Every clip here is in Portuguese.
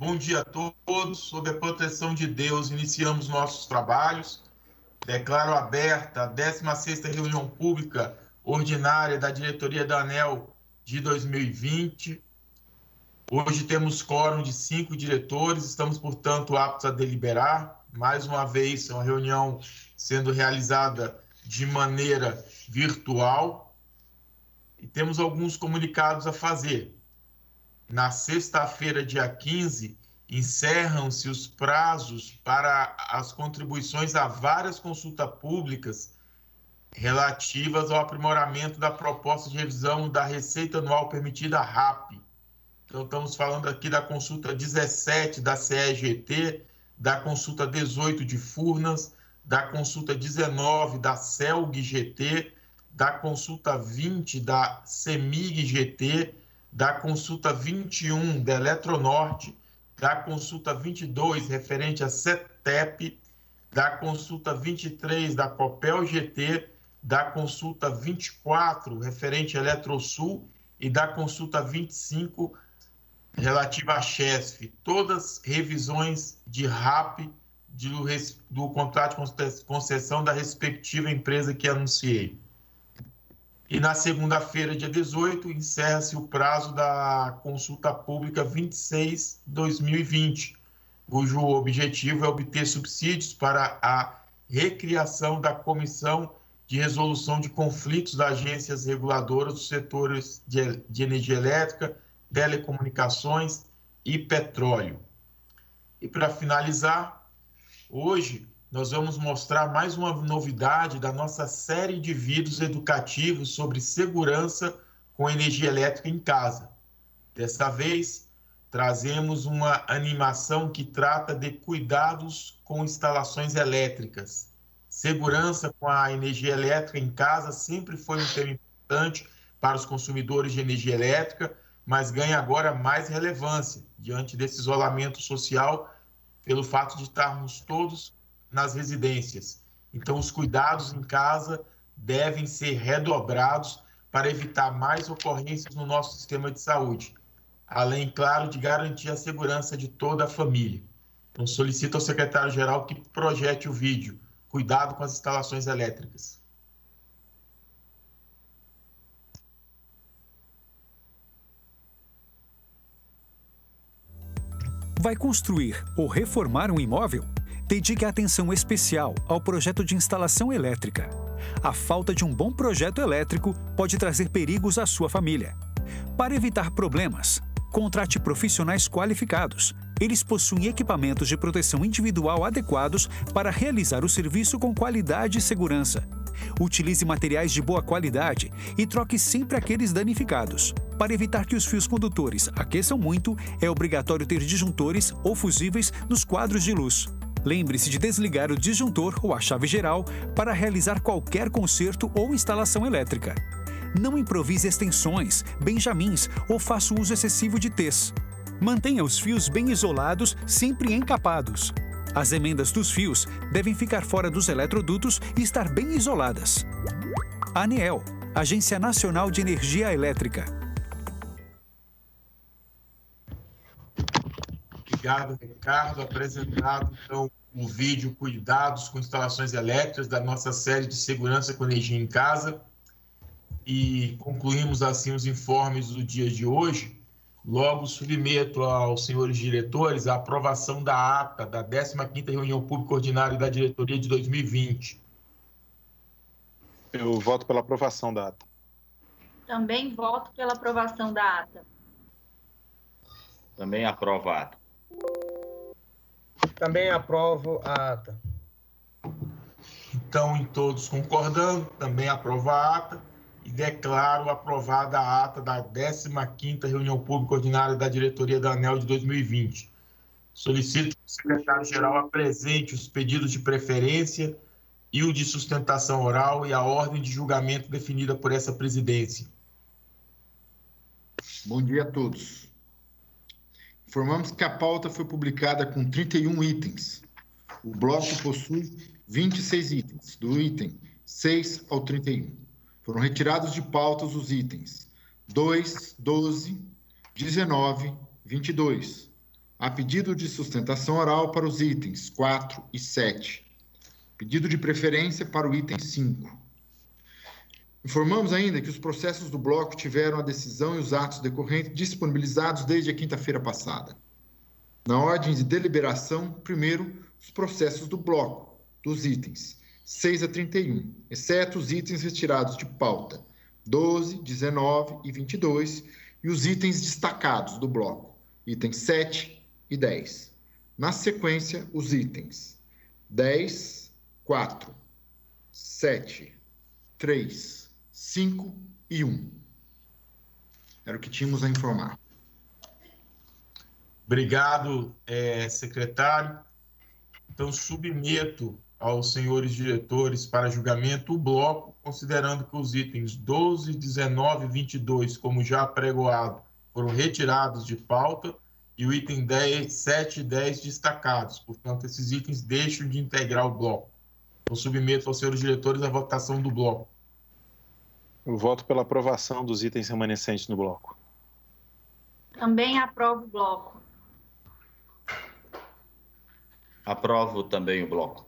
Bom dia a todos. Sob a proteção de Deus, iniciamos nossos trabalhos. Declaro aberta a 16ª reunião pública ordinária da diretoria da ANEL de 2020. Hoje temos quórum de cinco diretores, estamos, portanto, aptos a deliberar. Mais uma vez, é uma reunião sendo realizada de maneira virtual. E temos alguns comunicados a fazer na sexta-feira, dia 15, encerram-se os prazos para as contribuições a várias consultas públicas relativas ao aprimoramento da proposta de revisão da receita anual permitida RAP. Então, estamos falando aqui da consulta 17 da CEGT, da consulta 18 de Furnas, da consulta 19 da CELG GT, da consulta 20 da CEMIG GT, da consulta 21 da Eletronorte, da consulta 22 referente a CETEP, da consulta 23 da Copel GT, da consulta 24 referente a Eletrosul e da consulta 25 relativa à CHESF. Todas revisões de RAP do, do contrato de concessão da respectiva empresa que anunciei. E na segunda-feira, dia 18, encerra-se o prazo da consulta pública 26-2020, cujo objetivo é obter subsídios para a recriação da Comissão de Resolução de Conflitos das Agências Reguladoras dos setores de, energia elétrica, telecomunicações e petróleo. E para finalizar, hoje nós vamos mostrar mais uma novidade da nossa série de vídeos educativos sobre segurança com energia elétrica em casa. Desta vez, trazemos uma animação que trata de cuidados com instalações elétricas. Segurança com a energia elétrica em casa sempre foi um tema importante para os consumidores de energia elétrica, mas ganha agora mais relevância diante desse isolamento social, pelo fato de estarmos todos nas residências. Então, os cuidados em casa devem ser redobrados para evitar mais ocorrências no nosso sistema de saúde, além, claro, de garantir a segurança de toda a família. Então, solicito ao secretário-geral que projete o vídeo Cuidado com as instalações elétricas. Vai construir ou reformar um imóvel? Dedique atenção especial ao projeto de instalação elétrica. A falta de um bom projeto elétrico pode trazer perigos à sua família. Para evitar problemas, contrate profissionais qualificados. Eles possuem equipamentos de proteção individual adequados para realizar o serviço com qualidade e segurança. Utilize materiais de boa qualidade e troque sempre aqueles danificados. Para evitar que os fios condutores aqueçam muito, é obrigatório ter disjuntores ou fusíveis nos quadros de luz. Lembre-se de desligar o disjuntor ou a chave geral para realizar qualquer conserto ou instalação elétrica. Não improvise extensões, benjamins ou faça uso excessivo de T's. Mantenha os fios bem isolados, sempre encapados. As emendas dos fios devem ficar fora dos eletrodutos e estar bem isoladas. ANEEL, Agência Nacional de Energia Elétrica. Obrigado, Ricardo. Apresentado, então, o vídeo Cuidados com instalações elétricas da nossa série de segurança com energia em casa. E concluímos, assim, os informes do dia de hoje. Logo, submeto aos senhores diretores a aprovação da ata da 15ª Reunião Pública Ordinária da Diretoria de 2020. Eu voto pela aprovação da ata. Também voto pela aprovação da ata. Também aprovo a ata. Também aprovo a ata. Então, em todos concordando, também aprovo a ata e declaro aprovada a ata da 15ª Reunião Pública Ordinária da Diretoria da ANEL de 2020. Solicito que o secretário-geral apresente os pedidos de preferência e o de sustentação oral e a ordem de julgamento definida por essa presidência. Bom dia a todos. Informamos que a pauta foi publicada com 31 itens. O bloco possui 26 itens, do item 6 ao 31. Foram retirados de pautas os itens 2, 12, 19, 22, Há pedido de sustentação oral para os itens 4 e 7. Pedido de preferência para o item 5. Informamos ainda que os processos do bloco tiveram a decisão e os atos decorrentes disponibilizados desde a quinta-feira passada. Na ordem de deliberação, primeiro, os processos do bloco, dos itens 6 a 31, exceto os itens retirados de pauta 12, 19 e 22 e os itens destacados do bloco, itens 7 e 10. Na sequência, os itens 10, 4, 7, 3, 5 e 1. Era o que tínhamos a informar. Obrigado, é, secretário. Então, submeto aos senhores diretores para julgamento o bloco, considerando que os itens 12, 19 e 22, como já pregoado, foram retirados de pauta e o item 10, 7 e 10 destacados. Portanto, esses itens deixam de integrar o bloco. Eu submeto aos senhores diretores a votação do bloco. Eu voto pela aprovação dos itens remanescentes no bloco. Também aprovo o bloco. Aprovo também o bloco.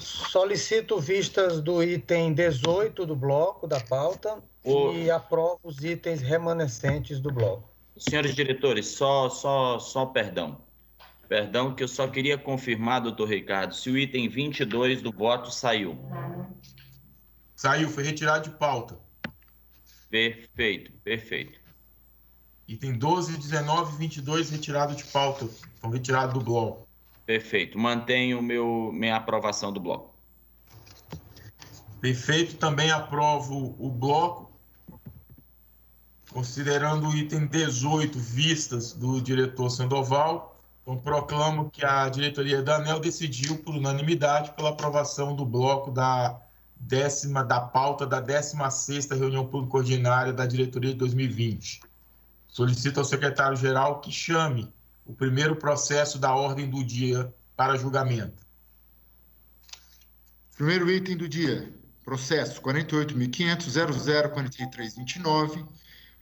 Solicito vistas do item 18 do bloco da pauta O- e aprovo os itens remanescentes do bloco. Senhores diretores, só, só, só perdão. Perdão que eu só queria confirmar, doutor Ricardo, se o item 22 do voto saiu. Saiu, foi retirado de pauta. Perfeito, perfeito. Item 12, 19 e 22 retirado de pauta. Foram retirados do bloco. Perfeito. Mantenho meu, minha aprovação do bloco. Perfeito, também aprovo o bloco, considerando o item 18, vistas do diretor Sandoval. Então, proclamo que a diretoria da ANEL decidiu, por unanimidade, pela aprovação do bloco da décima, da pauta da 16ª reunião pública ordinária da diretoria de 2020. Solicito ao secretário-geral que chame o primeiro processo da ordem do dia para julgamento. Primeiro item do dia, processo 48.500.004329,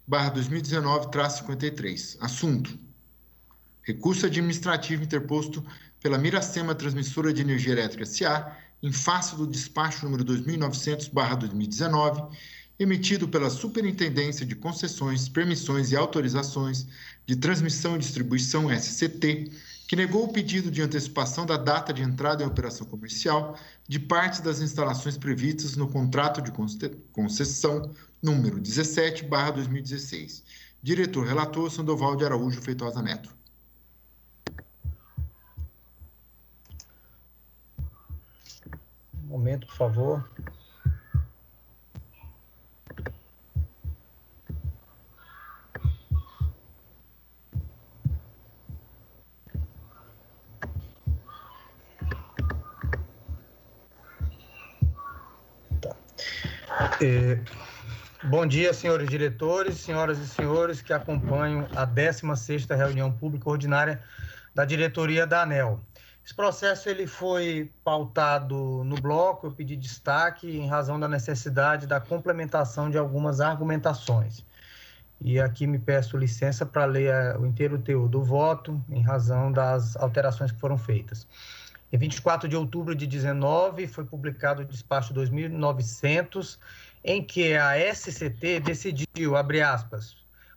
barra 2019-53. Assunto, recurso administrativo interposto pela Miracema Transmissora de Energia Elétrica S.A., em face do despacho número 2900, barra 2019, emitido pela Superintendência de Concessões, Permissões e Autorizações de Transmissão e Distribuição SCT, que negou o pedido de antecipação da data de entrada em operação comercial de partes das instalações previstas no contrato de concessão número 17/2016. Diretor relator Sandoval de Araújo Feitosa Neto. Momento, por favor. Tá. É, bom dia, senhores diretores, senhoras e senhores que acompanham a 16ª reunião pública ordinária da diretoria da ANEL. Esse processo ele foi pautado no bloco, eu pedi destaque em razão da necessidade da complementação de algumas argumentações. E aqui me peço licença para ler a, o inteiro teor do voto, em razão das alterações que foram feitas. Em 24 de outubro de 19, foi publicado o despacho 2900, em que a SCT decidiu, abre aspas,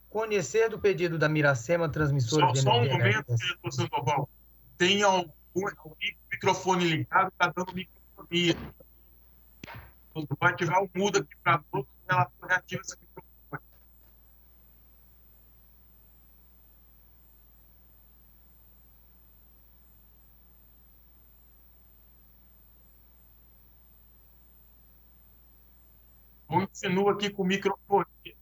conhecer do pedido da Miracema Transmissora Só, de só um Energia momento, Sandoval. Tem algum o microfone ligado, está dando microfonia. Vai ativar o mudo aqui para todos, o relator reativa esse microfone. Continua aqui com o microfone.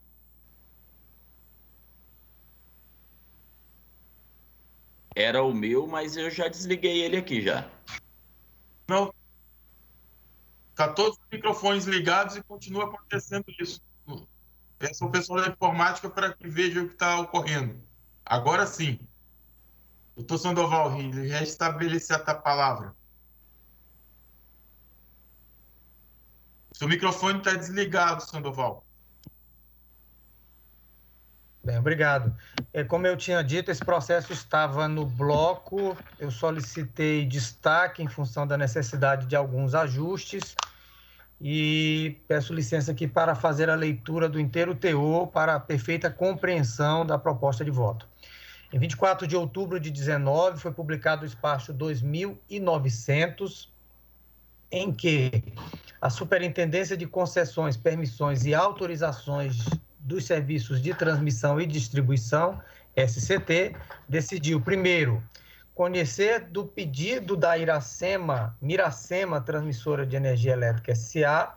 Era o meu, mas eu já desliguei ele aqui já. Não. Tá todos os microfones ligados e continua acontecendo isso. Peço ao pessoal da informática para que veja o que está ocorrendo. Agora sim. Doutor Sandoval, restabelecer a palavra. Seu microfone está desligado, Sandoval. Bem, obrigado. É, como eu tinha dito, esse processo estava no bloco. Eu solicitei destaque em função da necessidade de alguns ajustes e peço licença aqui para fazer a leitura do inteiro teor para a perfeita compreensão da proposta de voto. Em 24 de outubro de 19 foi publicado o espaço 2900 em que a Superintendência de Concessões, Permissões e Autorizações dos Serviços de Transmissão e Distribuição, SCT, decidiu, primeiro, conhecer do pedido da Iracema, Miracema Transmissora de Energia Elétrica SA,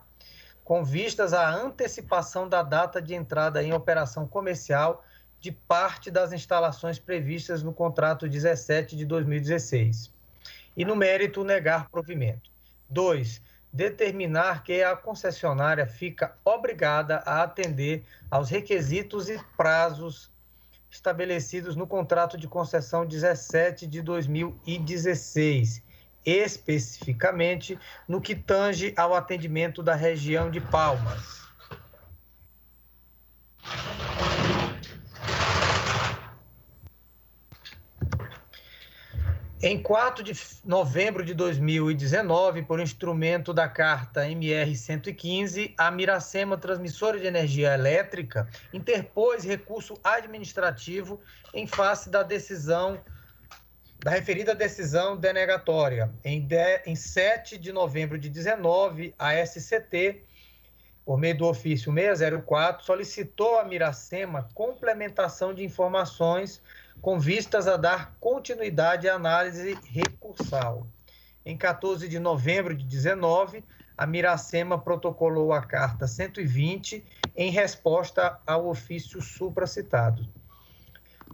com vistas à antecipação da data de entrada em operação comercial de parte das instalações previstas no contrato 17 de 2016. E no mérito, negar provimento. 2. Determinar que a concessionária fica obrigada a atender aos requisitos e prazos estabelecidos no contrato de concessão 17 de 2016, especificamente no que tange ao atendimento da região de Palmas. Em 4 de novembro de 2019, por instrumento da carta MR 115, a Miracema Transmissora de Energia Elétrica interpôs recurso administrativo em face da decisão da referida decisão denegatória. Em, de, em 7 de novembro de 19, a SCT, por meio do ofício 604, solicitou à Miracema complementação de informações com vistas a dar continuidade à análise recursal. Em 14 de novembro de 19, a Miracema protocolou a carta 120 em resposta ao ofício supracitado.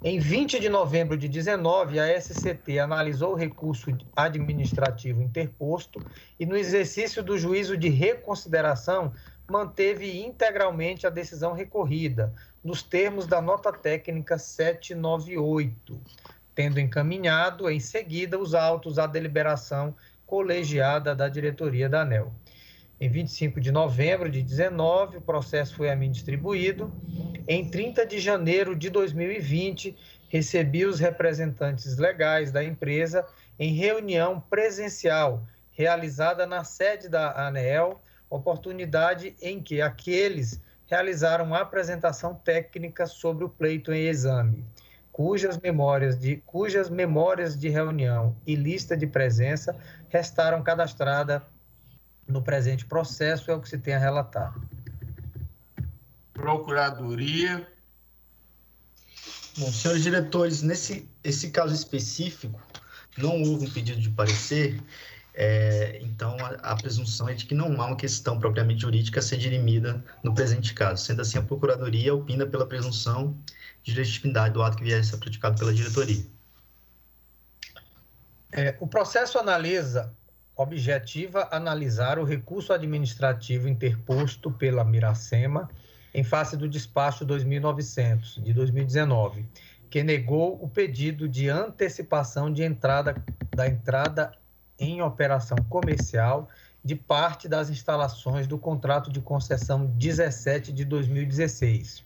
Em 20 de novembro de 19, a SCT analisou o recurso administrativo interposto e, no exercício do juízo de reconsideração, manteve integralmente a decisão recorrida, nos termos da nota técnica 798, tendo encaminhado em seguida os autos à deliberação colegiada da diretoria da ANEL. Em 25 de novembro de 19, o processo foi a mim distribuído. Em 30 de janeiro de 2020, recebi os representantes legais da empresa em reunião presencial realizada na sede da ANEL, oportunidade em que aqueles realizaram uma apresentação técnica sobre o pleito em exame, cujas memórias de, cujas memórias de reunião e lista de presença restaram cadastrada no presente processo, é o que se tem a relatar. Procuradoria. Bom, senhores diretores, nesse esse caso específico, não houve um pedido de parecer, é, então, a, a, presunção é de que não há uma questão propriamente jurídica a ser dirimida no presente caso. Sendo assim, a Procuradoria opina pela presunção de legitimidade do ato que vier a ser praticado pela diretoria. É, o processo analisa, objetiva, analisar o recurso administrativo interposto pela Miracema em face do despacho 2900 de 2019, que negou o pedido de antecipação de entrada da entrada em operação comercial de parte das instalações do contrato de concessão 17 de 2016.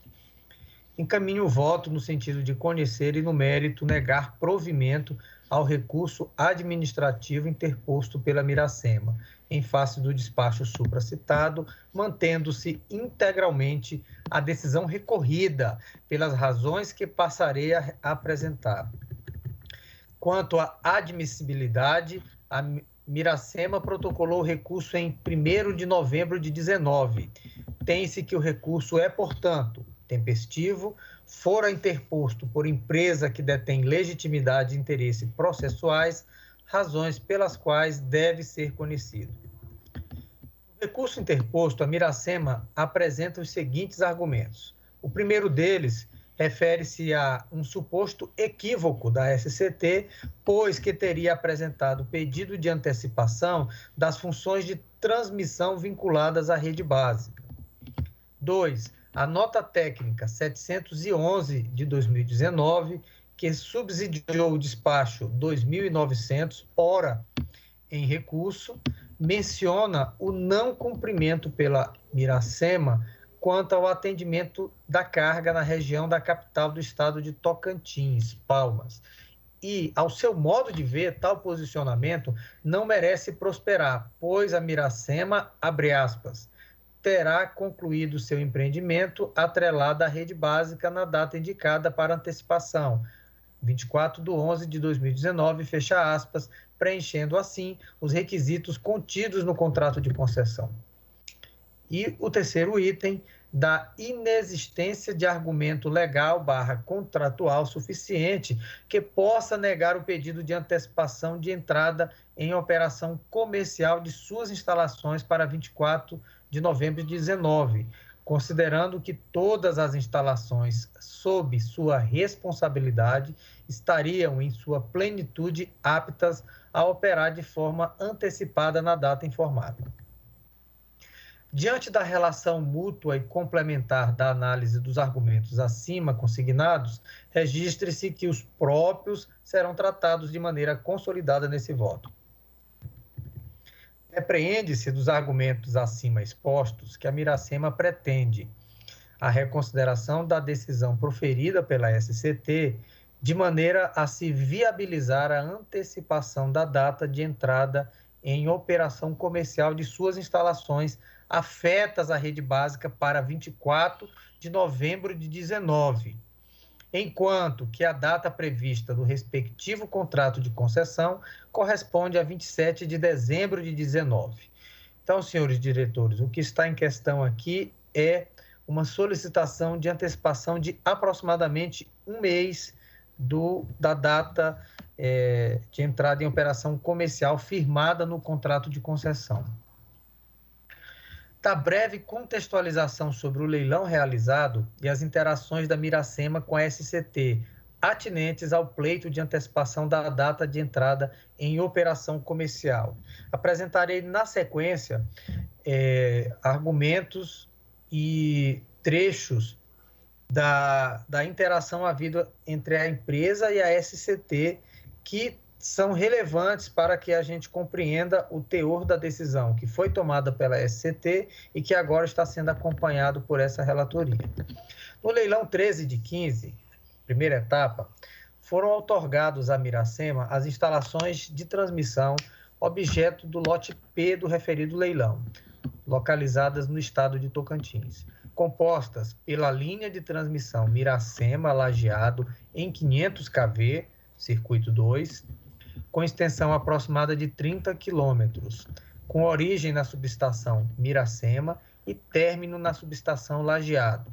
Encaminho o voto no sentido de conhecer e, no mérito, negar provimento ao recurso administrativo interposto pela Miracema, em face do despacho supracitado, mantendo-se integralmente a decisão recorrida pelas razões que passarei a apresentar. Quanto à admissibilidade, a Miracema protocolou o recurso em 1 de novembro de 19. Tem-se que o recurso é, portanto, tempestivo, fora interposto por empresa que detém legitimidade e interesse processuais, razões pelas quais deve ser conhecido. O recurso interposto, a Miracema apresenta os seguintes argumentos. O primeiro deles refere-se a um suposto equívoco da SCT, pois que teria apresentado pedido de antecipação das funções de transmissão vinculadas à rede básica. 2. A nota técnica 711 de 2019, que subsidiou o despacho 2900, ora em recurso, menciona o não cumprimento pela Miracema quanto ao atendimento da carga na região da capital do estado de Tocantins, Palmas. E, ao seu modo de ver, tal posicionamento não merece prosperar, pois a Miracema, abre aspas, terá concluído seu empreendimento atrelado à rede básica na data indicada para antecipação, 24 de 11 de 2019, fecha aspas, preenchendo assim os requisitos contidos no contrato de concessão. E o terceiro item, da inexistência de argumento legal barra contratual suficiente que possa negar o pedido de antecipação de entrada em operação comercial de suas instalações para 24 de novembro de 19, considerando que todas as instalações sob sua responsabilidade estariam em sua plenitude aptas a operar de forma antecipada na data informada. Diante da relação mútua e complementar da análise dos argumentos acima consignados, registre-se que os próprios serão tratados de maneira consolidada nesse voto. Depreende-se dos argumentos acima expostos que a Miracema pretende a reconsideração da decisão proferida pela SCT de maneira a se viabilizar a antecipação da data de entrada em operação comercial de suas instalações afetas à rede básica para 24 de novembro de 19, enquanto que a data prevista do respectivo contrato de concessão corresponde a 27 de dezembro de 19. Então, senhores diretores, o que está em questão aqui é uma solicitação de antecipação de aproximadamente um mês do, da data é, de entrada em operação comercial firmada no contrato de concessão da breve contextualização sobre o leilão realizado e as interações da Miracema com a SCT, atinentes ao pleito de antecipação da data de entrada em operação comercial. Apresentarei na sequência é, argumentos e trechos da, da interação havida entre a empresa e a SCT que são relevantes para que a gente compreenda o teor da decisão que foi tomada pela SCT e que agora está sendo acompanhado por essa relatoria. No leilão 13 de 15, primeira etapa, foram otorgados à Miracema as instalações de transmissão objeto do lote P do referido leilão, localizadas no estado de Tocantins, compostas pela linha de transmissão Miracema Lajeado em 500 kV, circuito 2, com extensão aproximada de 30 quilômetros, com origem na subestação Miracema e término na subestação Lajeado.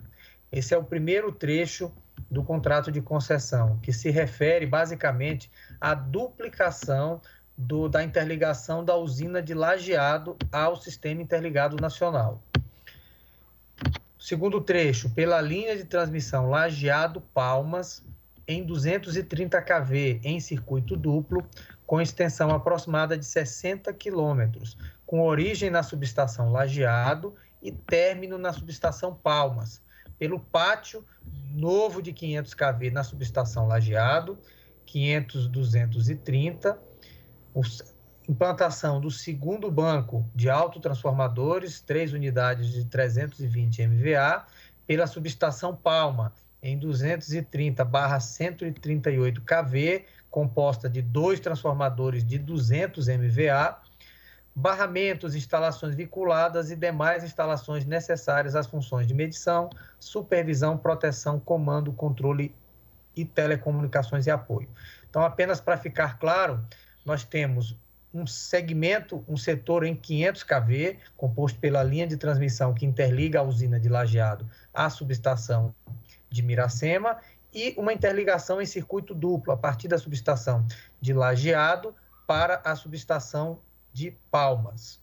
Esse é o primeiro trecho do contrato de concessão, que se refere basicamente à duplicação do, da interligação da usina de Lajeado ao Sistema Interligado Nacional. Segundo trecho, pela linha de transmissão Lajeado Palmas, em 230 kV em circuito duplo, com extensão aproximada de 60 quilômetros, com origem na subestação Lajeado e término na subestação Palmas, pelo pátio novo de 500 kV na subestação Lajeado, 500 230, implantação do segundo banco de autotransformadores, três unidades de 320 MVA, pela subestação Palma, em 230/138 kV, composta de dois transformadores de 200 MVA, barramentos, instalações vinculadas e demais instalações necessárias às funções de medição, supervisão, proteção, comando, controle e telecomunicações e apoio. Então, apenas para ficar claro, nós temos um segmento, um setor em 500 kV, composto pela linha de transmissão que interliga a usina de Lajeado à subestação de Miracema e uma interligação em circuito duplo a partir da subestação de Lajeado para a subestação de Palmas,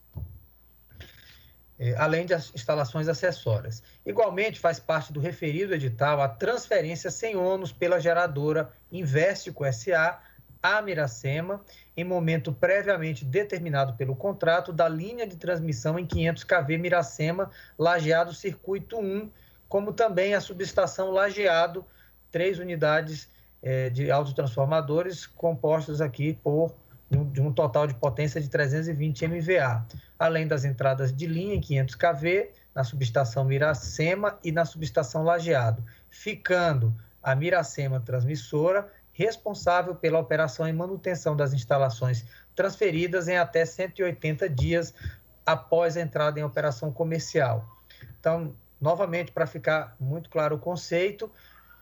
é, além de instalações acessórias. Igualmente, faz parte do referido edital a transferência sem ônus pela geradora Investico SA a Miracema, em momento previamente determinado pelo contrato, da linha de transmissão em 500 kV Miracema, Lajeado Circuito 1, como também a subestação Lajeado, três unidades é, de autotransformadores compostas aqui por de um total de potência de 320 MVA, além das entradas de linha em 500 kV, na subestação Miracema e na subestação Lajeado, ficando a Miracema Transmissora responsável pela operação e manutenção das instalações transferidas em até 180 dias após a entrada em operação comercial. Então, novamente, para ficar muito claro o conceito,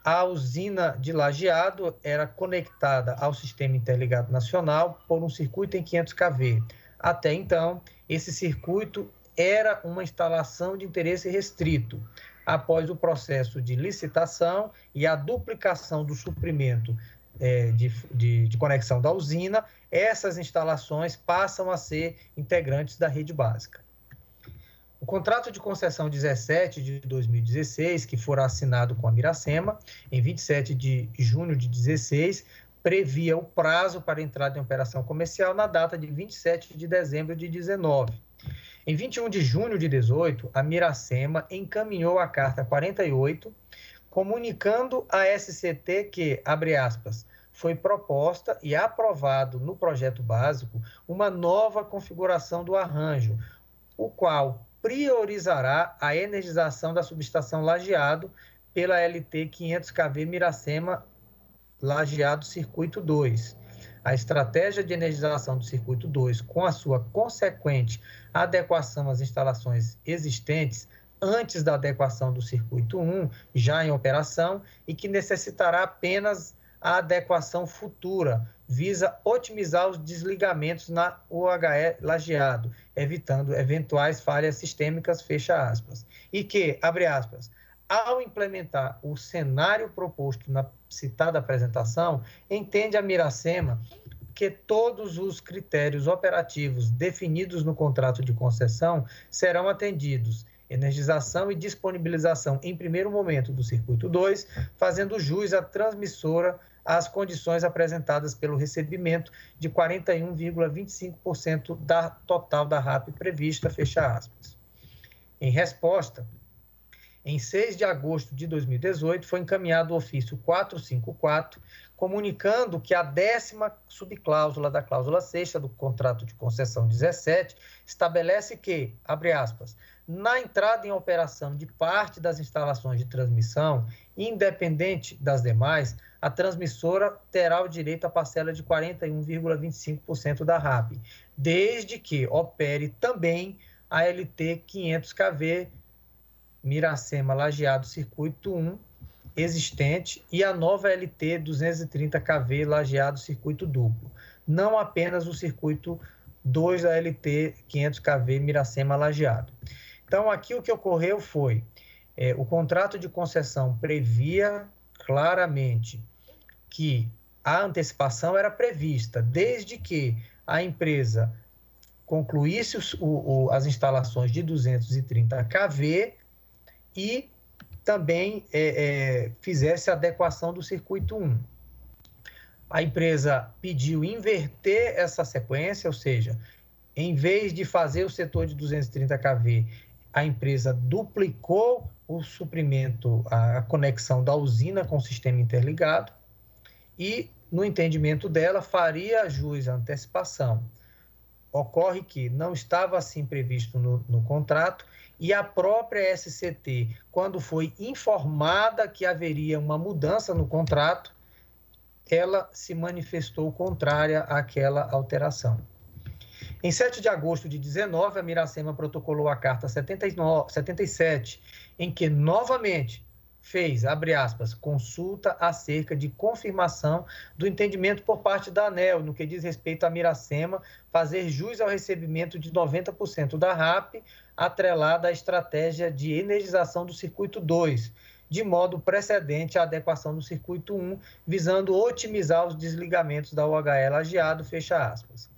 a usina de lajeado era conectada ao Sistema Interligado Nacional por um circuito em 500 kV. Até então, esse circuito era uma instalação de interesse restrito. Após o processo de licitação e a duplicação do suprimento é, de, de, de conexão da usina, essas instalações passam a ser integrantes da rede básica. O contrato de concessão 17 de 2016, que fora assinado com a Miracema, em 27 de junho de 16, previa o prazo para entrada em operação comercial na data de 27 de dezembro de 19. Em 21 de junho de 18, a Miracema encaminhou a carta 48, comunicando à SCT que, abre aspas, foi proposta e aprovado no projeto básico uma nova configuração do arranjo, o qual priorizará a energização da subestação Lajeado pela LT 500 kV Miracema Lajeado Circuito 2. A estratégia de energização do Circuito 2, com a sua consequente adequação às instalações existentes, antes da adequação do Circuito 1, já em operação, e que necessitará apenas a adequação futura, visa otimizar os desligamentos na UHE lajeado, evitando eventuais falhas sistêmicas, fecha aspas. E que, abre aspas, ao implementar o cenário proposto na citada apresentação, entende a Miracema que todos os critérios operativos definidos no contrato de concessão serão atendidos energização e disponibilização em primeiro momento do circuito 2, fazendo jus à transmissora as condições apresentadas pelo recebimento de 41,25% da total da RAP prevista, fecha aspas. Em resposta, em 6 de agosto de 2018, foi encaminhado o ofício 454, comunicando que a décima subcláusula da cláusula sexta do contrato de concessão 17 estabelece que, abre aspas, na entrada em operação de parte das instalações de transmissão, independente das demais, a transmissora terá o direito à parcela de 41,25% da RAP, desde que opere também a LT 500 kV Miracema Lajeado Circuito 1 existente e a nova LT 230 kV Lajeado Circuito Duplo, não apenas o circuito 2 da LT 500 kV Miracema Lajeado. Então, aqui o que ocorreu foi, é, o contrato de concessão previa claramente que a antecipação era prevista, desde que a empresa concluísse o, o, as instalações de 230 kV e também é, é, fizesse a adequação do circuito 1. A empresa pediu inverter essa sequência, ou seja, em vez de fazer o setor de 230 kV, a empresa duplicou o suprimento, a conexão da usina com o sistema interligado e, no entendimento dela, faria jus à antecipação. Ocorre que não estava assim previsto no, no contrato e a própria SCT, quando foi informada que haveria uma mudança no contrato, ela se manifestou contrária àquela alteração. Em 7 de agosto de 19, a Miracema protocolou a carta 79, 77, em que novamente fez, abre aspas, consulta acerca de confirmação do entendimento por parte da ANEL, no que diz respeito à Miracema, fazer jus ao recebimento de 90% da RAP, atrelada à estratégia de energização do circuito 2, de modo precedente à adequação do circuito 1, visando otimizar os desligamentos da UHL lajeado, fecha aspas.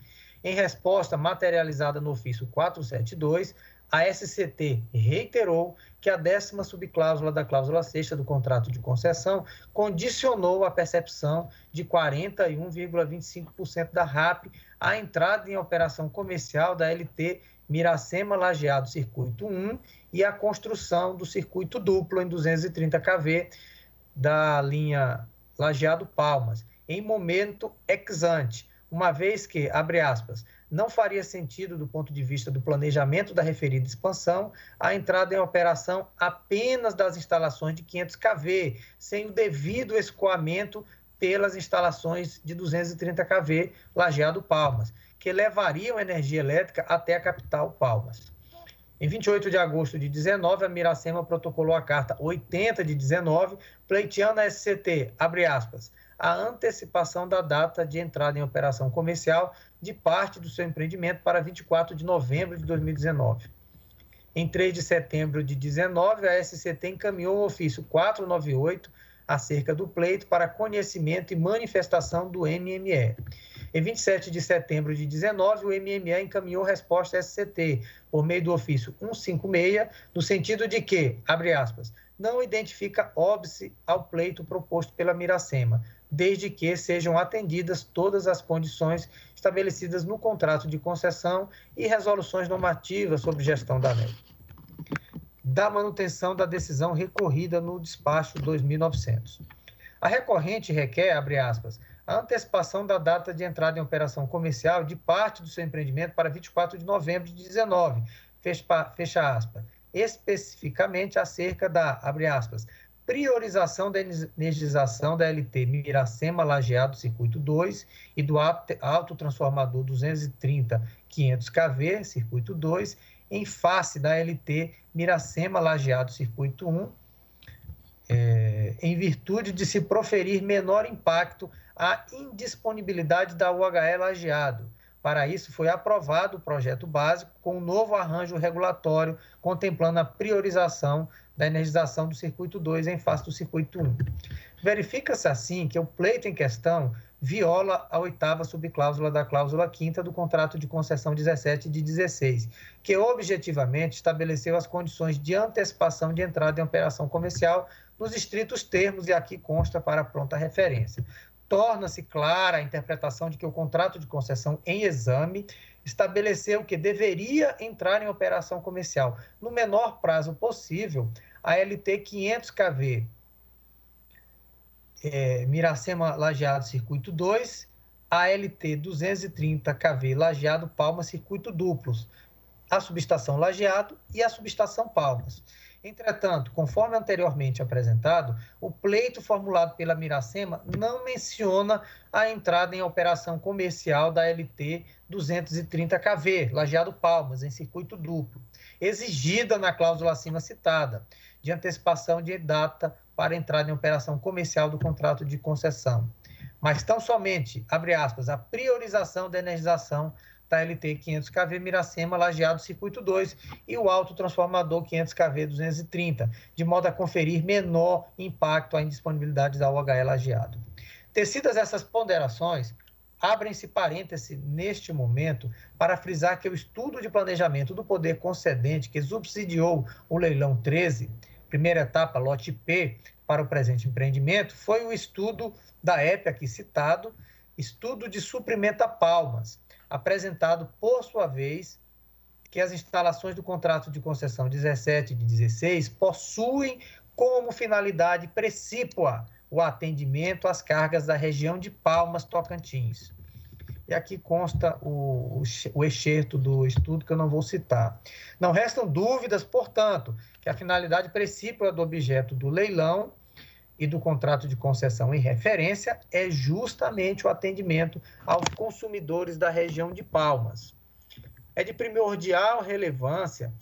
Em resposta materializada no ofício 472, a SCT reiterou que a décima subcláusula da cláusula sexta do contrato de concessão condicionou a percepção de 41,25% da RAP à entrada em operação comercial da LT Miracema Lajeado Circuito 1 e a construção do circuito duplo em 230 kV da linha Lajeado Palmas, em momento ex ante, uma vez que, abre aspas, não faria sentido, do ponto de vista do planejamento da referida expansão, a entrada em operação apenas das instalações de 500 kV, sem o devido escoamento pelas instalações de 230 kV Lajeado Palmas, que levariam energia elétrica até a capital Palmas. Em 28 de agosto de 19, a Miracema protocolou a carta 80 de 19, pleiteando a SCT, abre aspas, a antecipação da data de entrada em operação comercial de parte do seu empreendimento para 24 de novembro de 2019. Em 3 de setembro de 19, a SCT encaminhou o ofício 498 acerca do pleito para conhecimento e manifestação do MME. Em 27 de setembro de 19, o MME encaminhou resposta à SCT por meio do ofício 156, no sentido de que, abre aspas, não identifica óbice ao pleito proposto pela Miracema, desde que sejam atendidas todas as condições estabelecidas no contrato de concessão e resoluções normativas sobre gestão da ANEL. Da manutenção da decisão recorrida no despacho 2900. A recorrente requer, abre aspas, a antecipação da data de entrada em operação comercial de parte do seu empreendimento para 24 de novembro de 19, fecha, fecha aspas, especificamente acerca da, abre aspas, priorização da energização da LT Miracema Lajeado Circuito 2 e do autotransformador 230 500 kV Circuito 2 em face da LT Miracema Lajeado Circuito 1, é, em virtude de se proferir menor impacto à indisponibilidade da UHE Lajeado. Para isso, foi aprovado o projeto básico com um novo arranjo regulatório contemplando a priorização da energização do circuito 2 em face do circuito 1. Verifica-se assim que o pleito em questão viola a oitava subcláusula da cláusula quinta do contrato de concessão 17 de 16, que objetivamente estabeleceu as condições de antecipação de entrada em operação comercial nos estritos termos e aqui consta para pronta referência. Torna-se clara a interpretação de que o contrato de concessão em exame estabeleceu que deveria entrar em operação comercial no menor prazo possível a LT 500 kV é, Miracema Lajeado Circuito 2, a LT 230 kV Lajeado Palmas Circuito Duplos, a subestação Lajeado e a subestação Palmas. Entretanto, conforme anteriormente apresentado, o pleito formulado pela Miracema não menciona a entrada em operação comercial da LT 230 kV, Lajeado Palmas, em circuito duplo, exigida na cláusula acima citada, de antecipação de data para entrada em operação comercial do contrato de concessão. Mas tão somente, abre aspas, a priorização da energização da LT 500 kV Miracema Lajeado Circuito 2 e o autotransformador 500 kV 230, de modo a conferir menor impacto à indisponibilidade da UHE Lajeado. Tecidas essas ponderações, abrem-se parênteses neste momento para frisar que o estudo de planejamento do poder concedente que subsidiou o leilão 13, primeira etapa, lote P, para o presente empreendimento, foi o estudo da EP aqui citado, estudo de suprimento a palmas, apresentado por sua vez que as instalações do contrato de concessão 17 de 16 possuem como finalidade precípua o atendimento às cargas da região de Palmas, Tocantins. E aqui consta o, o excerto do estudo que eu não vou citar. Não restam dúvidas, portanto, que a finalidade precípua do objeto do leilão e do contrato de concessão em referência é justamente o atendimento aos consumidores da região de Palmas. É de primordial relevância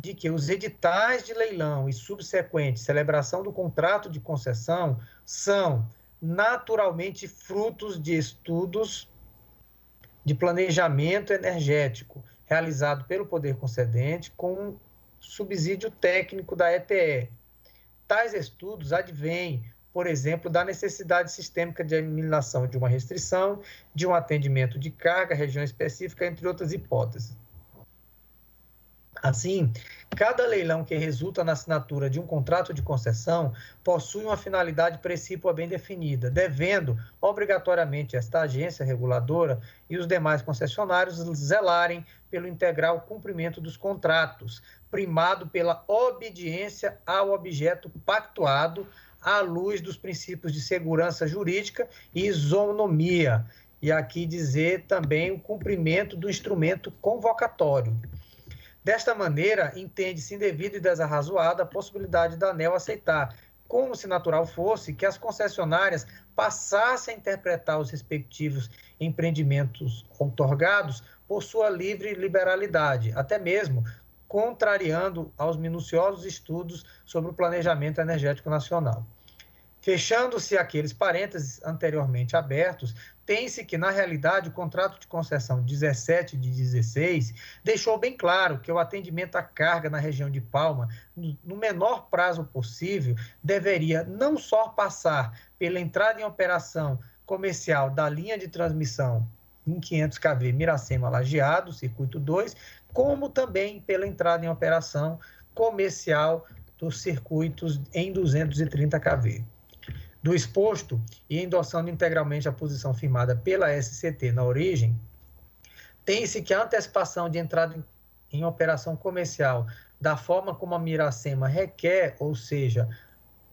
de que os editais de leilão e subsequente celebração do contrato de concessão são naturalmente frutos de estudos de planejamento energético realizado pelo poder concedente com subsídio técnico da ETE, Tais estudos advêm, por exemplo, da necessidade sistêmica de eliminação de uma restrição, de um atendimento de carga, região específica, entre outras hipóteses. Assim, cada leilão que resulta na assinatura de um contrato de concessão possui uma finalidade precípua bem definida, devendo obrigatoriamente esta agência reguladora e os demais concessionários zelarem pelo integral cumprimento dos contratos, primado pela obediência ao objeto pactuado à luz dos princípios de segurança jurídica e isonomia, e aqui dizer também o cumprimento do instrumento convocatório. Desta maneira, entende-se indevida e desarrazoada a possibilidade da ANEL aceitar, como se natural fosse, que as concessionárias passassem a interpretar os respectivos empreendimentos outorgados por sua livre liberalidade, até mesmo contrariando aos minuciosos estudos sobre o planejamento energético nacional. Fechando-se aqueles parênteses anteriormente abertos, tem-se que, na realidade, o contrato de concessão 17 de 16 deixou bem claro que o atendimento à carga na região de Palma, no menor prazo possível, deveria não só passar pela entrada em operação comercial da linha de transmissão em 500 kV Miracema Lajeado, circuito 2, como também pela entrada em operação comercial dos circuitos em 230 kV. Do exposto e endossando integralmente a posição firmada pela SCT na origem, tem-se que a antecipação de entrada em operação comercial da forma como a Miracema requer, ou seja,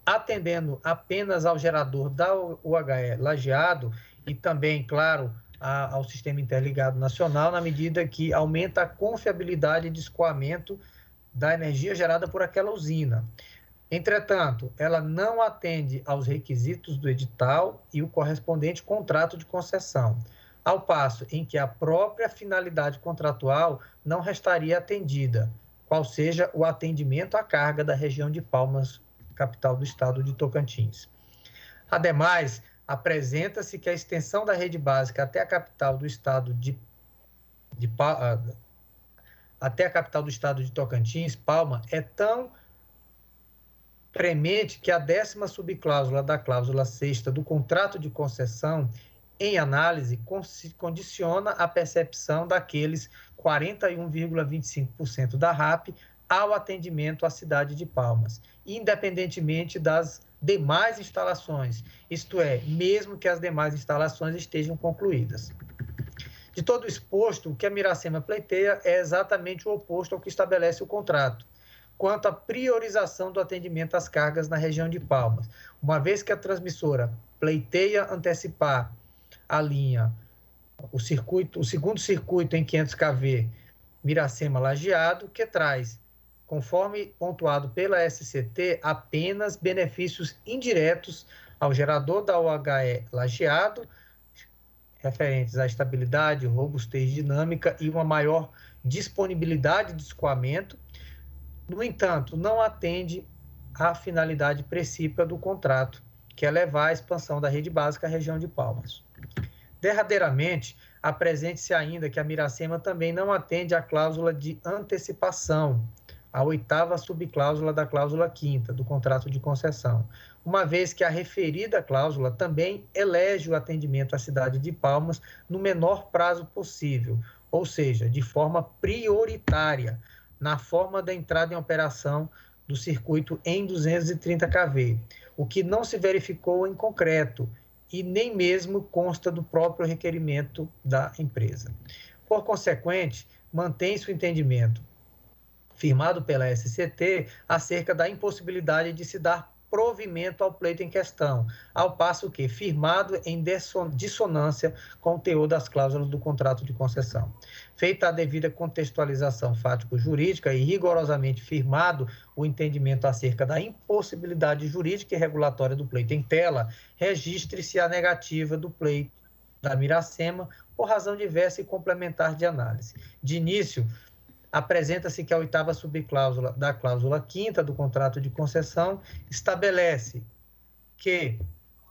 atendendo apenas ao gerador da UHE lajeado e também, claro, a, ao Sistema Interligado Nacional, na medida que aumenta a confiabilidade de escoamento da energia gerada por aquela usina. Entretanto, ela não atende aos requisitos do edital e o correspondente contrato de concessão, ao passo em que a própria finalidade contratual não restaria atendida, qual seja o atendimento à carga da região de Palmas, capital do estado de Tocantins. Ademais, apresenta-se que a extensão da rede básica até a capital do estado de, de ah, até a capital do estado de Tocantins, Palma, é tão premente que a décima subcláusula da cláusula sexta do contrato de concessão, em análise, condiciona a percepção daqueles 41,25% da RAP ao atendimento à cidade de Palmas, independentemente das demais instalações, isto é, mesmo que as demais instalações estejam concluídas. De todo exposto, o que a Miracema pleiteia é exatamente o oposto ao que estabelece o contrato, quanto à priorização do atendimento às cargas na região de Palmas, uma vez que a transmissora pleiteia antecipar a linha, o circuito, o segundo circuito em 500 kV Miracema Lajeado, que traz conforme pontuado pela SCT, apenas benefícios indiretos ao gerador da OHE lajeado, referentes à estabilidade, robustez dinâmica e uma maior disponibilidade de escoamento. No entanto, não atende à finalidade precípua do contrato, que é levar a expansão da rede básica à região de Palmas. Derradeiramente, apresente-se ainda que a Miracema também não atende à cláusula de antecipação, a oitava subcláusula da cláusula quinta do contrato de concessão, uma vez que a referida cláusula também elege o atendimento à cidade de Palmas no menor prazo possível, ou seja, de forma prioritária, na forma da entrada em operação do circuito em 230 kV, o que não se verificou em concreto e nem mesmo consta do próprio requerimento da empresa. Por consequente, mantém-se o entendimento firmado pela SCT acerca da impossibilidade de se dar provimento ao pleito em questão, ao passo que firmado em dissonância com o teor das cláusulas do contrato de concessão. Feita a devida contextualização fático-jurídica e rigorosamente firmado o entendimento acerca da impossibilidade jurídica e regulatória do pleito em tela, registre-se a negativa do pleito da Miracema por razão diversa e complementar de análise. De início, apresenta-se que a oitava subcláusula da cláusula quinta do contrato de concessão estabelece que,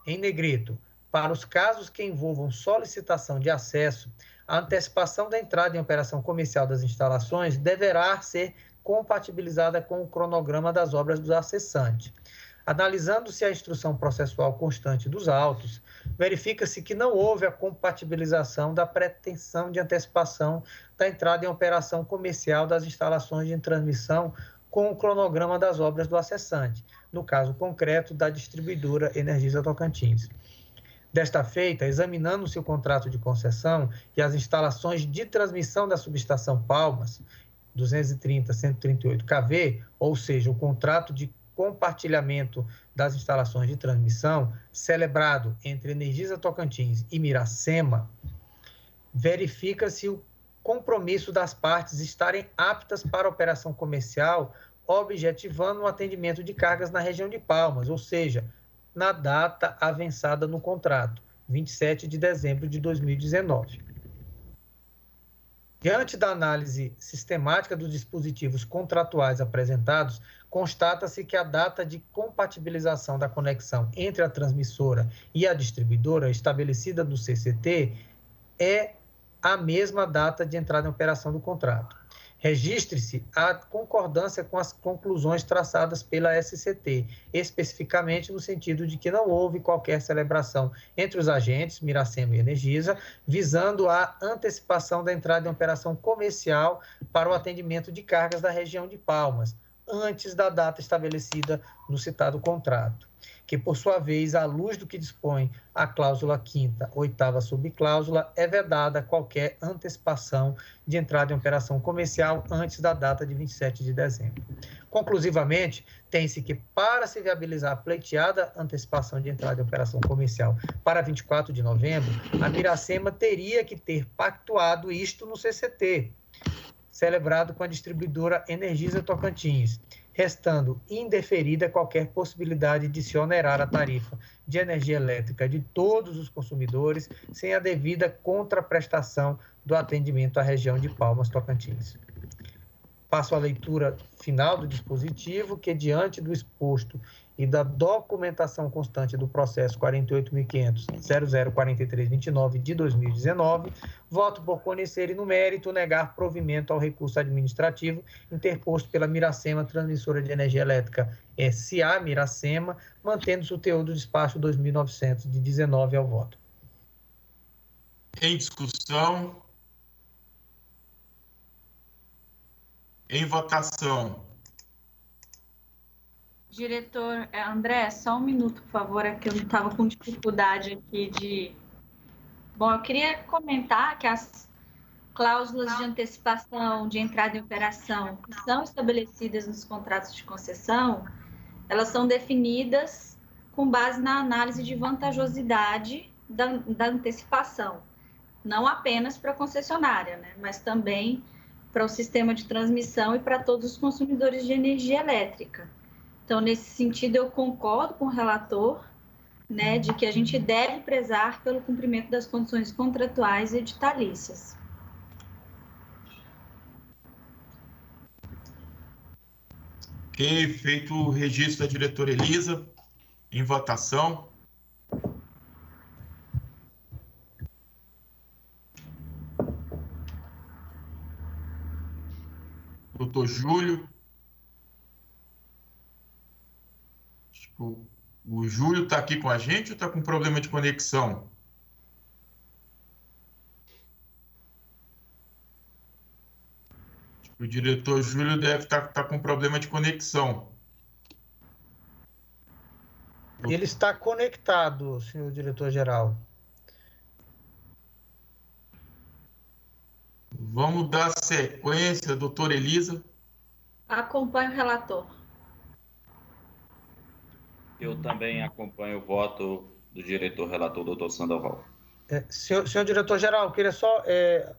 em negrito, para os casos que envolvam solicitação de acesso, a antecipação da entrada em operação comercial das instalações deverá ser compatibilizada com o cronograma das obras do acessante. Analisando-se a instrução processual constante dos autos, verifica-se que não houve a compatibilização da pretensão de antecipação da entrada em operação comercial das instalações de transmissão com o cronograma das obras do acessante, no caso concreto da distribuidora Energisa Tocantins. Desta feita, examinando-se o contrato de concessão e as instalações de transmissão da subestação Palmas, 230-138 kV, ou seja, o contrato de compartilhamento das instalações de transmissão, celebrado entre Energisa Tocantins e Miracema, verifica-se o compromisso das partes estarem aptas para operação comercial, objetivando o atendimento de cargas na região de Palmas, ou seja, na data avançada no contrato, 27 de dezembro de 2019. Diante da análise sistemática dos dispositivos contratuais apresentados, constata-se que a data de compatibilização da conexão entre a transmissora e a distribuidora estabelecida no CCT é a mesma data de entrada em operação do contrato. Registre-se a concordância com as conclusões traçadas pela SCT, especificamente no sentido de que não houve qualquer celebração entre os agentes, Miracema e Energisa, visando a antecipação da entrada em operação comercial para o atendimento de cargas da região de Palmas, antes da data estabelecida no citado contrato que, por sua vez, à luz do que dispõe a cláusula quinta, oitava subcláusula, é vedada qualquer antecipação de entrada em operação comercial antes da data de 27 de dezembro. Conclusivamente, tem-se que, para se viabilizar a pleiteada antecipação de entrada em operação comercial para 24 de novembro, a Miracema teria que ter pactuado isto no CCT, celebrado com a distribuidora Energisa Tocantins restando indeferida qualquer possibilidade de se onerar a tarifa de energia elétrica de todos os consumidores sem a devida contraprestação do atendimento à região de Palmas Tocantins. Passo a leitura final do dispositivo, que, diante do exposto e da documentação constante do processo 48.500.004329 de 2019, voto por conhecer e, no mérito, negar provimento ao recurso administrativo interposto pela Miracema Transmissora de Energia Elétrica SA Miracema, mantendo-se o teor do despacho 2.900 de 19 ao voto. Em discussão, Em votação. Diretor é, André, só um minuto, por favor, é que eu estava com dificuldade aqui de. Bom, eu queria comentar que as cláusulas de antecipação de entrada em operação que são estabelecidas nos contratos de concessão, elas são definidas com base na análise de vantajosidade da, da antecipação, não apenas para a concessionária, né, mas também para o sistema de transmissão e para todos os consumidores de energia elétrica. Então, nesse sentido, eu concordo com o relator, né, de que a gente deve prezar pelo cumprimento das condições contratuais e editalícias. Ok, feito o registro da diretora Elisa, em votação. doutor Júlio. Tipo, o Júlio está aqui com a gente ou está com problema de conexão? O diretor Júlio deve estar tá, tá com problema de conexão. Ele está conectado, senhor diretor-geral. Vamos dar sequência, doutora Elisa. Acompanho o relator. Eu também acompanho o voto do diretor relator, doutor Sandoval. É, senhor, senhor diretor-geral, queria só, é,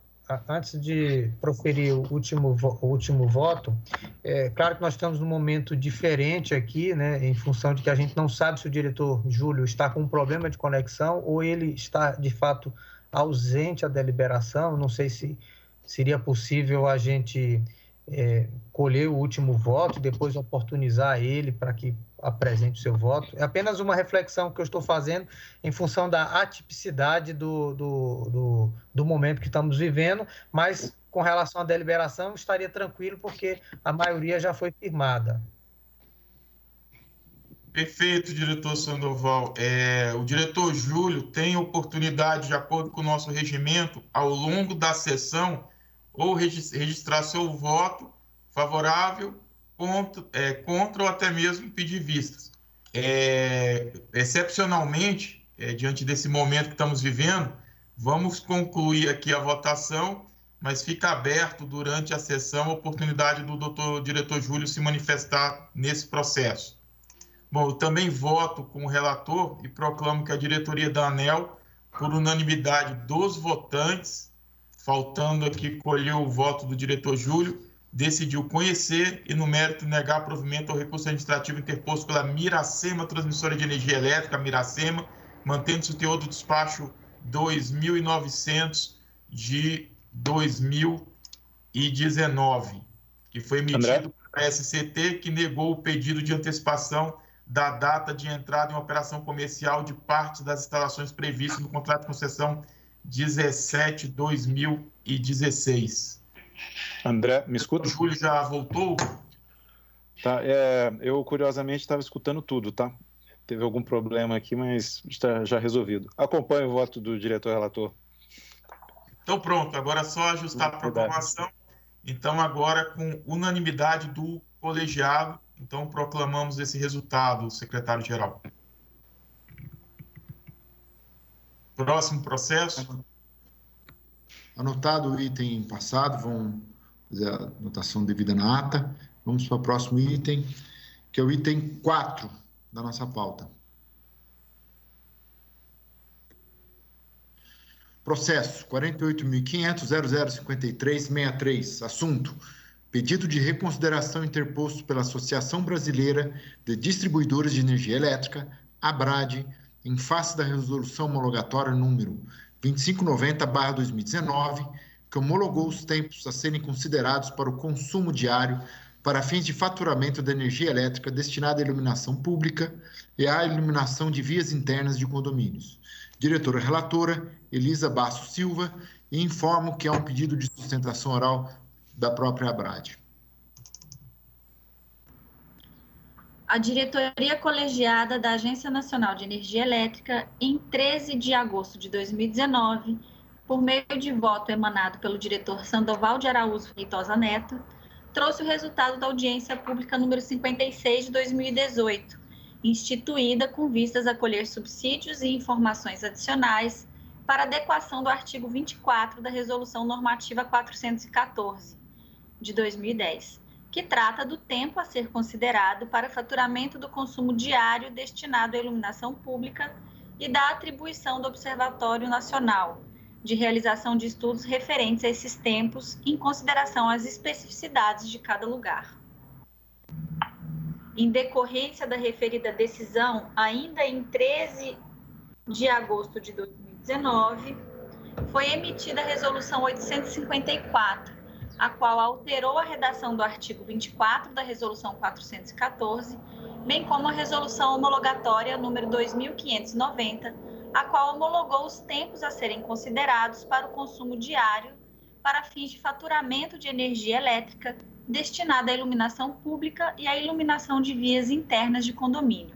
antes de proferir o último, o último voto, é claro que nós estamos num momento diferente aqui, né, em função de que a gente não sabe se o diretor Júlio está com um problema de conexão ou ele está, de fato, ausente à deliberação. Não sei se seria possível a gente é, colher o último voto, depois oportunizar ele para que apresente o seu voto. É apenas uma reflexão que eu estou fazendo em função da atipicidade do, do, do, do momento que estamos vivendo, mas com relação à deliberação estaria tranquilo porque a maioria já foi firmada. Perfeito, diretor Sandoval. É, o diretor Júlio tem oportunidade, de acordo com o nosso regimento, ao longo da sessão, ou registrar seu voto favorável, contra, é, contra ou até mesmo pedir vistas. É, excepcionalmente, é, diante desse momento que estamos vivendo, vamos concluir aqui a votação, mas fica aberto durante a sessão a oportunidade do doutor diretor Júlio se manifestar nesse processo. Bom, eu também voto com o relator e proclamo que a diretoria da ANEL, por unanimidade dos votantes, faltando aqui colher o voto do diretor Júlio, decidiu conhecer e, no mérito, negar provimento ao recurso administrativo interposto pela Miracema Transmissora de Energia Elétrica, Miracema, mantendo-se o teor do despacho 2.900 de 2019, que foi emitido pela SCT, que negou o pedido de antecipação da data de entrada em operação comercial de parte das instalações previstas no contrato de concessão 17-2016. André, me escuta? O Júlio já voltou? Tá, é, eu curiosamente estava escutando tudo, tá? Teve algum problema aqui, mas está já resolvido. Acompanho o voto do diretor relator. Então pronto, agora é só ajustar a programação. Então agora com unanimidade do colegiado, então proclamamos esse resultado, secretário-geral. Próximo processo. Anotado o item passado, vão fazer a anotação devida na ata. Vamos para o próximo item, que é o item 4 da nossa pauta. Processo 48.500.0053.63. Assunto: Pedido de reconsideração interposto pela Associação Brasileira de Distribuidores de Energia Elétrica, ABRAD, em face da resolução homologatória número 2590-2019, que homologou os tempos a serem considerados para o consumo diário para fins de faturamento da energia elétrica destinada à iluminação pública e à iluminação de vias internas de condomínios. Diretora relatora, Elisa Basso Silva, informo que há um pedido de sustentação oral da própria Abrad. A diretoria colegiada da Agência Nacional de Energia Elétrica, em 13 de agosto de 2019, por meio de voto emanado pelo diretor Sandoval de Araújo Feitosa Neto, trouxe o resultado da audiência pública número 56 de 2018, instituída com vistas a colher subsídios e informações adicionais para adequação do artigo 24 da Resolução Normativa 414 de 2010 que trata do tempo a ser considerado para faturamento do consumo diário destinado à iluminação pública e da atribuição do Observatório Nacional de realização de estudos referentes a esses tempos em consideração às especificidades de cada lugar. Em decorrência da referida decisão, ainda em 13 de agosto de 2019, foi emitida a Resolução 854, a qual alterou a redação do artigo 24 da Resolução 414, bem como a Resolução Homologatória número 2590, a qual homologou os tempos a serem considerados para o consumo diário para fins de faturamento de energia elétrica destinada à iluminação pública e à iluminação de vias internas de condomínio.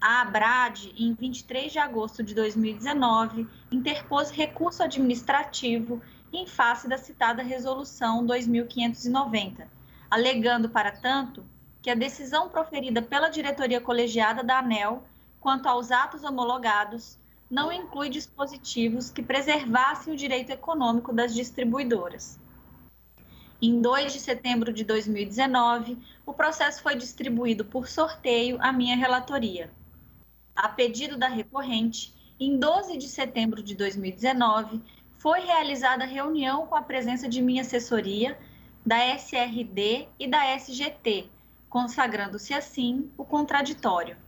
A ABRAD, em 23 de agosto de 2019, interpôs recurso administrativo em face da citada Resolução 2590, alegando, para tanto, que a decisão proferida pela diretoria colegiada da ANEL quanto aos atos homologados não inclui dispositivos que preservassem o direito econômico das distribuidoras. Em 2 de setembro de 2019, o processo foi distribuído por sorteio à minha relatoria. A pedido da recorrente, em 12 de setembro de 2019, foi realizada reunião com a presença de minha assessoria, da SRD e da SGT, consagrando-se assim o contraditório.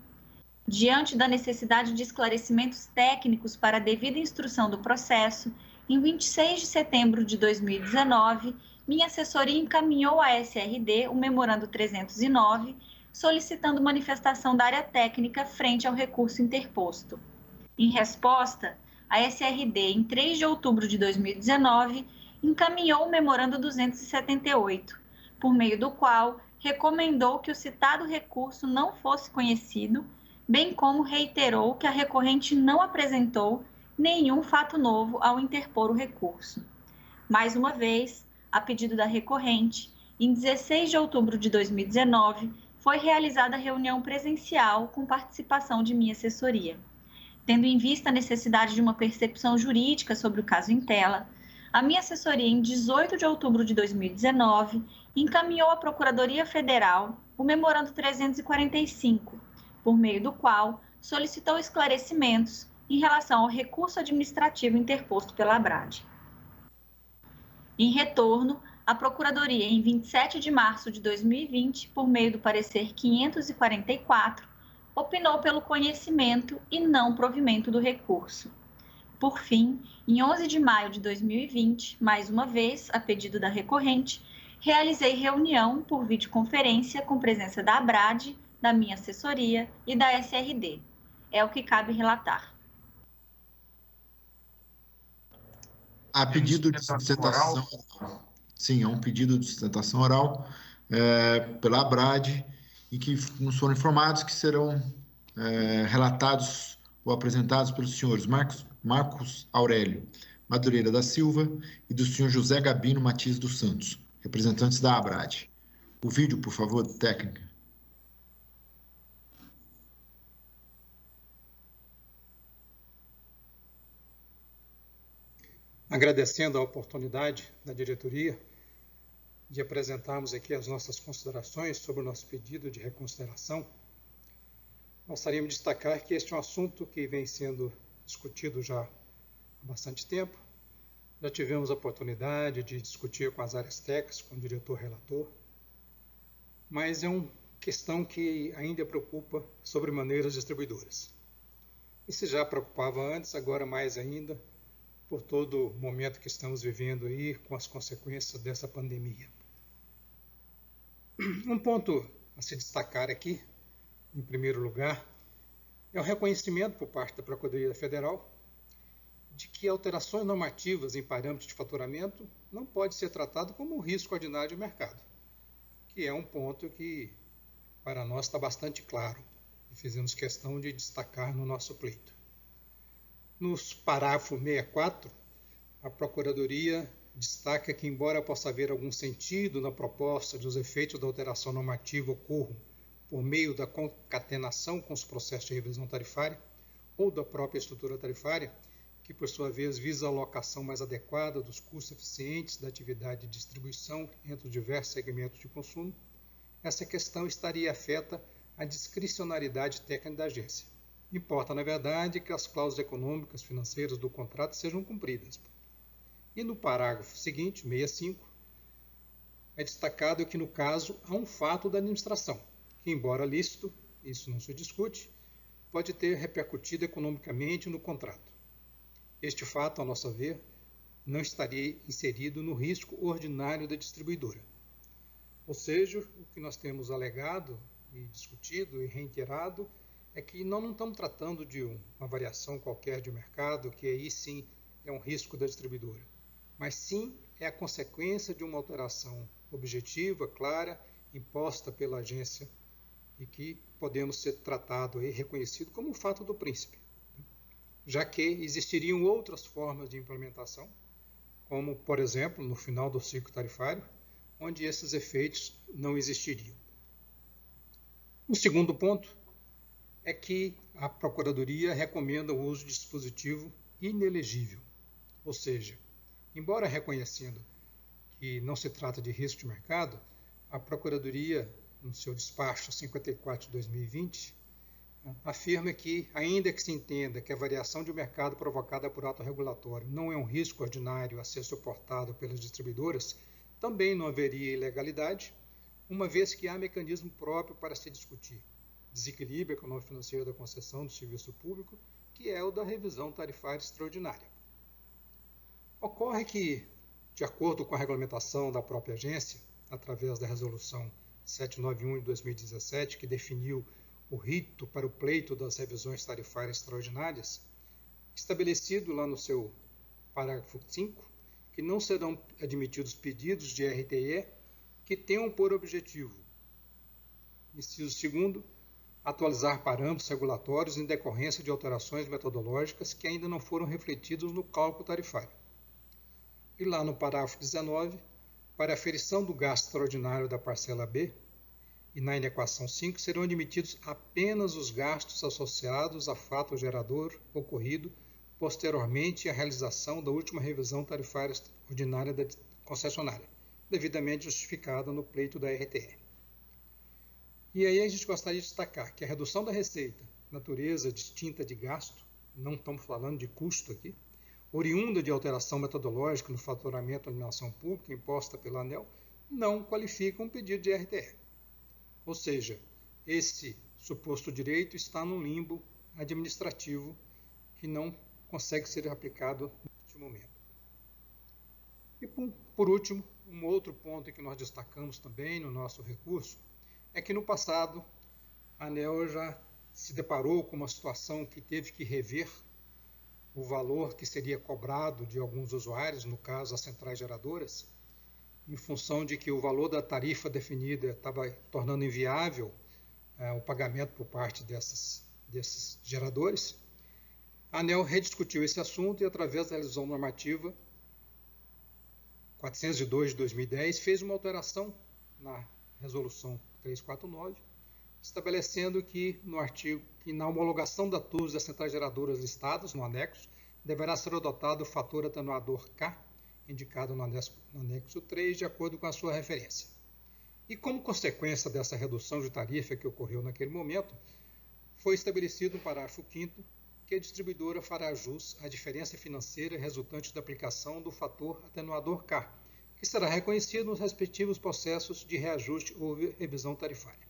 Diante da necessidade de esclarecimentos técnicos para a devida instrução do processo, em 26 de setembro de 2019, minha assessoria encaminhou à SRD o memorando 309, solicitando manifestação da área técnica frente ao recurso interposto. Em resposta, a SRD, em 3 de outubro de 2019, encaminhou o Memorando 278, por meio do qual recomendou que o citado recurso não fosse conhecido, bem como reiterou que a recorrente não apresentou nenhum fato novo ao interpor o recurso. Mais uma vez, a pedido da recorrente, em 16 de outubro de 2019, foi realizada reunião presencial com participação de minha assessoria tendo em vista a necessidade de uma percepção jurídica sobre o caso em tela, a minha assessoria, em 18 de outubro de 2019, encaminhou à Procuradoria Federal o Memorando 345, por meio do qual solicitou esclarecimentos em relação ao recurso administrativo interposto pela Abrad. Em retorno, a Procuradoria, em 27 de março de 2020, por meio do parecer 544, opinou pelo conhecimento e não provimento do recurso. Por fim, em 11 de maio de 2020, mais uma vez, a pedido da recorrente, realizei reunião por videoconferência com presença da ABRAD, da minha assessoria e da SRD. É o que cabe relatar. A pedido de sustentação Sim, é um pedido de sustentação oral é, pela ABRAD e que nos foram informados que serão é, relatados ou apresentados pelos senhores Marcos, Marcos Aurélio Madureira da Silva e do senhor José Gabino Matias dos Santos, representantes da ABRAD. O vídeo, por favor, técnica. agradecendo a oportunidade da diretoria de apresentarmos aqui as nossas considerações sobre o nosso pedido de reconsideração, gostaríamos de destacar que este é um assunto que vem sendo discutido já há bastante tempo. Já tivemos a oportunidade de discutir com as áreas técnicas, com o diretor relator, mas é uma questão que ainda preocupa sobremaneira as distribuidoras. E se já preocupava antes, agora mais ainda, por todo o momento que estamos vivendo aí com as consequências dessa pandemia. Um ponto a se destacar aqui, em primeiro lugar, é o reconhecimento por parte da Procuradoria Federal de que alterações normativas em parâmetros de faturamento não pode ser tratado como um risco ordinário de mercado, que é um ponto que para nós está bastante claro e fizemos questão de destacar no nosso pleito. Nos parágrafo 64, a Procuradoria destaca que, embora possa haver algum sentido na proposta de os efeitos da alteração normativa ocorram por meio da concatenação com os processos de revisão tarifária ou da própria estrutura tarifária, que por sua vez visa a alocação mais adequada dos custos eficientes da atividade de distribuição entre os diversos segmentos de consumo, essa questão estaria afeta à discricionariedade técnica da agência. Importa, na verdade, que as cláusulas econômicas financeiras do contrato sejam cumpridas. E no parágrafo seguinte, 65, é destacado que, no caso, há um fato da administração, que, embora lícito, isso não se discute, pode ter repercutido economicamente no contrato. Este fato, a nosso ver, não estaria inserido no risco ordinário da distribuidora. Ou seja, o que nós temos alegado e discutido e reiterado é que não estamos tratando de uma variação qualquer de mercado, que aí sim é um risco da distribuidora, mas sim é a consequência de uma alteração objetiva, clara, imposta pela agência e que podemos ser tratado e reconhecido como um fato do príncipe, já que existiriam outras formas de implementação, como, por exemplo, no final do ciclo tarifário, onde esses efeitos não existiriam. O segundo ponto é que a Procuradoria recomenda o uso de dispositivo inelegível, ou seja, embora reconhecendo que não se trata de risco de mercado, a Procuradoria, no seu despacho 54 de 2020, afirma que, ainda que se entenda que a variação de mercado provocada por ato regulatório não é um risco ordinário a ser suportado pelas distribuidoras, também não haveria ilegalidade, uma vez que há mecanismo próprio para se discutir desequilíbrio econômico-financeiro da concessão do serviço público, que é o da revisão tarifária extraordinária. Ocorre que, de acordo com a regulamentação da própria agência, através da Resolução 791 de 2017, que definiu o rito para o pleito das revisões tarifárias extraordinárias, estabelecido lá no seu parágrafo 5, que não serão admitidos pedidos de RTE que tenham por objetivo, inciso segundo, atualizar parâmetros regulatórios em decorrência de alterações metodológicas que ainda não foram refletidos no cálculo tarifário. E lá no parágrafo 19, para aferição do gasto extraordinário da parcela B, e na inequação 5 serão admitidos apenas os gastos associados a fato gerador ocorrido posteriormente à realização da última revisão tarifária ordinária da concessionária, devidamente justificada no pleito da RTE. E aí a gente gostaria de destacar que a redução da receita, natureza distinta de gasto, não estamos falando de custo aqui, oriunda de alteração metodológica no faturamento da animação pública imposta pela ANEL, não qualifica um pedido de RTR. Ou seja, esse suposto direito está no limbo administrativo que não consegue ser aplicado neste momento. E por último, um outro ponto que nós destacamos também no nosso recurso é que no passado a ANEL já se deparou com uma situação que teve que rever o valor que seria cobrado de alguns usuários, no caso as centrais geradoras, em função de que o valor da tarifa definida estava tornando inviável é, o pagamento por parte dessas, desses geradores. A ANEL rediscutiu esse assunto e, através da revisão normativa 402 de 2010, fez uma alteração na resolução 349, estabelecendo que no artigo que na homologação da TUS das centrais geradoras listadas no anexo deverá ser adotado o fator atenuador K, indicado no anexo, no anexo 3, de acordo com a sua referência. E como consequência dessa redução de tarifa que ocorreu naquele momento, foi estabelecido um parágrafo 5 que a distribuidora fará jus à diferença financeira resultante da aplicação do fator atenuador K, que será reconhecido nos respectivos processos de reajuste ou revisão tarifária.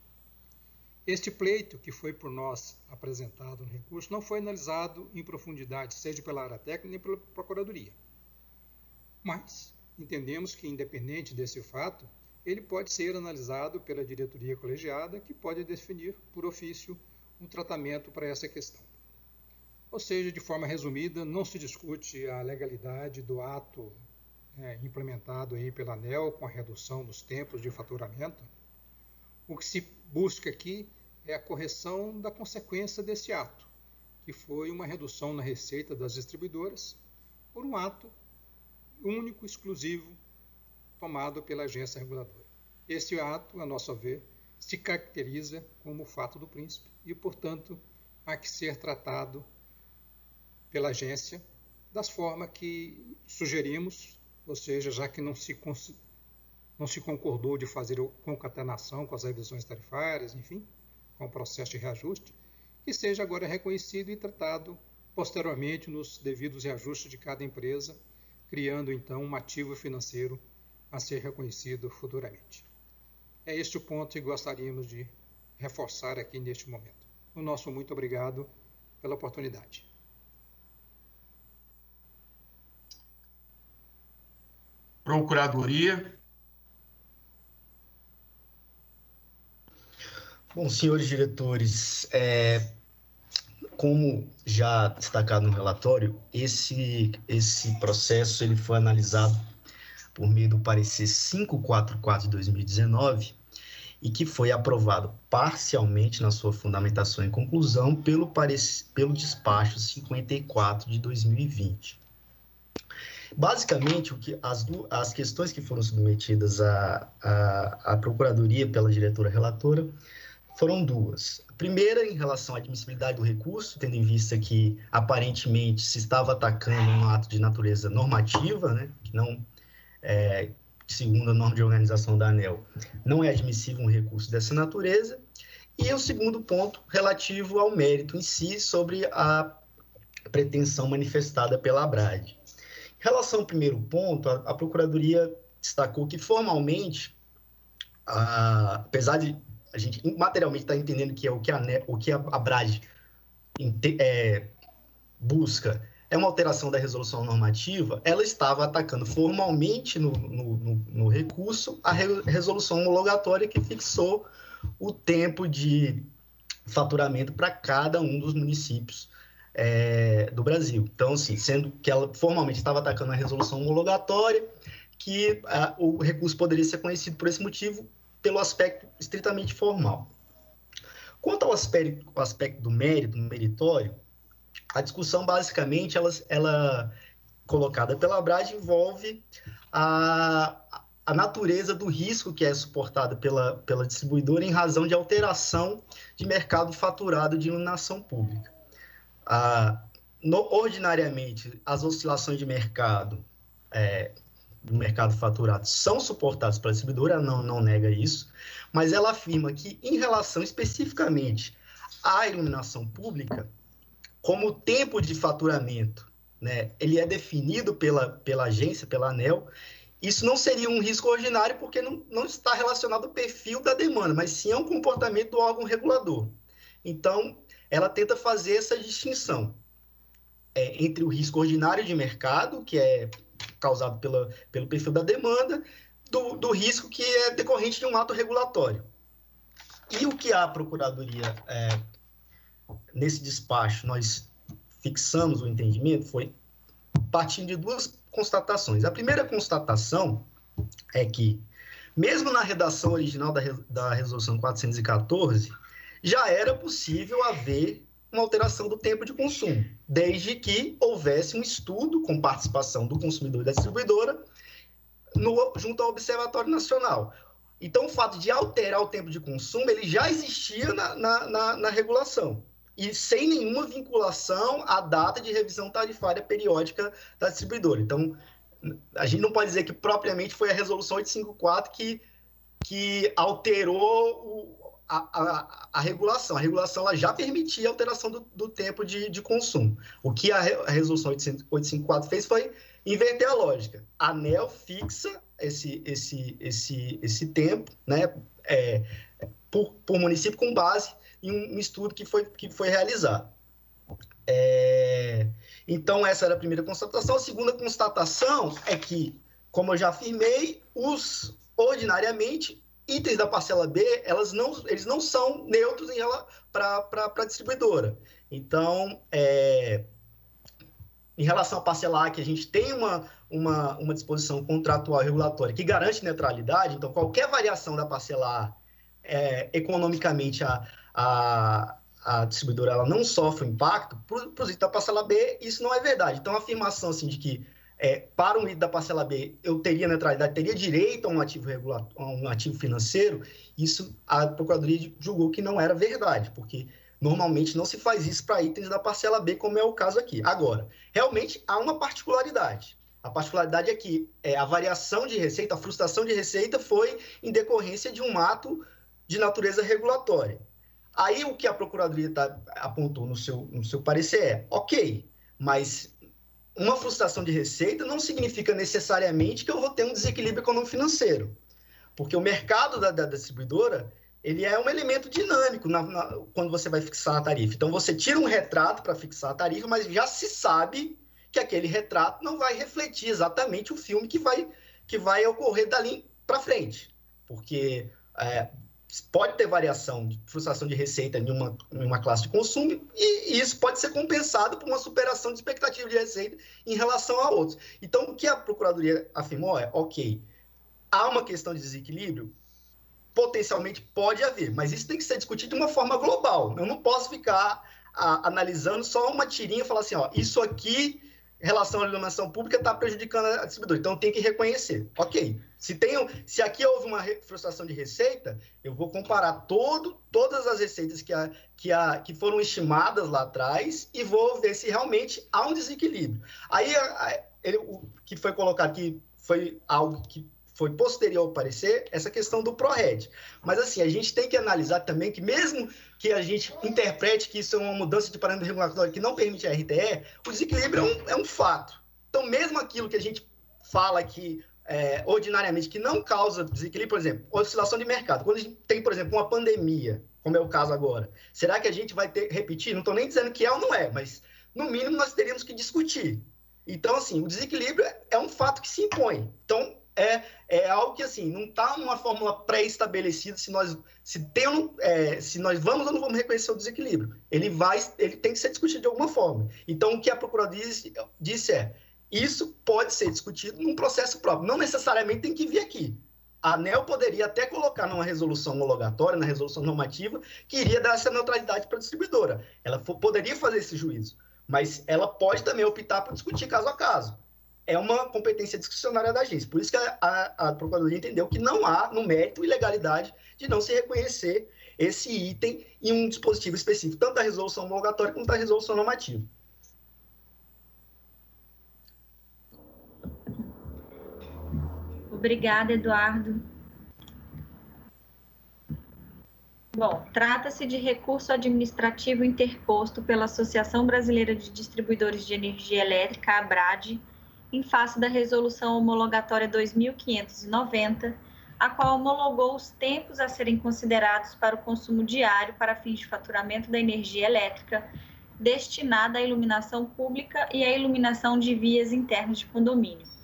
Este pleito, que foi por nós apresentado no recurso, não foi analisado em profundidade, seja pela área técnica nem pela Procuradoria. Mas entendemos que, independente desse fato, ele pode ser analisado pela diretoria colegiada, que pode definir por ofício um tratamento para essa questão. Ou seja, de forma resumida, não se discute a legalidade do ato é, implementado aí pela ANEL com a redução dos tempos de faturamento. O que se busca aqui é a correção da consequência desse ato, que foi uma redução na receita das distribuidoras por um ato único, exclusivo, tomado pela agência reguladora. Esse ato, a nosso ver, se caracteriza como o fato do príncipe e, portanto, há que ser tratado pela agência das formas que sugerimos, ou seja, já que não se, não se concordou de fazer concatenação com as revisões tarifárias, enfim, com o processo de reajuste, que seja agora reconhecido e tratado posteriormente nos devidos reajustes de cada empresa, criando então um ativo financeiro a ser reconhecido futuramente. É este o ponto que gostaríamos de reforçar aqui neste momento. O nosso muito obrigado pela oportunidade. Procuradoria. Bom, senhores diretores, é, como já destacado no relatório, esse, esse processo ele foi analisado por meio do parecer 544 de 2019 e que foi aprovado parcialmente na sua fundamentação e conclusão pelo, pelo despacho 54 de 2020. Basicamente, o que, as, as questões que foram submetidas à, à, à Procuradoria pela diretora relatora foram duas. A primeira, em relação à admissibilidade do recurso, tendo em vista que aparentemente se estava atacando um ato de natureza normativa, né, que não, é, segundo a norma de organização da ANEL, não é admissível um recurso dessa natureza. E o segundo ponto, relativo ao mérito em si, sobre a pretensão manifestada pela ABRAD. Em relação ao primeiro ponto, a, a Procuradoria destacou que formalmente, a, apesar de a gente materialmente estar tá entendendo que é o que a, o que a, a BRAD é, busca é uma alteração da resolução normativa, ela estava atacando formalmente no, no, no, no recurso a re, resolução homologatória que fixou o tempo de faturamento para cada um dos municípios é, do Brasil. Então, assim, sendo que ela formalmente estava atacando a resolução homologatória, que a, o recurso poderia ser conhecido por esse motivo, pelo aspecto estritamente formal. Quanto ao aspecto, aspecto do mérito, meritório, a discussão basicamente ela, ela colocada pela Brad envolve a, a natureza do risco que é suportado pela, pela distribuidora em razão de alteração de mercado faturado de iluminação pública. Ah, no, ordinariamente, as oscilações de mercado é, do mercado faturado são suportados pela distribuidora, não, não nega isso, mas ela afirma que, em relação especificamente à iluminação pública, como o tempo de faturamento né, ele é definido pela, pela agência, pela ANEL, isso não seria um risco ordinário porque não, não está relacionado ao perfil da demanda, mas sim ao comportamento do órgão regulador. Então, ela tenta fazer essa distinção é, entre o risco ordinário de mercado, que é causado pela, pelo perfil da demanda, do, do risco que é decorrente de um ato regulatório. E o que a Procuradoria, é, nesse despacho, nós fixamos o entendimento foi partindo de duas constatações. A primeira constatação é que, mesmo na redação original da, da Resolução 414, já era possível haver uma alteração do tempo de consumo, desde que houvesse um estudo com participação do consumidor e da distribuidora no, junto ao Observatório Nacional. Então, o fato de alterar o tempo de consumo, ele já existia na, na, na, na regulação e sem nenhuma vinculação à data de revisão tarifária periódica da distribuidora. Então, a gente não pode dizer que propriamente foi a resolução 854 que, que alterou o, a, a, a, regulação. A regulação ela já permitia a alteração do, do tempo de, de, consumo. O que a, resolução 854 fez foi inverter a lógica. A ANEL fixa esse, esse, esse, esse tempo né, é, por, por município com base em um estudo que foi, que foi realizado. É, então, essa era a primeira constatação. A segunda constatação é que, como eu já afirmei, os ordinariamente itens da parcela B, elas não, eles não são neutros para a distribuidora. Então, é, em relação à parcela A, que a gente tem uma, uma, uma disposição contratual regulatória que garante neutralidade, então qualquer variação da parcela A, é, economicamente, a, a, a distribuidora ela não sofre impacto, para os itens da parcela B, isso não é verdade. Então, a afirmação assim, de que é, para um item da parcela B eu teria neutralidade, teria direito a um ativo regular, a um ativo financeiro, isso a Procuradoria julgou que não era verdade, porque normalmente não se faz isso para itens da parcela B, como é o caso aqui. Agora, realmente há uma particularidade. A particularidade é que é, a variação de receita, a frustração de receita foi em decorrência de um ato de natureza regulatória. Aí o que a Procuradoria tá, apontou no seu, no seu parecer é, ok, mas uma frustração de receita não significa necessariamente que eu vou ter um desequilíbrio econômico-financeiro, porque o mercado da, da, distribuidora ele é um elemento dinâmico na, na, quando você vai fixar a tarifa. Então você tira um retrato para fixar a tarifa, mas já se sabe que aquele retrato não vai refletir exatamente o filme que vai, que vai ocorrer dali para frente, porque é, pode ter variação de frustração de receita em uma, em uma classe de consumo e isso pode ser compensado por uma superação de expectativa de receita em relação a outros. Então, o que a Procuradoria afirmou é, ok, há uma questão de desequilíbrio? Potencialmente pode haver, mas isso tem que ser discutido de uma forma global. Eu não posso ficar a, analisando só uma tirinha e falar assim, ó, isso aqui relação à iluminação pública está prejudicando a distribuidora. Então tem que reconhecer. Ok. Se, tem, se aqui houve uma frustração de receita, eu vou comparar todo, todas as receitas que, a, que, a, que foram estimadas lá atrás e vou ver se realmente há um desequilíbrio. Aí a, ele, o que foi colocado aqui foi algo que foi posterior ao parecer, essa questão do ProRed. Mas, assim, a gente tem que analisar também que, mesmo que a gente interprete que isso é uma mudança de parâmetro regulatório que não permite a RTE, o desequilíbrio é um, é um fato. Então, mesmo aquilo que a gente fala que é, ordinariamente que não causa desequilíbrio, por exemplo, oscilação de mercado. Quando a gente tem, por exemplo, uma pandemia, como é o caso agora, será que a gente vai ter, repetir? Não estou nem dizendo que é ou não é, mas no mínimo nós teríamos que discutir. Então, assim, o desequilíbrio é um fato que se impõe. Então, é, é algo que assim não está numa fórmula pré-estabelecida se nós se tem é, se nós vamos ou não vamos reconhecer o desequilíbrio ele vai ele tem que ser discutido de alguma forma então o que a procuradoria disse, disse é isso pode ser discutido num processo próprio não necessariamente tem que vir aqui a ANEL poderia até colocar numa resolução homologatória, na resolução normativa, que iria dar essa neutralidade para a distribuidora. Ela poderia fazer esse juízo, mas ela pode também optar por discutir caso a caso é uma competência discricionária da agência. Por isso que a, a, a, Procuradoria entendeu que não há, no mérito, ilegalidade de não se reconhecer esse item em um dispositivo específico, tanto da resolução homologatória quanto da resolução normativa. Obrigada, Eduardo. Bom, trata-se de recurso administrativo interposto pela Associação Brasileira de Distribuidores de Energia Elétrica, ABRAD, em face da Resolução Homologatória 2590, a qual homologou os tempos a serem considerados para o consumo diário para fins de faturamento da energia elétrica destinada à iluminação pública e à iluminação de vias internas de condomínio.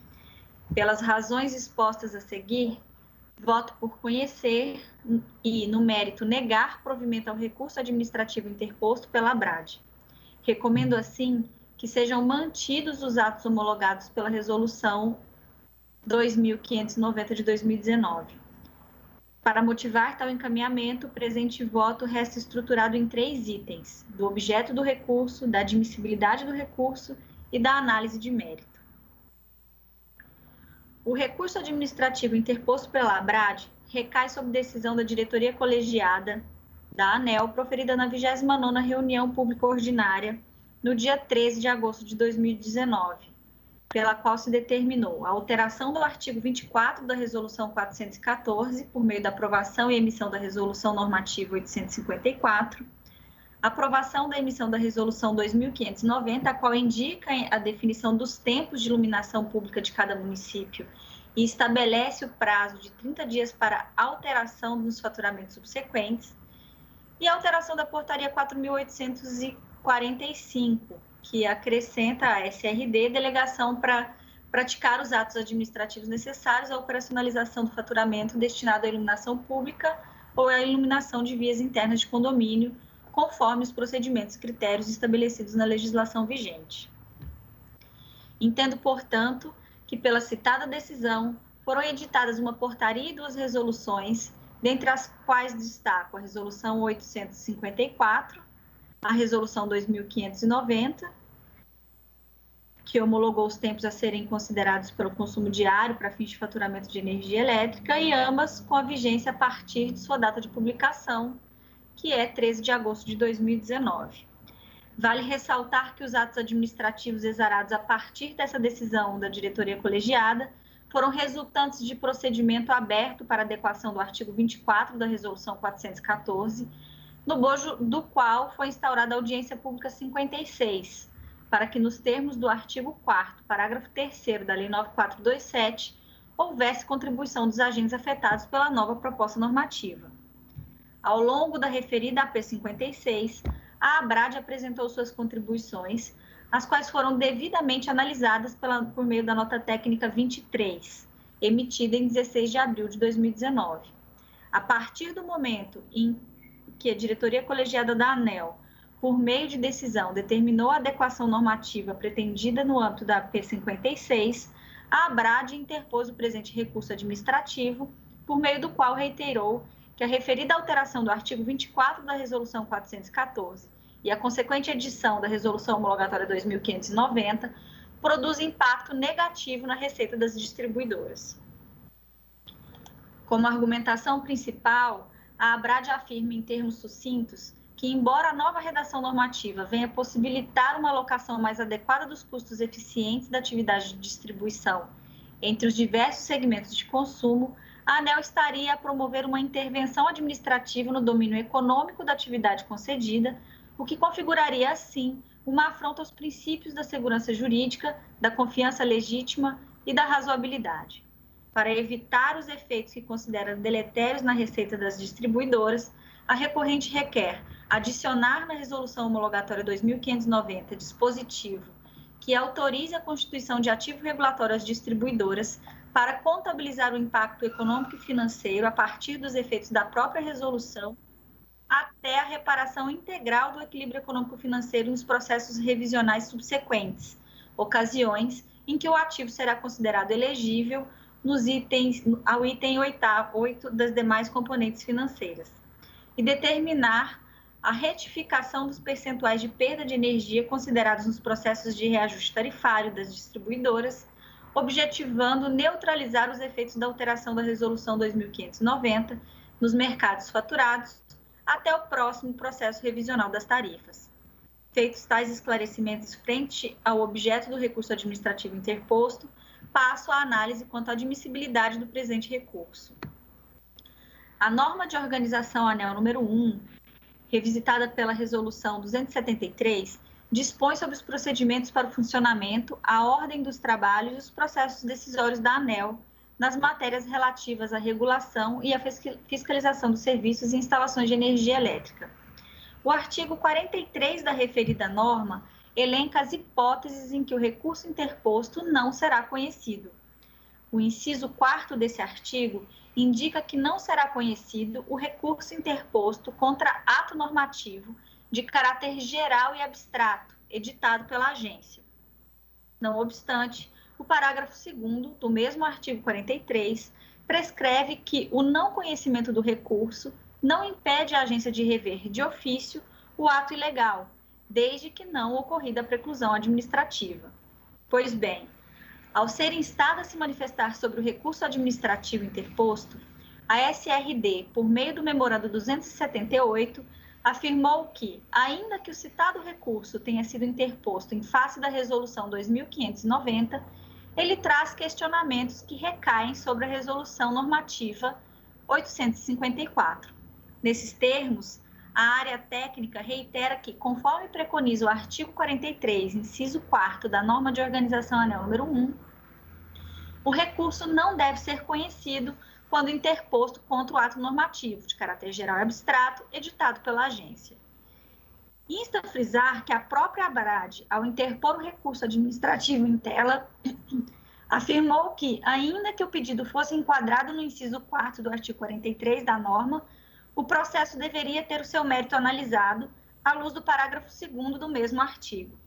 Pelas razões expostas a seguir, voto por conhecer e, no mérito, negar provimento ao recurso administrativo interposto pela ABRAD. Recomendo, assim, que sejam mantidos os atos homologados pela Resolução 2590 de 2019. Para motivar tal encaminhamento, o presente voto resta estruturado em três itens: do objeto do recurso, da admissibilidade do recurso e da análise de mérito. O recurso administrativo interposto pela ABRAD recai sob decisão da diretoria colegiada da ANEL, proferida na 29ª reunião pública ordinária, no dia 13 de agosto de 2019, pela qual se determinou a alteração do artigo 24 da Resolução 414, por meio da aprovação e emissão da Resolução Normativa 854, aprovação da emissão da Resolução 2590, a qual indica a definição dos tempos de iluminação pública de cada município e estabelece o prazo de 30 dias para alteração dos faturamentos subsequentes, e a alteração da Portaria 4845, que acrescenta a SRD delegação para praticar os atos administrativos necessários à operacionalização do faturamento destinado à iluminação pública ou à iluminação de vias internas de condomínio, conforme os procedimentos e critérios estabelecidos na legislação vigente. Entendo, portanto, que pela citada decisão foram editadas uma portaria e duas resoluções, dentre as quais destaco a Resolução 854, a Resolução 2590, que homologou os tempos a serem considerados pelo consumo diário para fins de faturamento de energia elétrica, e ambas com a vigência a partir de sua data de publicação, que é 13 de agosto de 2019. Vale ressaltar que os atos administrativos exarados a partir dessa decisão da diretoria colegiada foram resultantes de procedimento aberto para adequação do artigo 24 da Resolução 414, no bojo do qual foi instaurada a audiência pública 56, para que, nos termos do artigo 4, parágrafo 3 da Lei 9427, houvesse contribuição dos agentes afetados pela nova proposta normativa. Ao longo da referida AP 56, a ABRAD apresentou suas contribuições, as quais foram devidamente analisadas pela, por meio da nota técnica 23, emitida em 16 de abril de 2019. A partir do momento em que a diretoria colegiada da ANEL, por meio de decisão, determinou a adequação normativa pretendida no âmbito da AP 56, a ABRAD interpôs o presente recurso administrativo, por meio do qual reiterou que a referida alteração do artigo 24 da Resolução 414 e a consequente edição da Resolução Homologatória 2590 produz impacto negativo na receita das distribuidoras. Como argumentação principal, a ABRAD afirma em termos sucintos que, embora a nova redação normativa venha possibilitar uma alocação mais adequada dos custos eficientes da atividade de distribuição entre os diversos segmentos de consumo, a ANEL estaria a promover uma intervenção administrativa no domínio econômico da atividade concedida, o que configuraria, assim, uma afronta aos princípios da segurança jurídica, da confiança legítima e da razoabilidade. Para evitar os efeitos que considera deletérios na receita das distribuidoras, a recorrente requer adicionar na Resolução Homologatória 2590 dispositivo que autorize a constituição de ativo regulatório às distribuidoras para contabilizar o impacto econômico e financeiro a partir dos efeitos da própria resolução até a reparação integral do equilíbrio econômico-financeiro nos processos revisionais subsequentes, ocasiões em que o ativo será considerado elegível nos itens, ao item oitavo, oito das demais componentes financeiras, e determinar a retificação dos percentuais de perda de energia considerados nos processos de reajuste tarifário das distribuidoras objetivando neutralizar os efeitos da alteração da Resolução 2590 nos mercados faturados até o próximo processo revisional das tarifas. Feitos tais esclarecimentos frente ao objeto do recurso administrativo interposto, passo à análise quanto à admissibilidade do presente recurso. A norma de organização ANEL número 1, revisitada pela Resolução 273, dispõe sobre os procedimentos para o funcionamento, a ordem dos trabalhos e os processos decisórios da ANEL nas matérias relativas à regulação e à fiscalização dos serviços e instalações de energia elétrica. O artigo 43 da referida norma elenca as hipóteses em que o recurso interposto não será conhecido. O inciso 4 desse artigo indica que não será conhecido o recurso interposto contra ato normativo de caráter geral e abstrato, editado pela agência. Não obstante, o parágrafo 2 do mesmo artigo 43 prescreve que o não conhecimento do recurso não impede a agência de rever de ofício o ato ilegal, desde que não ocorrida a preclusão administrativa. Pois bem, ao ser instada a se manifestar sobre o recurso administrativo interposto, a SRD, por meio do memorando 278, afirmou que, ainda que o citado recurso tenha sido interposto em face da resolução 2590, ele traz questionamentos que recaem sobre a resolução normativa 854. Nesses termos, a área técnica reitera que, conforme preconiza o artigo 43, inciso 4 da norma de organização anel número 1, o recurso não deve ser conhecido quando interposto contra o ato normativo de caráter geral e abstrato editado pela agência. Insta frisar que a própria ABRAD, ao interpor o recurso administrativo em tela, afirmou que, ainda que o pedido fosse enquadrado no inciso 4 do artigo 43 da norma, o processo deveria ter o seu mérito analisado à luz do parágrafo 2 do mesmo artigo.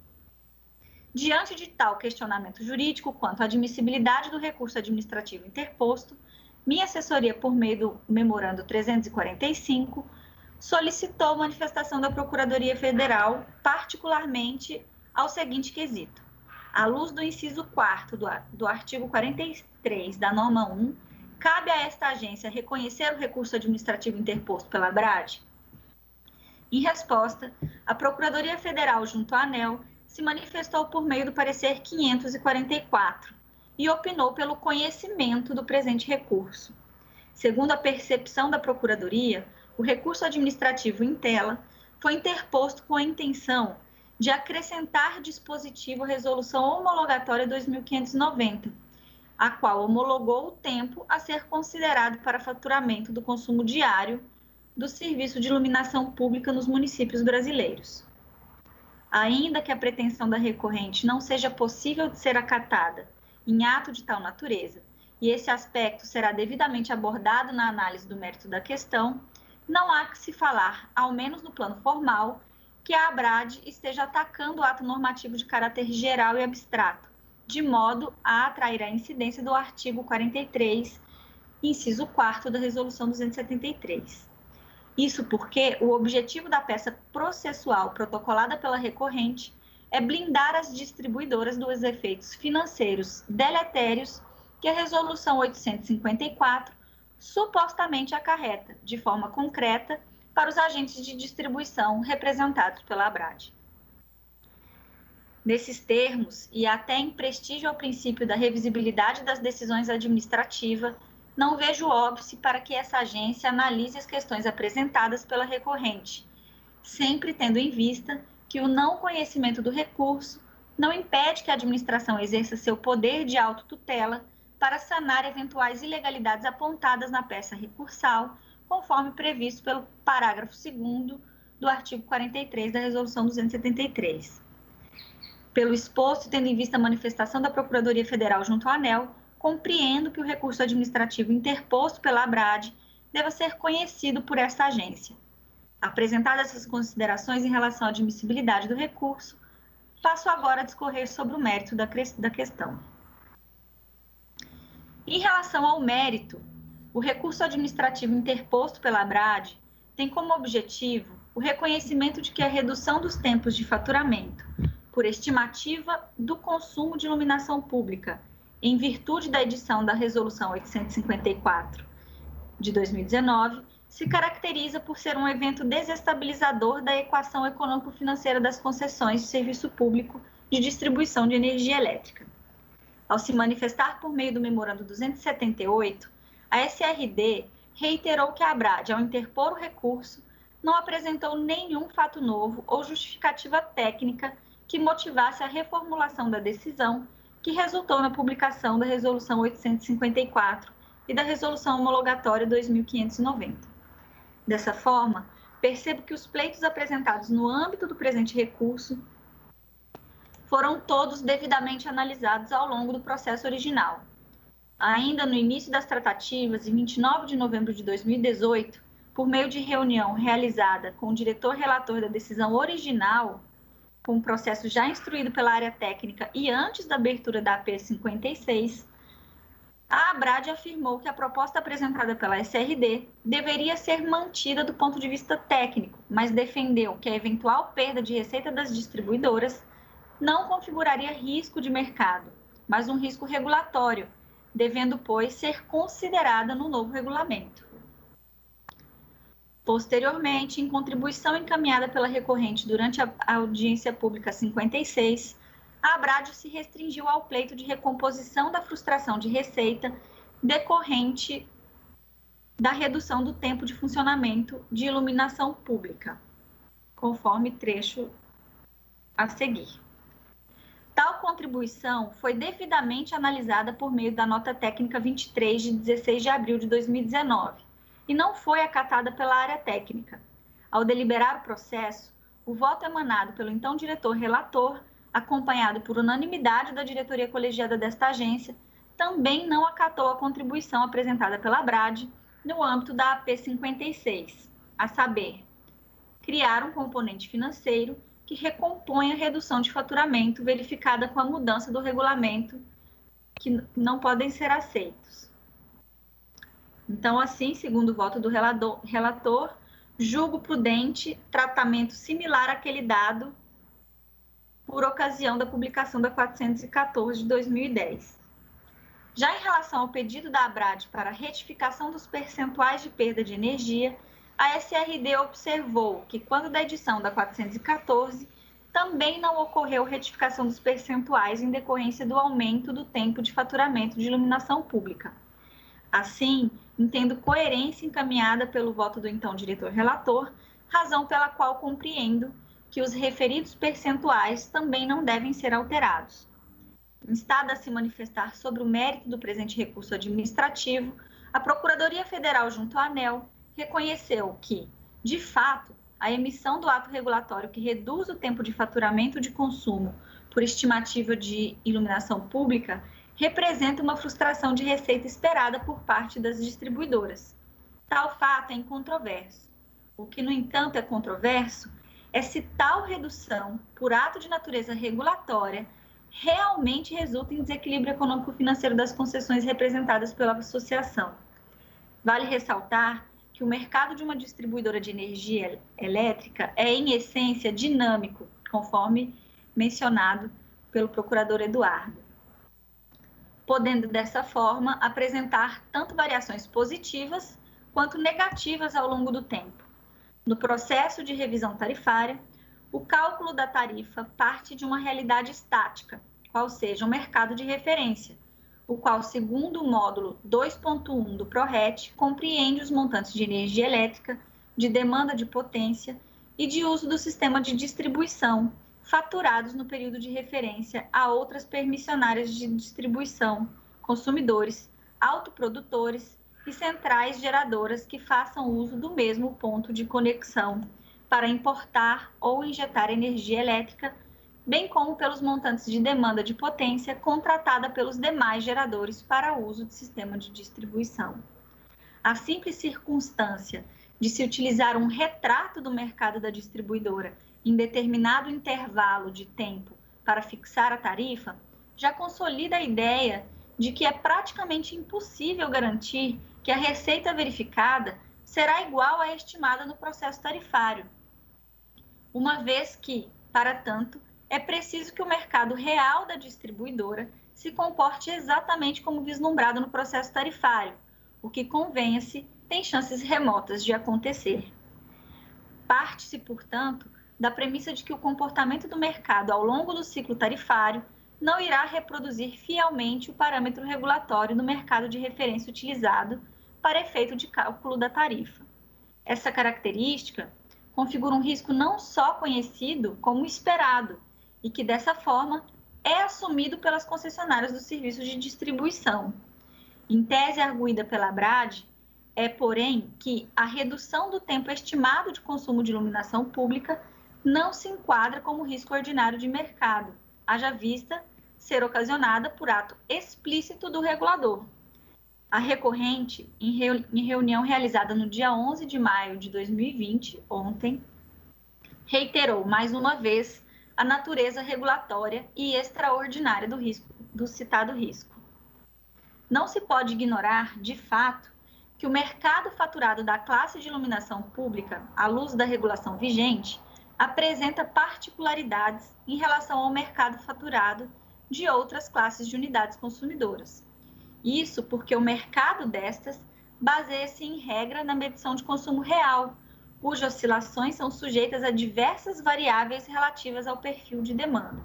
Diante de tal questionamento jurídico quanto à admissibilidade do recurso administrativo interposto, minha assessoria, por meio do memorando 345, solicitou manifestação da Procuradoria Federal, particularmente ao seguinte quesito. À luz do inciso 4 do, artigo 43 da norma 1, cabe a esta agência reconhecer o recurso administrativo interposto pela BRAD? Em resposta, a Procuradoria Federal, junto à ANEL, se manifestou por meio do parecer 544 e opinou pelo conhecimento do presente recurso. Segundo a percepção da Procuradoria, o recurso administrativo em tela foi interposto com a intenção de acrescentar dispositivo à Resolução Homologatória 2590, a qual homologou o tempo a ser considerado para faturamento do consumo diário do serviço de iluminação pública nos municípios brasileiros. Ainda que a pretensão da recorrente não seja possível de ser acatada em ato de tal natureza, e esse aspecto será devidamente abordado na análise do mérito da questão, não há que se falar, ao menos no plano formal, que a ABRAD esteja atacando o ato normativo de caráter geral e abstrato, de modo a atrair a incidência do artigo 43, inciso 4 da Resolução 273. Isso porque o objetivo da peça processual protocolada pela recorrente é blindar as distribuidoras dos efeitos financeiros deletérios que a Resolução 854 supostamente acarreta, de forma concreta, para os agentes de distribuição representados pela ABRAD. Nesses termos, e até em prestígio ao princípio da revisibilidade das decisões administrativas, não vejo óbice para que essa agência analise as questões apresentadas pela recorrente, sempre tendo em vista que o não conhecimento do recurso não impede que a administração exerça seu poder de autotutela para sanar eventuais ilegalidades apontadas na peça recursal, conforme previsto pelo parágrafo 2 do artigo 43 da Resolução 273. Pelo exposto, tendo em vista a manifestação da Procuradoria Federal junto ao ANEL, compreendo que o recurso administrativo interposto pela ABRAD deva ser conhecido por esta agência. Apresentadas essas considerações em relação à admissibilidade do recurso, passo agora a discorrer sobre o mérito da, da questão. Em relação ao mérito, o recurso administrativo interposto pela ABRAD tem como objetivo o reconhecimento de que a redução dos tempos de faturamento, por estimativa do consumo de iluminação pública, em virtude da edição da Resolução 854 de 2019, se caracteriza por ser um evento desestabilizador da equação econômico-financeira das concessões de serviço público de distribuição de energia elétrica. Ao se manifestar por meio do memorando 278, a SRD reiterou que a Abrad, ao interpor o recurso, não apresentou nenhum fato novo ou justificativa técnica que motivasse a reformulação da decisão que resultou na publicação da Resolução 854 e da Resolução Homologatória 2590. Dessa forma, percebo que os pleitos apresentados no âmbito do presente recurso foram todos devidamente analisados ao longo do processo original. Ainda no início das tratativas, em 29 de novembro de 2018, por meio de reunião realizada com o diretor relator da decisão original, com o processo já instruído pela área técnica e antes da abertura da AP 56, a Abrad afirmou que a proposta apresentada pela SRD deveria ser mantida do ponto de vista técnico, mas defendeu que a eventual perda de receita das distribuidoras não configuraria risco de mercado, mas um risco regulatório, devendo, pois, ser considerada no novo regulamento. Posteriormente, em contribuição encaminhada pela recorrente durante a audiência pública 56, a Abrad se restringiu ao pleito de recomposição da frustração de receita decorrente da redução do tempo de funcionamento de iluminação pública, conforme trecho a seguir. Tal contribuição foi devidamente analisada por meio da nota técnica 23 de 16 de abril de 2019 e não foi acatada pela área técnica. Ao deliberar o processo, o voto emanado pelo então diretor relator acompanhado por unanimidade da diretoria colegiada desta agência, também não acatou a contribuição apresentada pela Brad no âmbito da AP 56, a saber, criar um componente financeiro que recompõe a redução de faturamento verificada com a mudança do regulamento, que não podem ser aceitos. Então, assim, segundo o voto do relator, julgo prudente tratamento similar àquele dado por ocasião da publicação da 414 de 2010. Já em relação ao pedido da Abrad para retificação dos percentuais de perda de energia, a SRD observou que, quando da edição da 414, também não ocorreu retificação dos percentuais em decorrência do aumento do tempo de faturamento de iluminação pública. Assim, entendo coerência encaminhada pelo voto do então diretor relator, razão pela qual compreendo que os referidos percentuais também não devem ser alterados. Instada a se manifestar sobre o mérito do presente recurso administrativo, a Procuradoria Federal junto à ANEL reconheceu que, de fato, a emissão do ato regulatório que reduz o tempo de faturamento de consumo por estimativa de iluminação pública representa uma frustração de receita esperada por parte das distribuidoras. Tal fato é incontroverso. O que, no entanto, é controverso é se tal redução, por ato de natureza regulatória, realmente resulta em desequilíbrio econômico-financeiro das concessões representadas pela associação. Vale ressaltar que o mercado de uma distribuidora de energia elétrica é, em essência, dinâmico, conforme mencionado pelo procurador Eduardo, podendo dessa forma apresentar tanto variações positivas quanto negativas ao longo do tempo. No processo de revisão tarifária, o cálculo da tarifa parte de uma realidade estática, qual seja o mercado de referência, o qual, segundo o módulo 2.1 do PRORET, compreende os montantes de energia elétrica, de demanda de potência e de uso do sistema de distribuição, faturados no período de referência a outras permissionárias de distribuição, consumidores, autoprodutores e centrais geradoras que façam uso do mesmo ponto de conexão para importar ou injetar energia elétrica, bem como pelos montantes de demanda de potência contratada pelos demais geradores para uso de sistema de distribuição. A simples circunstância de se utilizar um retrato do mercado da distribuidora em determinado intervalo de tempo para fixar a tarifa já consolida a ideia de que é praticamente impossível garantir que a receita verificada será igual à estimada no processo tarifário, uma vez que, para tanto, é preciso que o mercado real da distribuidora se comporte exatamente como vislumbrado no processo tarifário, o que, convenha-se, tem chances remotas de acontecer. Parte-se, portanto, da premissa de que o comportamento do mercado ao longo do ciclo tarifário não irá reproduzir fielmente o parâmetro regulatório no mercado de referência utilizado para efeito de cálculo da tarifa. Essa característica configura um risco não só conhecido, como esperado, e que dessa forma é assumido pelas concessionárias dos serviços de distribuição. Em tese arguída pela BRAD, é, porém, que a redução do tempo estimado de consumo de iluminação pública não se enquadra como risco ordinário de mercado, haja vista ser ocasionada por ato explícito do regulador. A recorrente, em, reunião realizada no dia 11 de maio de 2020, ontem, reiterou mais uma vez a natureza regulatória e extraordinária do, risco, do citado risco. Não se pode ignorar, de fato, que o mercado faturado da classe de iluminação pública, à luz da regulação vigente, apresenta particularidades em relação ao mercado faturado de outras classes de unidades consumidoras. Isso porque o mercado destas baseia-se em regra na medição de consumo real, cujas oscilações são sujeitas a diversas variáveis relativas ao perfil de demanda.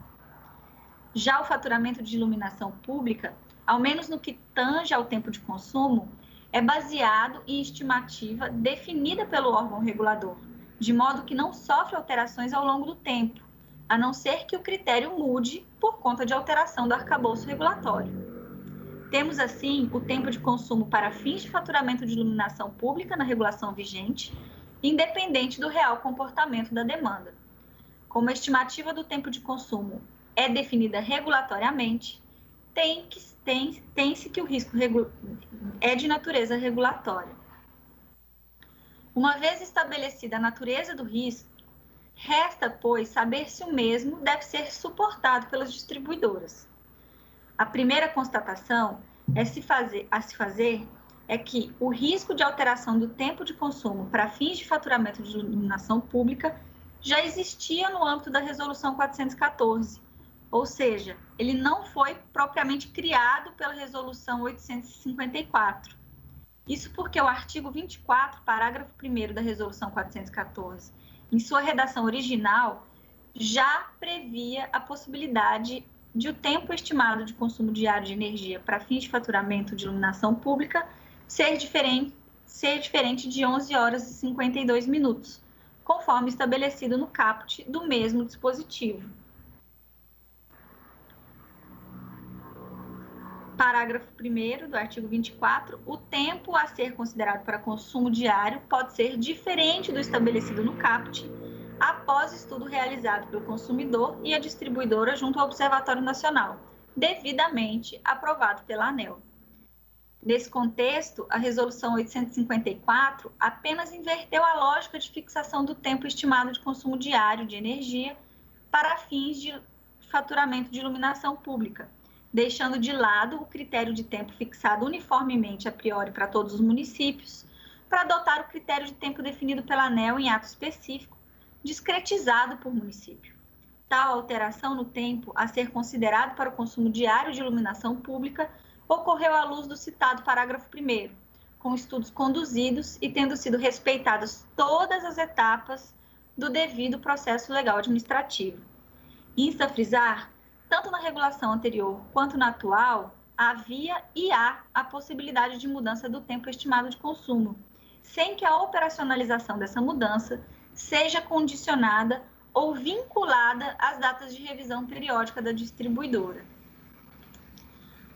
Já o faturamento de iluminação pública, ao menos no que tange ao tempo de consumo, é baseado em estimativa definida pelo órgão regulador, de modo que não sofre alterações ao longo do tempo, a não ser que o critério mude por conta de alteração do arcabouço regulatório. Temos, assim, o tempo de consumo para fins de faturamento de iluminação pública na regulação vigente independente do real comportamento da demanda. Como a estimativa do tempo de consumo é definida regulatoriamente, tem que, tem, tem-se que o risco regu, é de natureza regulatória. Uma vez estabelecida a natureza do risco, resta, pois, saber se o mesmo deve ser suportado pelas distribuidoras. A primeira constatação é se fazer, a se fazer é que o risco de alteração do tempo de consumo para fins de faturamento de iluminação pública já existia no âmbito da Resolução 414, ou seja, ele não foi propriamente criado pela Resolução 854. Isso porque o artigo 24, parágrafo 1 da Resolução 414, em sua redação original, já previa a possibilidade de o tempo estimado de consumo diário de energia para fins de faturamento de iluminação pública ser diferente, ser diferente de 11 horas e 52 minutos, conforme estabelecido no caput do mesmo dispositivo. Parágrafo 1 do artigo 24, o tempo a ser considerado para consumo diário pode ser diferente do estabelecido no caput, após estudo realizado pelo consumidor e a distribuidora junto ao Observatório Nacional, devidamente aprovado pela ANEL. Nesse contexto, a Resolução 854 apenas inverteu a lógica de fixação do tempo estimado de consumo diário de energia para fins de faturamento de iluminação pública, deixando de lado o critério de tempo fixado uniformemente a priori para todos os municípios, para adotar o critério de tempo definido pela ANEL em ato específico, discretizado por município. Tal alteração no tempo a ser considerado para o consumo diário de iluminação pública ocorreu à luz do citado parágrafo 1, com estudos conduzidos e tendo sido respeitadas todas as etapas do devido processo legal administrativo. Insta frisar, tanto na regulação anterior quanto na atual, havia e há a possibilidade de mudança do tempo estimado de consumo, sem que a operacionalização dessa mudança seja condicionada ou vinculada às datas de revisão periódica da distribuidora.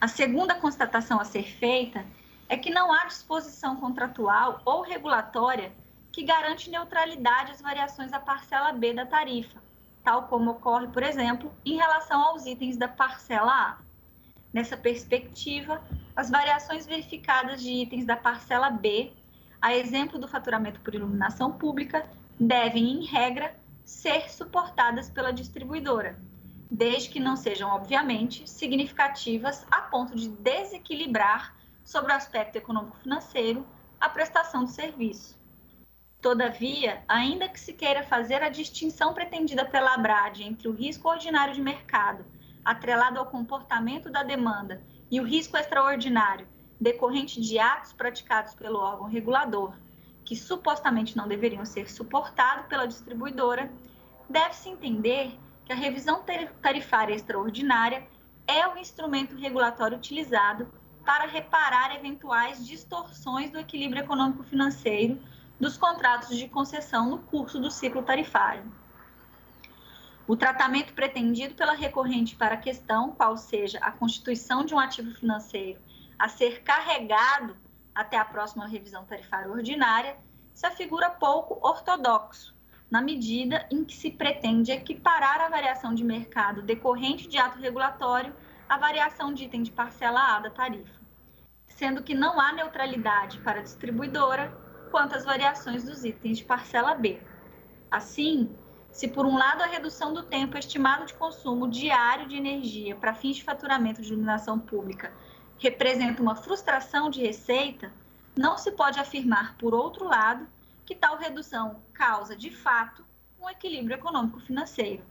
A segunda constatação a ser feita é que não há disposição contratual ou regulatória que garante neutralidade às variações da parcela B da tarifa, tal como ocorre, por exemplo, em relação aos itens da parcela A. Nessa perspectiva, as variações verificadas de itens da parcela B, a exemplo do faturamento por iluminação pública, devem, em regra, ser suportadas pela distribuidora, desde que não sejam, obviamente, significativas a ponto de desequilibrar sobre o aspecto econômico-financeiro a prestação do serviço. Todavia, ainda que se queira fazer a distinção pretendida pela ABRAD entre o risco ordinário de mercado, atrelado ao comportamento da demanda, e o risco extraordinário, decorrente de atos praticados pelo órgão regulador, que supostamente não deveriam ser suportados pela distribuidora, deve-se entender que a revisão tarifária extraordinária é o instrumento regulatório utilizado para reparar eventuais distorções do equilíbrio econômico-financeiro dos contratos de concessão no curso do ciclo tarifário. O tratamento pretendido pela recorrente para a questão, qual seja a constituição de um ativo financeiro a ser carregado até a próxima revisão tarifária ordinária, se afigura pouco ortodoxo, na medida em que se pretende equiparar a variação de mercado decorrente de ato regulatório à variação de item de parcela A da tarifa, sendo que não há neutralidade para a distribuidora quanto às variações dos itens de parcela B. Assim, se por um lado a redução do tempo estimado de consumo diário de energia para fins de faturamento de iluminação pública representa uma frustração de receita, não se pode afirmar, por outro lado, que tal redução causa, de fato, um equilíbrio econômico-financeiro.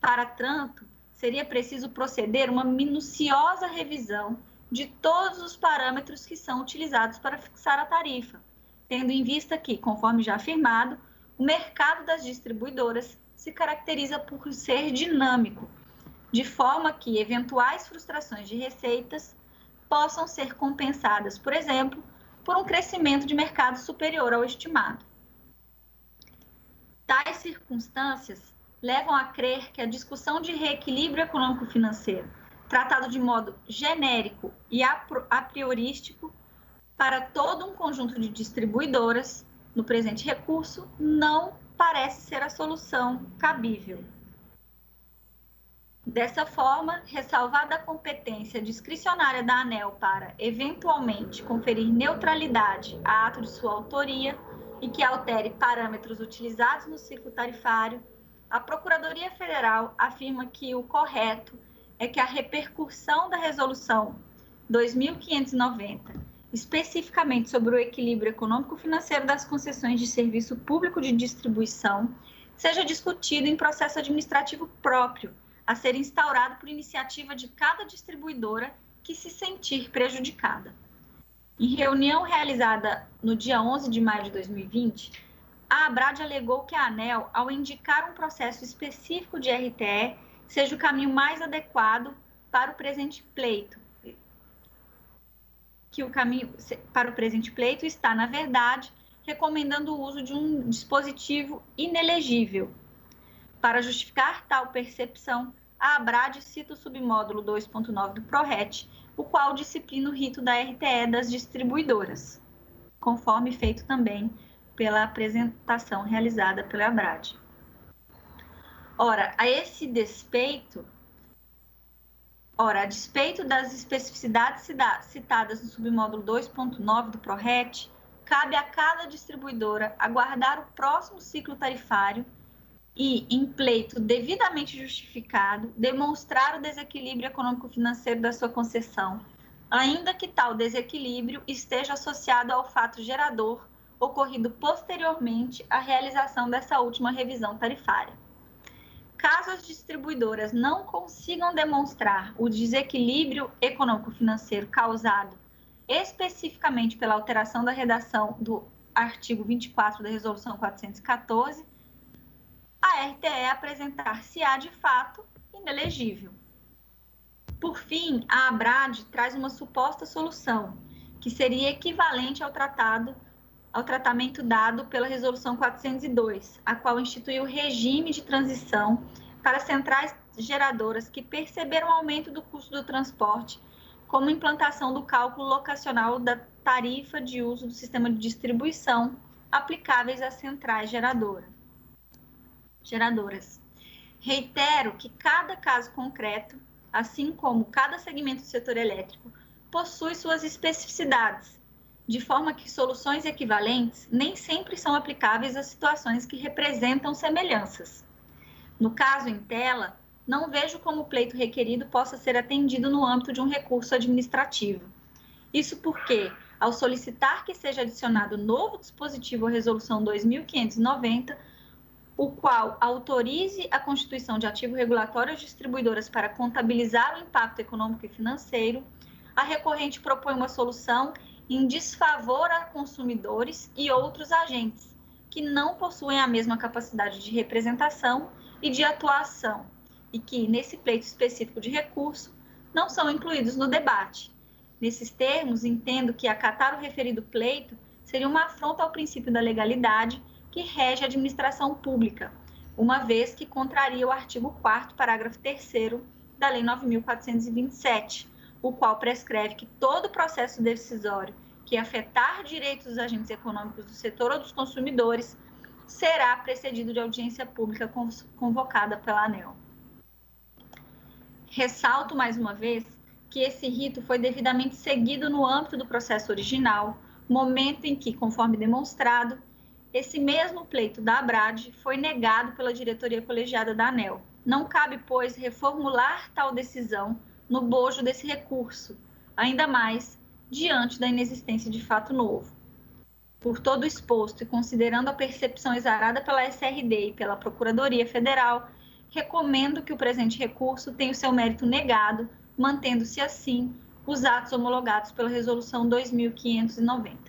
Para tanto, seria preciso proceder uma minuciosa revisão de todos os parâmetros que são utilizados para fixar a tarifa, tendo em vista que, conforme já afirmado, o mercado das distribuidoras se caracteriza por ser dinâmico, de forma que eventuais frustrações de receitas possam ser compensadas, por exemplo, por um crescimento de mercado superior ao estimado. Tais circunstâncias levam a crer que a discussão de reequilíbrio econômico-financeiro, tratado de modo genérico e a priorístico para todo um conjunto de distribuidoras, no presente recurso não parece ser a solução cabível. Dessa forma, ressalvada a competência discricionária da ANEL para, eventualmente, conferir neutralidade a ato de sua autoria e que altere parâmetros utilizados no ciclo tarifário, a Procuradoria Federal afirma que o correto é que a repercussão da Resolução 2590 especificamente sobre o equilíbrio econômico-financeiro das concessões de serviço público de distribuição, seja discutido em processo administrativo próprio, a ser instaurado por iniciativa de cada distribuidora que se sentir prejudicada. Em reunião realizada no dia 11 de maio de 2020, a Abrad alegou que a ANEL, ao indicar um processo específico de RTE, seja o caminho mais adequado para o presente pleito, que o caminho para o presente pleito está, na verdade, recomendando o uso de um dispositivo inelegível. Para justificar tal percepção, a ABRAD cita o submódulo 2.9 do PRORET, o qual disciplina o rito da RTE das distribuidoras, conforme feito também pela apresentação realizada pela ABRAD. Ora, a esse despeito, Ora, a despeito das especificidades citadas no submódulo 2.9 do PRORET, cabe a cada distribuidora aguardar o próximo ciclo tarifário e, em pleito devidamente justificado, demonstrar o desequilíbrio econômico-financeiro da sua concessão, ainda que tal desequilíbrio esteja associado ao fato gerador ocorrido posteriormente à realização dessa última revisão tarifária. Caso as distribuidoras não consigam demonstrar o desequilíbrio econômico-financeiro causado especificamente pela alteração da redação do artigo 24 da Resolução 414, a RTE apresentar-se-á de fato inelegível. Por fim, a ABRAD traz uma suposta solução, que seria equivalente ao tratado ao tratamento dado pela Resolução 402, a qual instituiu o regime de transição para centrais geradoras que perceberam aumento do custo do transporte, como implantação do cálculo locacional da tarifa de uso do sistema de distribuição aplicáveis às centrais geradoras. Geradoras. Reitero que cada caso concreto, assim como cada segmento do setor elétrico, possui suas especificidades de forma que soluções equivalentes nem sempre são aplicáveis a situações que representam semelhanças. No caso em tela, não vejo como o pleito requerido possa ser atendido no âmbito de um recurso administrativo. Isso porque, ao solicitar que seja adicionado novo dispositivo à Resolução 2590, o qual autorize a constituição de ativo regulatório às distribuidoras para contabilizar o impacto econômico e financeiro, a recorrente propõe uma solução em desfavor a consumidores e outros agentes que não possuem a mesma capacidade de representação e de atuação, e que, nesse pleito específico de recurso, não são incluídos no debate. Nesses termos, entendo que acatar o referido pleito seria uma afronta ao princípio da legalidade que rege a administração pública, uma vez que contraria o artigo 4 parágrafo 3 da Lei 9.427, o qual prescreve que todo processo decisório que afetar direitos dos agentes econômicos do setor ou dos consumidores será precedido de audiência pública convocada pela ANEL. Ressalto mais uma vez que esse rito foi devidamente seguido no âmbito do processo original, momento em que, conforme demonstrado, esse mesmo pleito da Abrad foi negado pela diretoria colegiada da ANEL. Não cabe, pois, reformular tal decisão no bojo desse recurso, ainda mais diante da inexistência de fato novo. Por todo exposto e considerando a percepção exarada pela SRD e pela Procuradoria Federal, recomendo que o presente recurso tenha o seu mérito negado, mantendo-se assim os atos homologados pela Resolução 2590.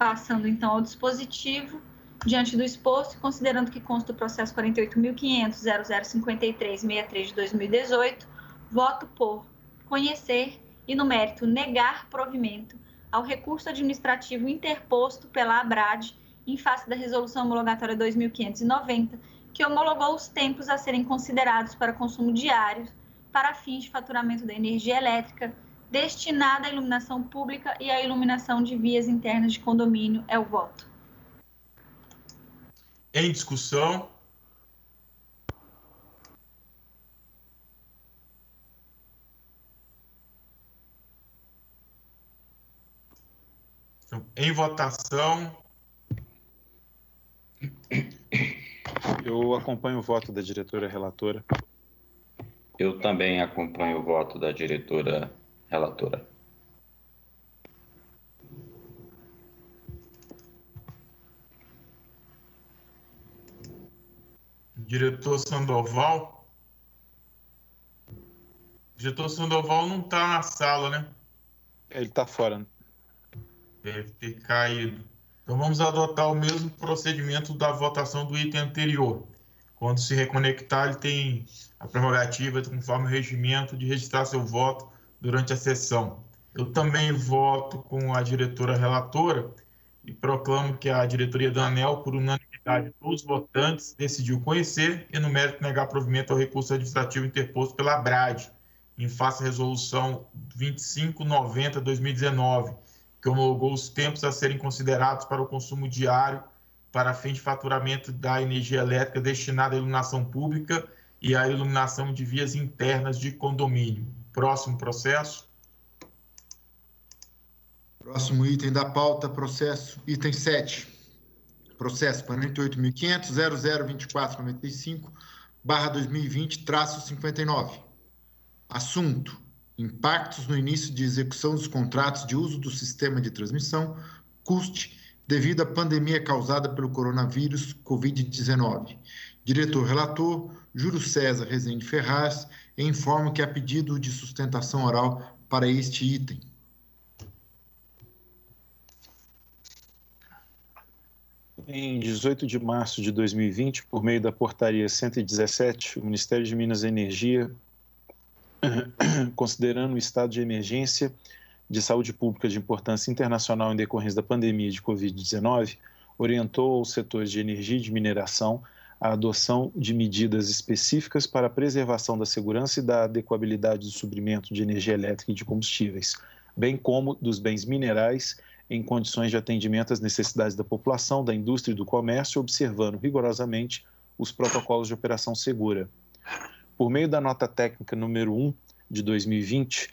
Passando então ao dispositivo, diante do exposto, considerando que consta o processo 48.500.0053.63 de 2018, voto por conhecer e, no mérito, negar provimento ao recurso administrativo interposto pela ABRAD em face da Resolução Homologatória 2590, que homologou os tempos a serem considerados para consumo diário para fins de faturamento da energia elétrica destinada à iluminação pública e à iluminação de vias internas de condomínio. É o voto. Em discussão. Então, em votação. Eu acompanho o voto da diretora relatora. Eu também acompanho o voto da diretora relatora. Diretor Sandoval. Diretor Sandoval não está na sala, né? Ele está fora. Né? Deve ter caído. Então vamos adotar o mesmo procedimento da votação do item anterior. Quando se reconectar, ele tem a prerrogativa, conforme o regimento, de registrar seu voto durante a sessão. Eu também voto com a diretora relatora e proclamo que a diretoria da ANEL, por unanimidade dos votantes, decidiu conhecer e, no mérito, negar provimento ao recurso administrativo interposto pela ABRAD, em face à resolução 2590-2019, que homologou os tempos a serem considerados para o consumo diário para fim de faturamento da energia elétrica destinada à iluminação pública e à iluminação de vias internas de condomínio. Próximo processo. Próximo item da pauta, processo, item 7. Processo 48.500.002495, barra 2020, traço 59. Assunto, impactos no início de execução dos contratos de uso do sistema de transmissão, custe, devido à pandemia causada pelo coronavírus Covid-19. Diretor relator, Júlio César Rezende Ferraz, informa que há pedido de sustentação oral para este item. Em 18 de março de 2020, por meio da Portaria 117, o Ministério de Minas e Energia, considerando o estado de emergência de saúde pública de importância internacional em decorrência da pandemia de Covid-19, orientou aos setores de energia e de mineração a adoção de medidas específicas para a preservação da segurança e da adequabilidade do suprimento de energia elétrica e de combustíveis, bem como dos bens minerais em condições de atendimento às necessidades da população, da indústria e do comércio, observando rigorosamente os protocolos de operação segura. Por meio da nota técnica número 1 de 2020,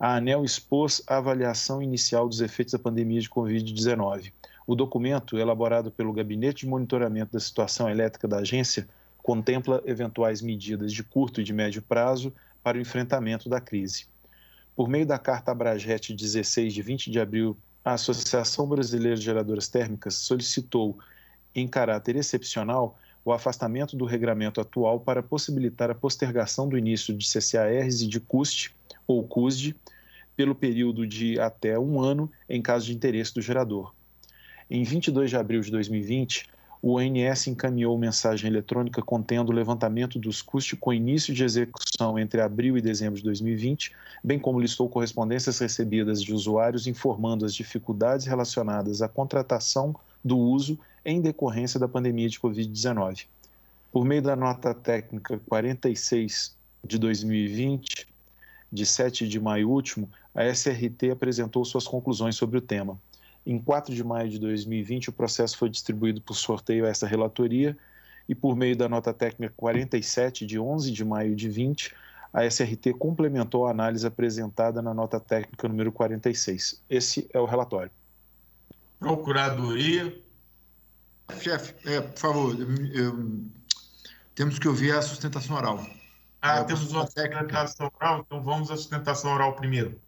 a ANEL expôs a avaliação inicial dos efeitos da pandemia de Covid-19 o documento, elaborado pelo Gabinete de Monitoramento da Situação Elétrica da agência, contempla eventuais medidas de curto e de médio prazo para o enfrentamento da crise. Por meio da Carta Abrajet 16, de 20 de abril, a Associação Brasileira de Geradoras Térmicas solicitou, em caráter excepcional, o afastamento do regramento atual para possibilitar a postergação do início de CCARs e de CUST, ou CUSD, pelo período de até um ano, em caso de interesse do gerador. Em 22 de abril de 2020, o ONS encaminhou mensagem eletrônica contendo o levantamento dos custos com início de execução entre abril e dezembro de 2020, bem como listou correspondências recebidas de usuários informando as dificuldades relacionadas à contratação do uso em decorrência da pandemia de Covid-19. Por meio da nota técnica 46 de 2020, de 7 de maio último, a SRT apresentou suas conclusões sobre o tema. Em 4 de maio de 2020, o processo foi distribuído por sorteio a essa relatoria e, por meio da nota técnica 47, de 11 de maio de 20, a SRT complementou a análise apresentada na nota técnica número 46. Esse é o relatório. Procuradoria. Chefe, é, por favor, eu, eu, temos que ouvir a sustentação oral. Ah, é, temos uma sustentação oral, então vamos à sustentação oral primeiro.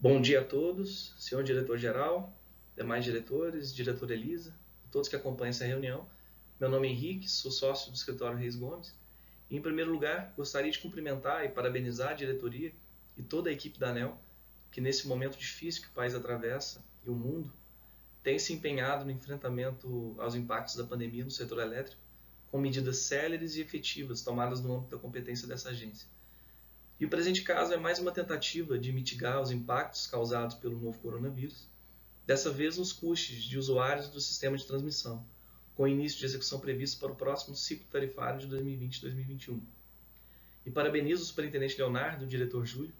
Bom dia a todos, senhor diretor-geral, demais diretores, diretora Elisa, todos que acompanham essa reunião. Meu nome é Henrique, sou sócio do escritório Reis Gomes. E, em primeiro lugar, gostaria de cumprimentar e parabenizar a diretoria e toda a equipe da ANEL, que nesse momento difícil que o país atravessa e o mundo, tem se empenhado no enfrentamento aos impactos da pandemia no setor elétrico, com medidas céleres e efetivas tomadas no âmbito da competência dessa agência. E o presente caso é mais uma tentativa de mitigar os impactos causados pelo novo coronavírus, dessa vez nos custos de usuários do sistema de transmissão, com início de execução previsto para o próximo ciclo tarifário de 2020-2021. E parabenizo o superintendente Leonardo e o diretor Júlio,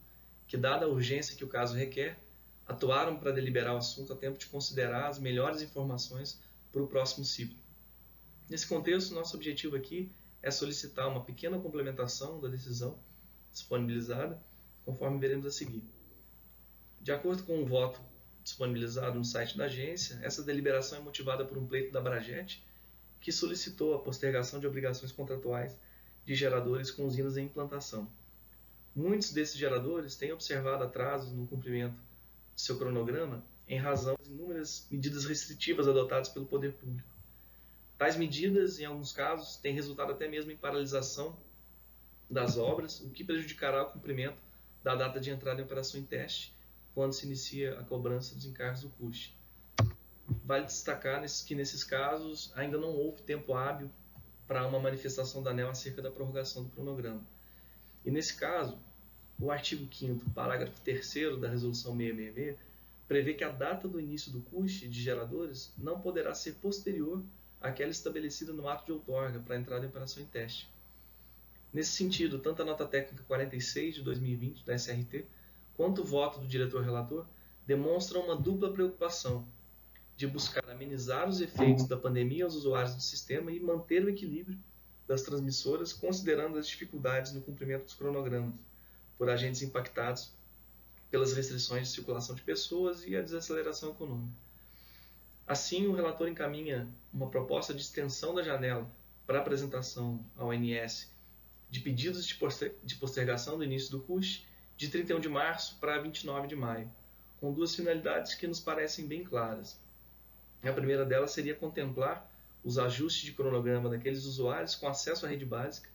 que, dada a urgência que o caso requer, atuaram para deliberar o assunto a tempo de considerar as melhores informações para o próximo ciclo. Nesse contexto, nosso objetivo aqui é solicitar uma pequena complementação da decisão disponibilizada, conforme veremos a seguir. De acordo com o voto disponibilizado no site da agência, essa deliberação é motivada por um pleito da Brajet, que solicitou a postergação de obrigações contratuais de geradores com usinas em implantação. Muitos desses geradores têm observado atrasos no cumprimento de seu cronograma em razão de inúmeras medidas restritivas adotadas pelo poder público. Tais medidas, em alguns casos, têm resultado até mesmo em paralisação das obras, o que prejudicará o cumprimento da data de entrada em operação em teste, quando se inicia a cobrança dos encargos do custe. Vale destacar que nesses casos ainda não houve tempo hábil para uma manifestação da ANEL acerca da prorrogação do cronograma. E nesse caso, o artigo 5 parágrafo 3 da Resolução 666, prevê que a data do início do custe de geradores não poderá ser posterior àquela estabelecida no ato de outorga para a entrada em operação em teste. Nesse sentido, tanto a nota técnica 46 de 2020 da SRT, quanto o voto do diretor relator demonstram uma dupla preocupação de buscar amenizar os efeitos da pandemia aos usuários do sistema e manter o equilíbrio das transmissoras, considerando as dificuldades no cumprimento dos cronogramas por agentes impactados pelas restrições de circulação de pessoas e a desaceleração econômica. Assim, o relator encaminha uma proposta de extensão da janela para apresentação ao ONS de pedidos de postergação do início do CUSH de 31 de março para 29 de maio, com duas finalidades que nos parecem bem claras. A primeira delas seria contemplar os ajustes de cronograma daqueles usuários com acesso à rede básica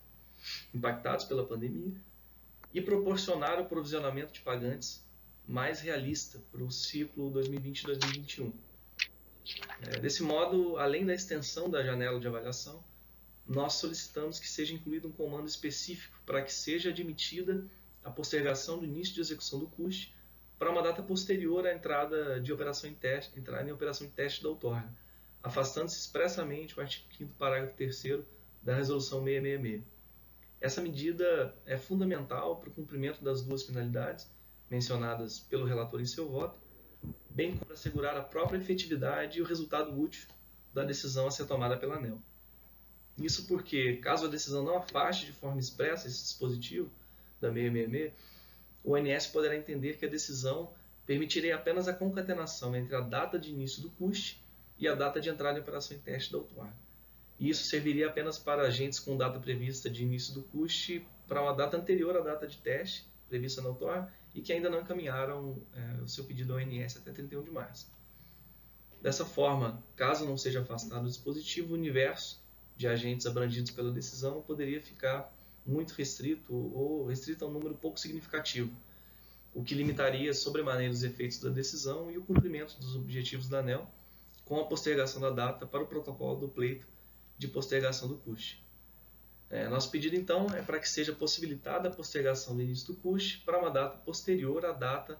impactados pela pandemia e proporcionar o provisionamento de pagantes mais realista para o ciclo 2020-2021. É, desse modo, além da extensão da janela de avaliação, nós solicitamos que seja incluído um comando específico para que seja admitida a postergação do início de execução do custe para uma data posterior à entrada de operação em teste, entrada em operação em teste da outorga, afastando-se expressamente o artigo 5 parágrafo 3 da resolução 666. Essa medida é fundamental para o cumprimento das duas finalidades mencionadas pelo relator em seu voto, bem como para assegurar a própria efetividade e o resultado útil da decisão a ser tomada pela ANEL. Isso porque, caso a decisão não afaste de forma expressa esse dispositivo da 666, o ONS poderá entender que a decisão permitiria apenas a concatenação entre a data de início do custe e a data de entrada em operação em teste da outorga. E isso serviria apenas para agentes com data prevista de início do custe para uma data anterior à data de teste prevista na outorga e que ainda não encaminharam é, o seu pedido ao ONS até 31 de março. Dessa forma, caso não seja afastado o dispositivo, o universo de agentes abrangidos pela decisão poderia ficar muito restrito ou restrito a um número pouco significativo, o que limitaria sobremaneira os efeitos da decisão e o cumprimento dos objetivos da ANEL com a postergação da data para o protocolo do pleito de postergação do CUST. É, nosso pedido, então, é para que seja possibilitada a postergação do início do CUST para uma data posterior à data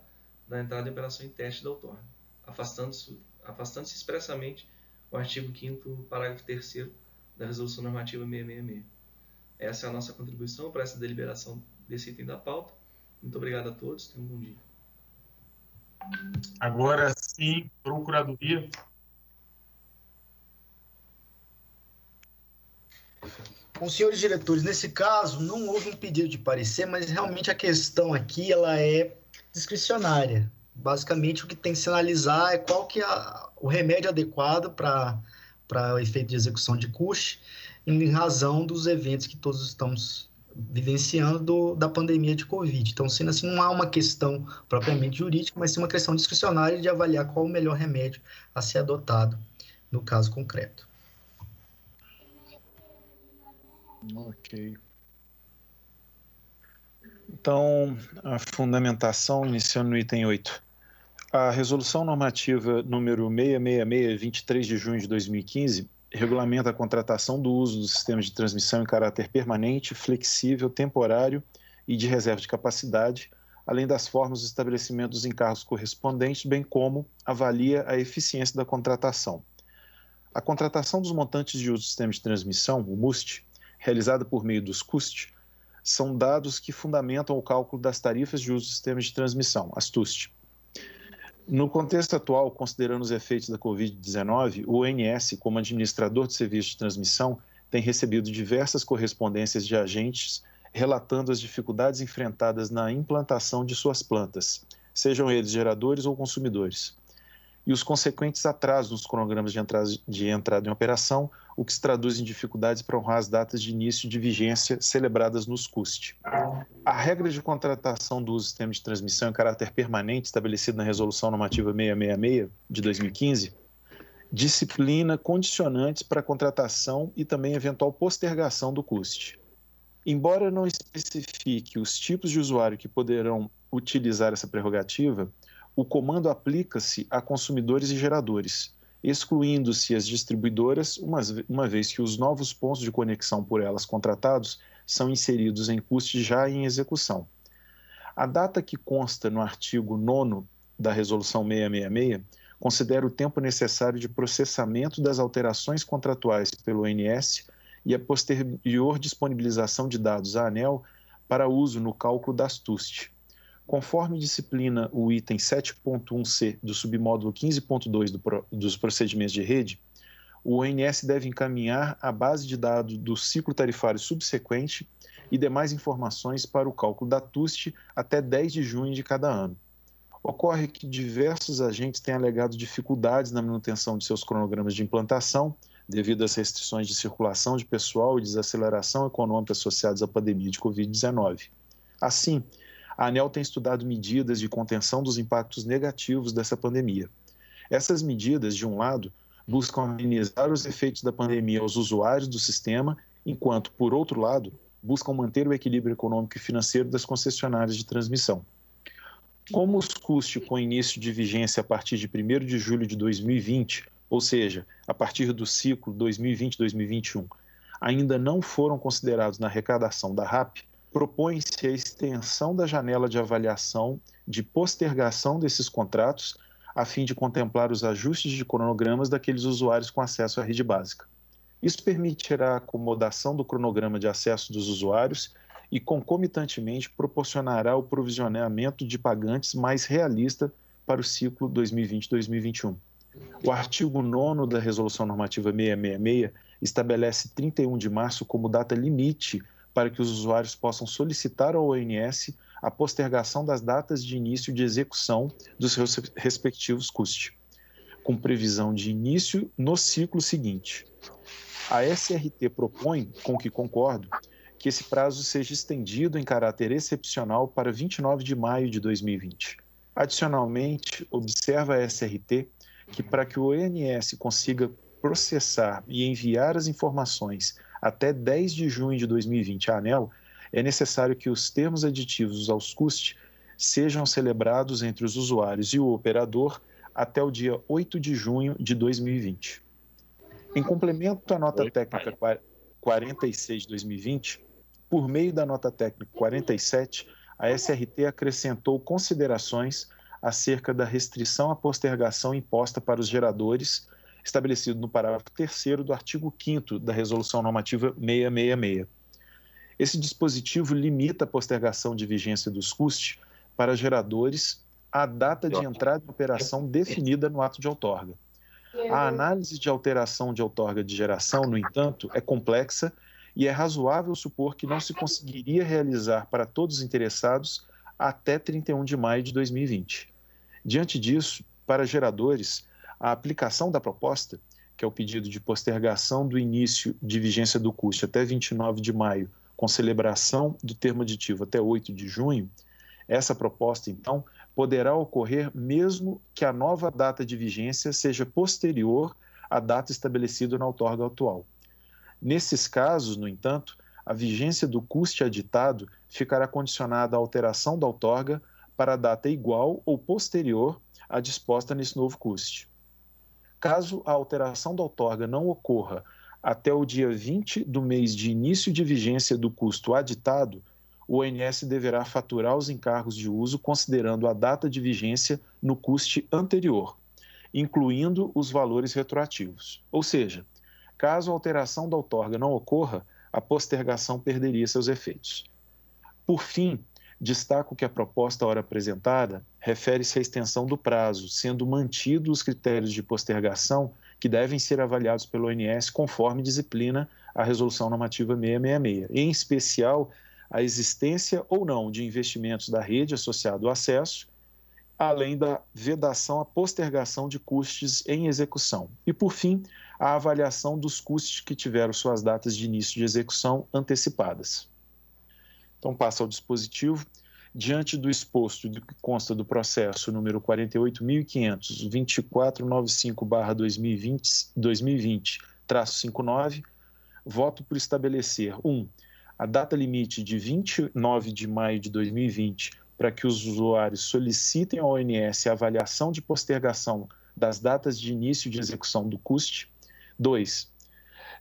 da entrada em operação em teste da outorga, afastando-se afastando expressamente o artigo 5 parágrafo 3 da Resolução Normativa 666. Essa é a nossa contribuição para essa deliberação desse item da pauta. Muito obrigado a todos, tenham um bom dia. Agora sim, Procuradoria. Os senhores diretores, nesse caso, não houve um pedido de parecer, mas realmente a questão aqui ela é discricionária. Basicamente, o que tem que se analisar é qual que é o remédio adequado para o efeito de execução de custo, em razão dos eventos que todos estamos vivenciando do, da pandemia de Covid. Então, sendo assim, não há uma questão propriamente jurídica, mas sim uma questão discricionária de avaliar qual o melhor remédio a ser adotado no caso concreto. Ok. Então, a fundamentação, iniciando no item 8. A resolução normativa número 666, 23 de junho de 2015, regulamenta a contratação do uso do sistema de transmissão em caráter permanente, flexível, temporário e de reserva de capacidade, além das formas de estabelecimento dos encargos correspondentes, bem como avalia a eficiência da contratação. A contratação dos montantes de uso do sistema de transmissão, o MUST, realizada por meio dos CUST, são dados que fundamentam o cálculo das tarifas de uso do sistema de transmissão, as TUST. No contexto atual, considerando os efeitos da Covid-19, o ONS, como administrador de serviços de transmissão, tem recebido diversas correspondências de agentes relatando as dificuldades enfrentadas na implantação de suas plantas, sejam eles geradores ou consumidores e os consequentes atrasos nos cronogramas de entrada, de em operação, o que se traduz em dificuldades para honrar as datas de início de vigência celebradas nos CUST. A regra de contratação do sistema de transmissão em caráter permanente, estabelecida na Resolução Normativa 666 de 2015, disciplina condicionantes para a contratação e também eventual postergação do CUST. Embora não especifique os tipos de usuário que poderão utilizar essa prerrogativa, o comando aplica-se a consumidores e geradores, excluindo-se as distribuidoras, uma, vez que os novos pontos de conexão por elas contratados são inseridos em custo já em execução. A data que consta no artigo 9 da Resolução 666 considera o tempo necessário de processamento das alterações contratuais pelo ONS e a posterior disponibilização de dados à ANEL para uso no cálculo das TUST. Conforme disciplina o item 7.1c do submódulo 15.2 do pro, dos procedimentos de rede, o ONS deve encaminhar a base de dados do ciclo tarifário subsequente e demais informações para o cálculo da TUST até 10 de junho de cada ano. Ocorre que diversos agentes têm alegado dificuldades na manutenção de seus cronogramas de implantação, devido às restrições de circulação de pessoal e desaceleração econômica associadas à pandemia de Covid-19. Assim, a ANEL tem estudado medidas de contenção dos impactos negativos dessa pandemia. Essas medidas, de um lado, buscam amenizar os efeitos da pandemia aos usuários do sistema, enquanto, por outro lado, buscam manter o equilíbrio econômico e financeiro das concessionárias de transmissão. Como os custos com início de vigência a partir de 1 de julho de 2020, ou seja, a partir do ciclo 2020-2021, ainda não foram considerados na arrecadação da RAP, propõe-se a extensão da janela de avaliação de postergação desses contratos, a fim de contemplar os ajustes de cronogramas daqueles usuários com acesso à rede básica. Isso permitirá a acomodação do cronograma de acesso dos usuários e, concomitantemente, proporcionará o provisionamento de pagantes mais realista para o ciclo 2020-2021. O artigo 9 da Resolução Normativa 666 estabelece 31 de março como data limite para que os usuários possam solicitar ao ONS a postergação das datas de início de execução dos seus respectivos custos, com previsão de início no ciclo seguinte. A SRT propõe, com que concordo, que esse prazo seja estendido em caráter excepcional para 29 de maio de 2020. Adicionalmente, observa a SRT que para que o ONS consiga processar e enviar as informações até 10 de junho de 2020 à ANEL, é necessário que os termos aditivos aos custos sejam celebrados entre os usuários e o operador até o dia 8 de junho de 2020. Em complemento à nota técnica 46 de 2020, por meio da nota técnica 47, a SRT acrescentou considerações acerca da restrição à postergação imposta para os geradores, estabelecido no parágrafo 3 do artigo 5 da Resolução Normativa 666. Esse dispositivo limita a postergação de vigência dos custos para geradores à data de entrada em operação definida no ato de outorga. A análise de alteração de outorga de geração, no entanto, é complexa e é razoável supor que não se conseguiria realizar para todos os interessados até 31 de maio de 2020. Diante disso, para geradores, a aplicação da proposta, que é o pedido de postergação do início de vigência do custo até 29 de maio, com celebração do termo aditivo até 8 de junho, essa proposta, então, poderá ocorrer mesmo que a nova data de vigência seja posterior à data estabelecida na outorga atual. Nesses casos, no entanto, a vigência do custe aditado ficará condicionada à alteração da outorga para a data igual ou posterior à disposta nesse novo custe. Caso a alteração da outorga não ocorra até o dia 20 do mês de início de vigência do custo aditado, o ONS deverá faturar os encargos de uso considerando a data de vigência no custe anterior, incluindo os valores retroativos. Ou seja, caso a alteração da outorga não ocorra, a postergação perderia seus efeitos. Por fim, destaco que a proposta ora apresentada refere-se à extensão do prazo, sendo mantidos os critérios de postergação que devem ser avaliados pelo ONS conforme disciplina a Resolução Normativa 666, em especial a existência ou não de investimentos da rede associado ao acesso, além da vedação à postergação de custos em execução. E, por fim, a avaliação dos custos que tiveram suas datas de início de execução antecipadas. Então, passa ao dispositivo. Diante do exposto do que consta do processo número 48.500-2495-2020-59, voto por estabelecer 1. Um, a data limite de 29 de maio de 2020 para que os usuários solicitem ao ONS a avaliação de postergação das datas de início de execução do CUST. 2.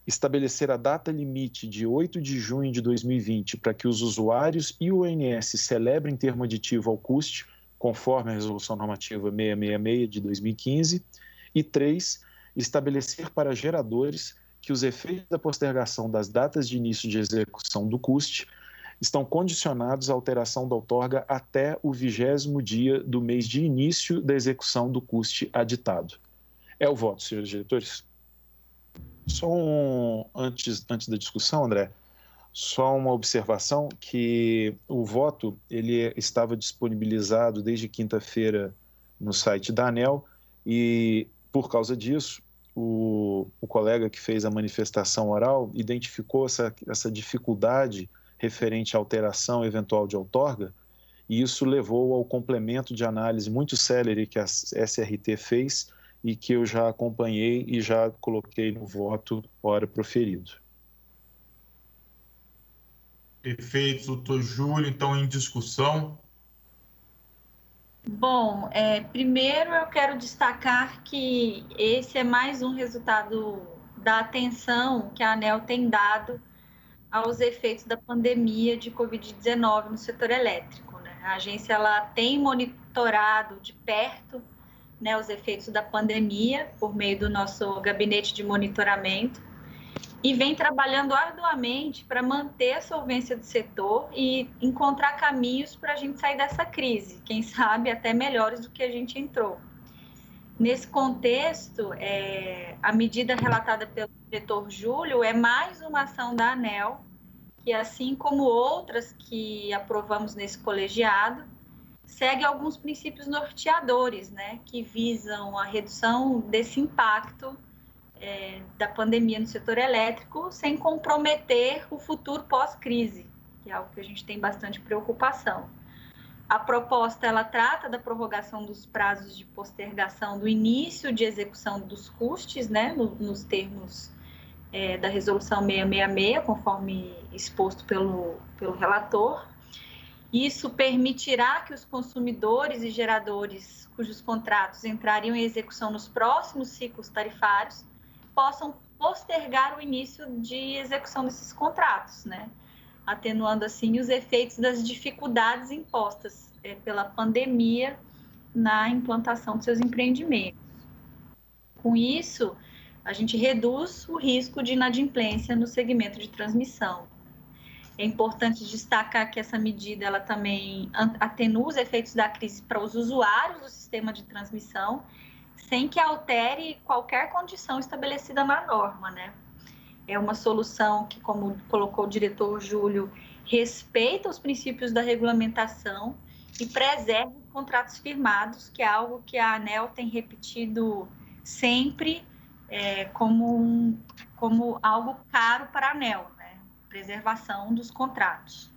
Estabelecer a data limite de 8 de junho de 2020 para que os usuários e o ONS celebrem termo aditivo ao CUST, conforme a Resolução Normativa 666 de 2015. E 3. Estabelecer para geradores que os efeitos da postergação das datas de início de execução do CUST estão condicionados à alteração da outorga até o vigésimo dia do mês de início da execução do CUST aditado. É o voto, senhores diretores. Só um, antes, antes da discussão, André, só uma observação que o voto ele estava disponibilizado desde quinta-feira no site da ANEL e, por causa disso, o, o colega que fez a manifestação oral identificou essa, essa dificuldade referente à alteração eventual de outorga, e isso levou ao complemento de análise muito célere que a SRT fez e que eu já acompanhei e já coloquei no voto hora proferido. Perfeito, doutor Júlio. Então, em discussão, Bom, é, primeiro eu quero destacar que esse é mais um resultado da atenção que a ANEL tem dado aos efeitos da pandemia de Covid-19 no setor elétrico. Né? A agência ela tem monitorado de perto né, os efeitos da pandemia por meio do nosso gabinete de monitoramento e vem trabalhando arduamente para manter a solvência do setor e encontrar caminhos para a gente sair dessa crise, quem sabe até melhores do que a gente entrou. Nesse contexto, é, a medida relatada pelo diretor Júlio é mais uma ação da ANEL, que assim como outras que aprovamos nesse colegiado, segue alguns princípios norteadores, né, que visam a redução desse impacto é, da pandemia no setor elétrico sem comprometer o futuro pós-crise, que é algo que a gente tem bastante preocupação. A proposta ela trata da prorrogação dos prazos de postergação do início de execução dos custos, né, no, nos termos é, da Resolução 666, conforme exposto pelo, pelo relator. Isso permitirá que os consumidores e geradores cujos contratos entrariam em execução nos próximos ciclos tarifários possam postergar o início de execução desses contratos, né? atenuando assim os efeitos das dificuldades impostas é, pela pandemia na implantação de seus empreendimentos. Com isso, a gente reduz o risco de inadimplência no segmento de transmissão. É importante destacar que essa medida ela também atenua os efeitos da crise para os usuários do sistema de transmissão, sem que altere qualquer condição estabelecida na norma, né? É uma solução que, como colocou o diretor Júlio, respeita os princípios da regulamentação e preserva os contratos firmados, que é algo que a ANEL tem repetido sempre é, como, um, como algo caro para a ANEL, né? Preservação dos contratos.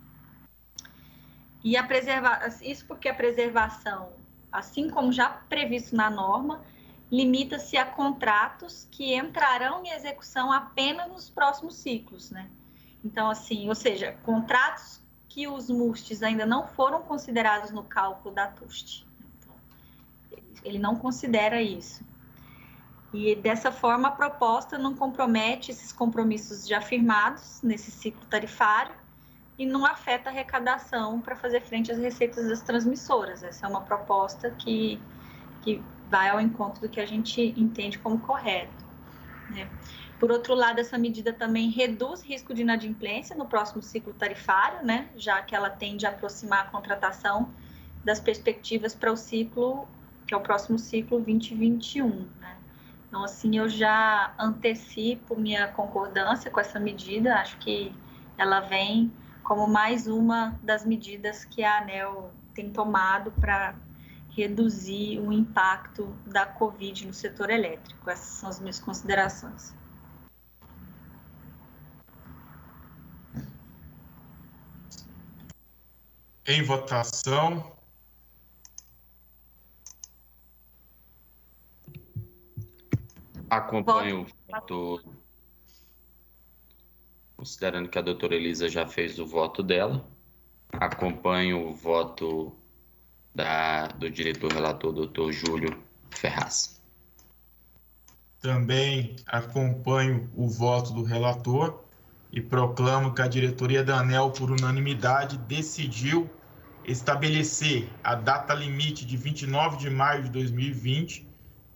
E a preserva... isso porque a preservação, assim como já previsto na norma, limita-se a contratos que entrarão em execução apenas nos próximos ciclos, né? Então, assim, ou seja, contratos que os MUSTs ainda não foram considerados no cálculo da TUST. Então, ele não considera isso. E dessa forma, a proposta não compromete esses compromissos já firmados nesse ciclo tarifário e não afeta a arrecadação para fazer frente às receitas das transmissoras. Essa é uma proposta que, que vai ao encontro do que a gente entende como correto. Né? Por outro lado, essa medida também reduz risco de inadimplência no próximo ciclo tarifário, né? já que ela tende a aproximar a contratação das perspectivas para o ciclo, que é o próximo ciclo 2021. Né? Então, assim, eu já antecipo minha concordância com essa medida, acho que ela vem como mais uma das medidas que a ANEL tem tomado para reduzir o impacto da Covid no setor elétrico. Essas são as minhas considerações. Em votação. Acompanho o voto, considerando que a doutora Elisa já fez o voto dela. Acompanho o voto da, do diretor relator, doutor Júlio Ferraz. Também acompanho o voto do relator e proclamo que a diretoria da ANEL, por unanimidade, decidiu estabelecer a data limite de 29 de maio de 2020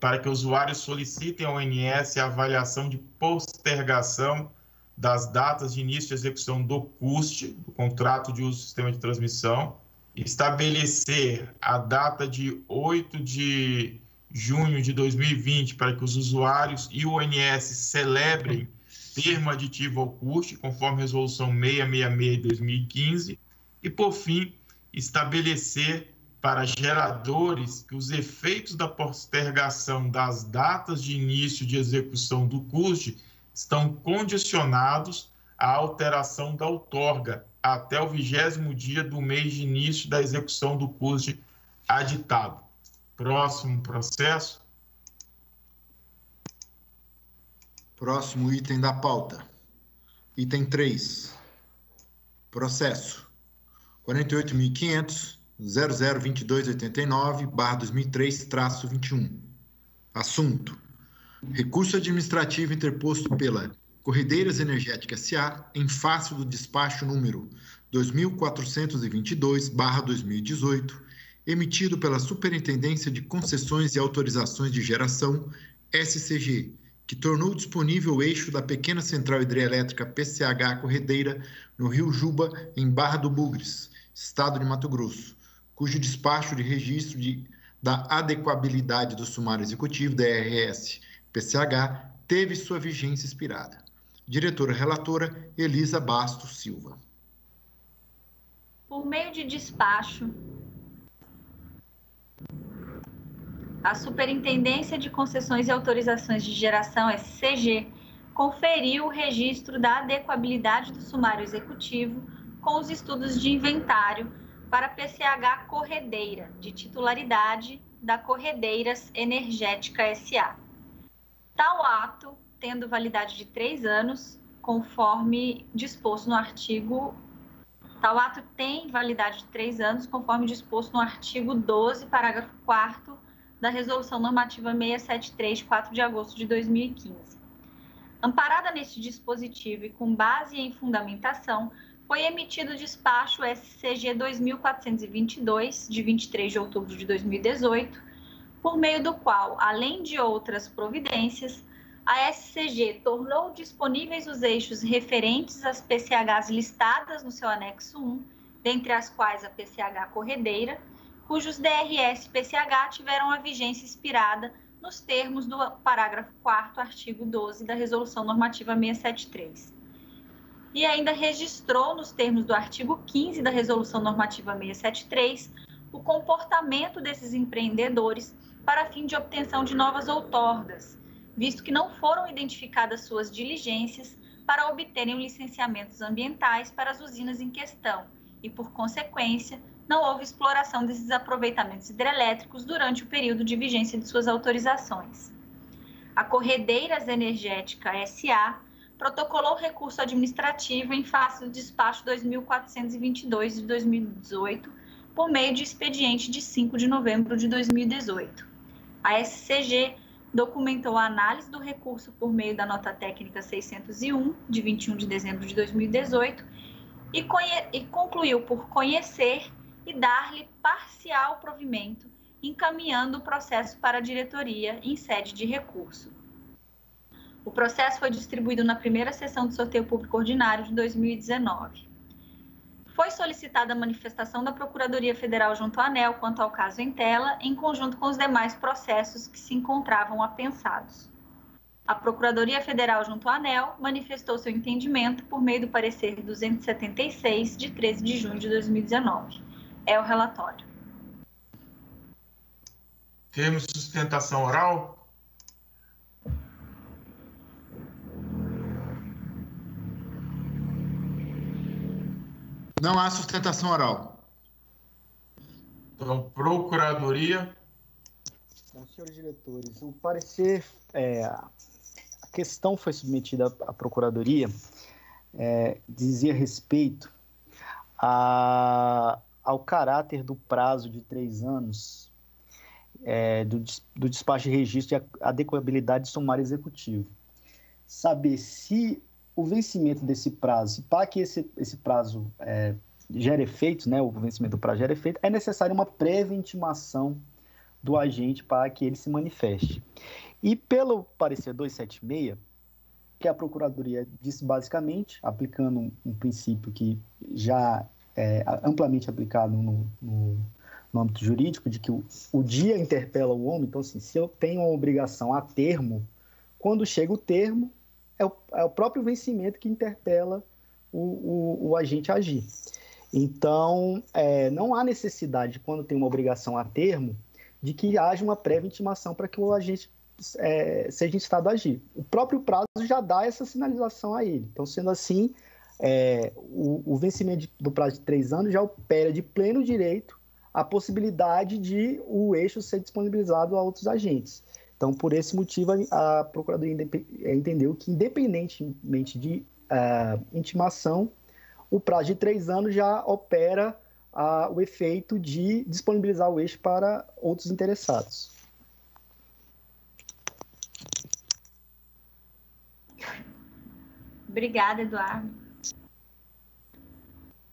para que usuários solicitem ao ONS a avaliação de postergação das datas de início de execução do CUST, do contrato de uso do sistema de transmissão, estabelecer a data de 8 de junho de 2020 para que os usuários e o ONS celebrem termo aditivo ao custo, conforme resolução 666 de 2015, e, por fim, estabelecer para geradores que os efeitos da postergação das datas de início de execução do custo estão condicionados à alteração da outorga até o vigésimo dia do mês de início da execução do curso aditado. Próximo processo. Próximo item da pauta. Item 3. Processo 48.500 002289 2003 21. Assunto: Recurso administrativo interposto pela Corredeiras Energéticas SA, em face do despacho número 2422-2018, emitido pela Superintendência de Concessões e Autorizações de Geração, SCG, que tornou disponível o eixo da pequena central hidrelétrica PCH Corredeira, no Rio Juba, em Barra do Bugres, Estado de Mato Grosso, cujo despacho de registro de, da adequabilidade do sumário executivo da RS PCH teve sua vigência expirada. Diretora relatora Elisa Bastos Silva. Por meio de despacho, a Superintendência de Concessões e Autorizações de Geração, SCG, conferiu o registro da adequabilidade do sumário executivo com os estudos de inventário para PCH Corredeira, de titularidade da Corredeiras Energética SA. Tal ato tendo validade de três anos, conforme disposto no artigo. Tal ato tem validade de três anos, conforme disposto no artigo 12, parágrafo 4 da Resolução Normativa 673, de 4 de agosto de 2015. Amparada neste dispositivo e com base em fundamentação, foi emitido o despacho SCG 2422, de 23 de outubro de 2018, por meio do qual, além de outras providências, a SCG tornou disponíveis os eixos referentes às PCHs listadas no seu anexo 1, dentre as quais a PCH corredeira, cujos DRS PCH tiveram a vigência expirada nos termos do parágrafo 4 artigo 12 da Resolução Normativa 673 e ainda registrou, nos termos do artigo 15 da Resolução Normativa 673, o comportamento desses empreendedores para fim de obtenção de novas outorgas, visto que não foram identificadas suas diligências para obterem licenciamentos ambientais para as usinas em questão e, por consequência, não houve exploração desses aproveitamentos hidrelétricos durante o período de vigência de suas autorizações. A Corredeiras Energética SA protocolou recurso administrativo em face do despacho 2422 de 2018, por meio de expediente de 5 de novembro de 2018. A SCG documentou a análise do recurso por meio da nota técnica 601, de 21 de dezembro de 2018, e, e concluiu por conhecer e dar-lhe parcial provimento, encaminhando o processo para a diretoria em sede de recurso. O processo foi distribuído na primeira sessão do sorteio público ordinário de 2019. Foi solicitada a manifestação da Procuradoria Federal junto à ANEL quanto ao caso em tela, em conjunto com os demais processos que se encontravam apensados. A Procuradoria Federal junto à ANEL manifestou seu entendimento por meio do parecer 276 de 13 de junho de 2019. É o relatório. Temos sustentação oral? Não há sustentação oral. Então, Procuradoria. Bom, senhores diretores, o parecer, é, a questão foi submetida à Procuradoria, é, dizia respeito a, ao caráter do prazo de três anos é, do, do despacho de registro de adequabilidade sumária executivo. Saber se o vencimento desse prazo, para que esse, esse prazo é, gere efeitos, né, o vencimento do prazo gere efeito, é necessária uma prévia intimação do agente para que ele se manifeste. E pelo parecer 276, que a Procuradoria disse basicamente, aplicando um, um princípio que já é amplamente aplicado no, no, no âmbito jurídico, de que o, o dia interpela o homem, então assim, se eu tenho uma obrigação a termo, quando chega o termo, é o, é o próprio vencimento que interpela o, o, o agente a agir. Então, é, não há necessidade, quando tem uma obrigação a termo, de que haja uma prévia intimação para que o agente é, seja instado a agir. O próprio prazo já dá essa sinalização a ele. Então, sendo assim, é, o, o, vencimento do prazo de três anos já opera de pleno direito a possibilidade de o eixo ser disponibilizado a outros agentes. Então, por esse motivo, a Procuradoria eh, entendeu que, independentemente de uh, intimação, o prazo de três anos já opera uh, o efeito de disponibilizar o eixo para outros interessados. Obrigada, Eduardo.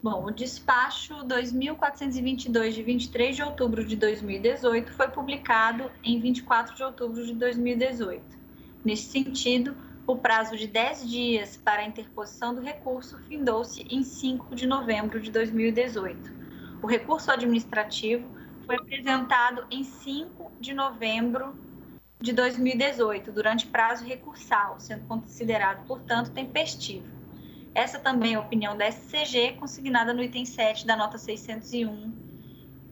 Bom, o despacho 2422 de 23 de outubro de 2018 foi publicado em 24 de outubro de 2018. Nesse sentido, o prazo de 10 dias para a interposição do recurso findou-se em 5 de novembro de 2018. O recurso administrativo foi apresentado em 5 de novembro de 2018, durante prazo recursal, sendo considerado, portanto, tempestivo. Essa também é a opinião da SCG, consignada no item 7 da nota 601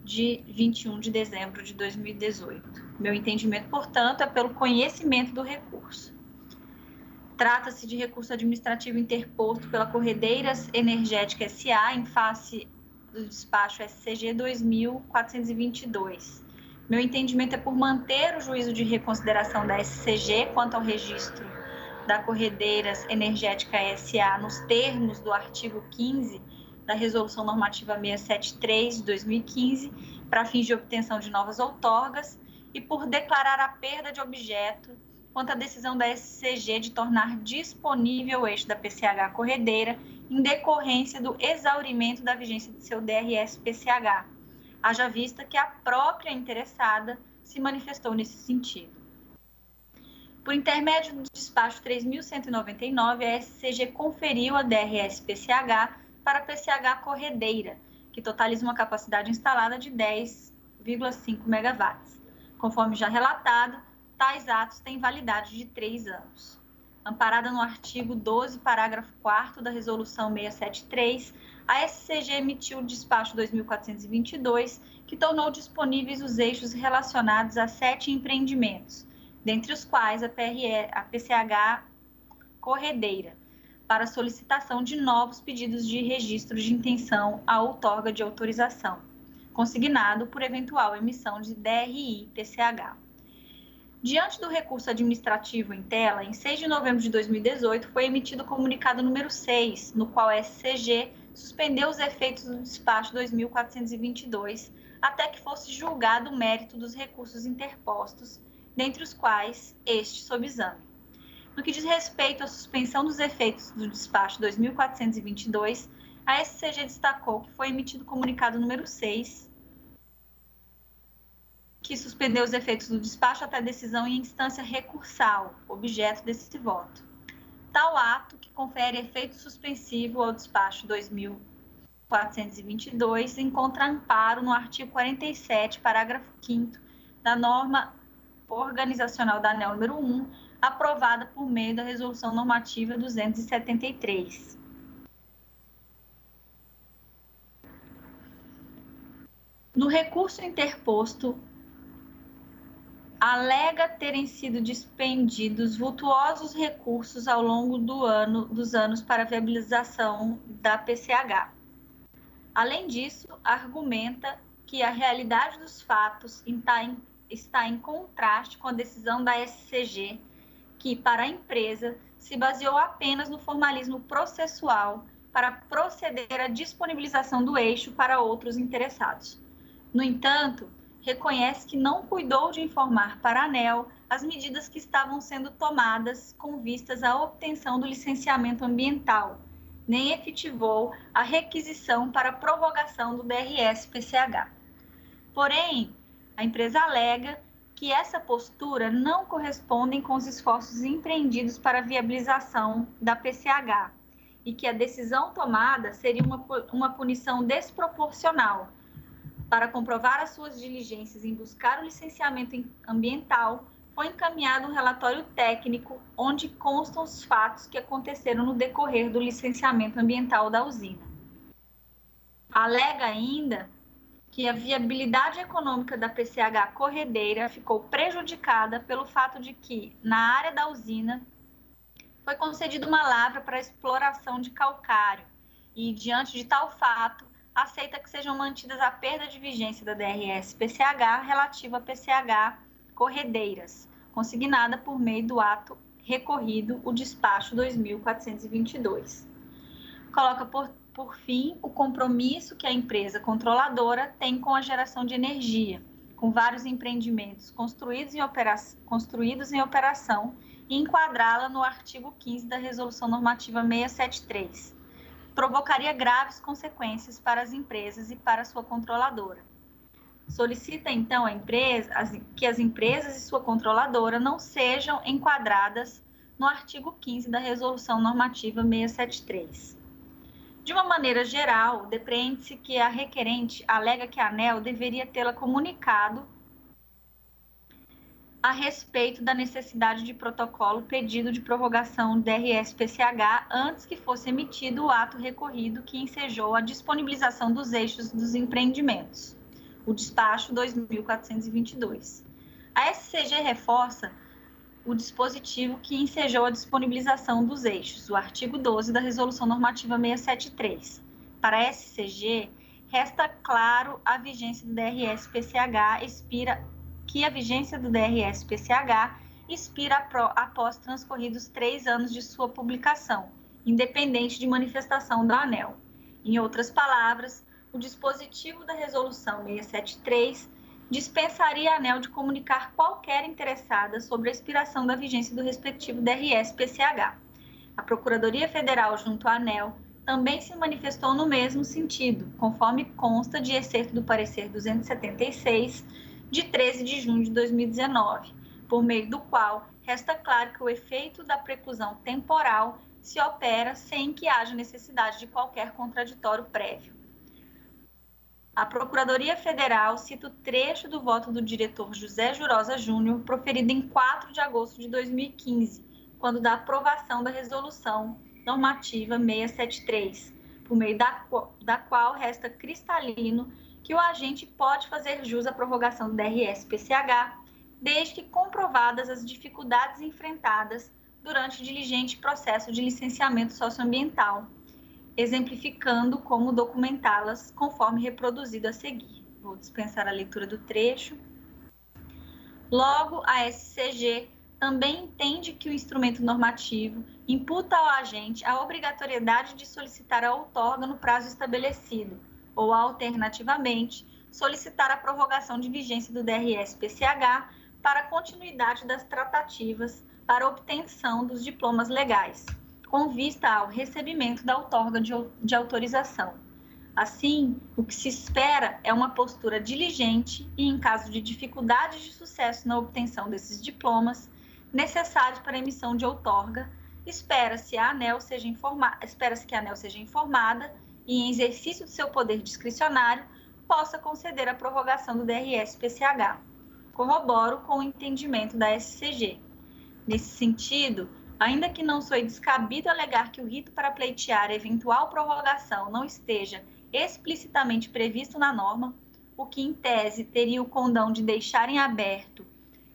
de 21 de dezembro de 2018. Meu entendimento, portanto, é pelo conhecimento do recurso. Trata-se de recurso administrativo interposto pela Corredeiras Energética SA em face do despacho SCG 2422. Meu entendimento é por manter o juízo de reconsideração da SCG quanto ao registro da Corredeiras Energética SA nos termos do artigo 15 da Resolução Normativa 673 de 2015, para fins de obtenção de novas outorgas, e por declarar a perda de objeto quanto à decisão da SCG de tornar disponível o eixo da PCH corredeira em decorrência do exaurimento da vigência de seu DRS-PCH, haja vista que a própria interessada se manifestou nesse sentido. Por intermédio do despacho 3.199, a SCG conferiu a DRS-PCH para a PCH corredeira, que totaliza uma capacidade instalada de 10,5 MW. Conforme já relatado, tais atos têm validade de três anos. Amparada no artigo 12, parágrafo 4 da Resolução 673, a SCG emitiu o despacho 2422, que tornou disponíveis os eixos relacionados a sete empreendimentos, dentre os quais a, PRE, a PCH Corredeira, para solicitação de novos pedidos de registro de intenção à outorga de autorização, consignado por eventual emissão de DRI-PCH. Diante do recurso administrativo em tela, em 6 de novembro de 2018, foi emitido o comunicado número 6, no qual a SCG suspendeu os efeitos do despacho 2422 até que fosse julgado o mérito dos recursos interpostos, dentre os quais este sob exame. No que diz respeito à suspensão dos efeitos do despacho 2422, a SCG destacou que foi emitido o comunicado número 6, que suspendeu os efeitos do despacho até decisão em instância recursal, objeto desse voto. Tal ato, que confere efeito suspensivo ao despacho 2422, encontra amparo no artigo 47, parágrafo 5 da norma organizacional da ANEL número 1, aprovada por meio da resolução normativa 273. No recurso interposto alega terem sido dispendidos vultuosos recursos ao longo do ano, dos anos para a viabilização da PCH. Além disso, argumenta que a realidade dos fatos está em, está em contraste com a decisão da SCG, que, para a empresa, se baseou apenas no formalismo processual para proceder à disponibilização do eixo para outros interessados. No entanto, reconhece que não cuidou de informar para a ANEL as medidas que estavam sendo tomadas com vistas à obtenção do licenciamento ambiental, nem efetivou a requisição para prorrogação do DRS-PCH. Porém, a empresa alega que essa postura não corresponde com os esforços empreendidos para a viabilização da PCH e que a decisão tomada seria uma, uma punição desproporcional, para comprovar as suas diligências em buscar o licenciamento ambiental, foi encaminhado um relatório técnico onde constam os fatos que aconteceram no decorrer do licenciamento ambiental da usina. Alega ainda que a viabilidade econômica da PCH Corredeira ficou prejudicada pelo fato de que, na área da usina, foi concedida uma lavra para exploração de calcário e, diante de tal fato, aceita que sejam mantidas a perda de vigência da DRS-PCH relativa a PCH corredeiras, consignada por meio do ato recorrido, o despacho 2422. Coloca por, por fim o compromisso que a empresa controladora tem com a geração de energia, com vários empreendimentos construídos em, opera construídos em operação e enquadrá-la no artigo 15 da Resolução Normativa 673 provocaria graves consequências para as empresas e para sua controladora. Solicita então empresa, as, que as empresas e sua controladora não sejam enquadradas no artigo 15 da Resolução Normativa 673. De uma maneira geral, depreende-se que a requerente alega que a ANEL deveria tê-la comunicado a respeito da necessidade de protocolo pedido de prorrogação DRS-PCH antes que fosse emitido o ato recorrido que ensejou a disponibilização dos eixos dos empreendimentos, o despacho 2422. A SCG reforça o dispositivo que ensejou a disponibilização dos eixos, o artigo 12 da Resolução Normativa 673. Para a SCG, resta claro a vigência do DRS-PCH expira que a vigência do DRS-PCH expira após transcorridos três anos de sua publicação, independente de manifestação do ANEL. Em outras palavras, o dispositivo da Resolução 673 dispensaria a ANEL de comunicar qualquer interessada sobre a expiração da vigência do respectivo DRS-PCH. A Procuradoria Federal, junto à ANEL, também se manifestou no mesmo sentido, conforme consta de excerto do parecer 276, de 13 de junho de 2019, por meio do qual resta claro que o efeito da preclusão temporal se opera sem que haja necessidade de qualquer contraditório prévio. A Procuradoria Federal cita o trecho do voto do diretor José Jurosa Júnior, proferido em 4 de agosto de 2015, quando da aprovação da resolução normativa 673, por meio da, da qual resta cristalino que o agente pode fazer jus à prorrogação do DRS-PCH, desde que comprovadas as dificuldades enfrentadas durante o diligente processo de licenciamento socioambiental exemplificando como documentá-las conforme reproduzido a seguir. Vou dispensar a leitura do trecho. Logo, a SCG também entende que o instrumento normativo imputa ao agente a obrigatoriedade de solicitar a outorga no prazo estabelecido, ou, alternativamente, solicitar a prorrogação de vigência do DRS-PCH para continuidade das tratativas para obtenção dos diplomas legais com vista ao recebimento da outorga de, de autorização. Assim, o que se espera é uma postura diligente e, em caso de dificuldade de sucesso na obtenção desses diplomas necessários para a emissão de outorga, espera-se a ANEL seja informa... espera-se que a ANEL seja informada e, em exercício do seu poder discricionário, possa conceder a prorrogação do DRS-PCH. Corroboro com o entendimento da SCG. Nesse sentido, Ainda que não sou descabido alegar que o rito para pleitear eventual prorrogação não esteja explicitamente previsto na norma, o que em tese teria o condão de deixar em aberto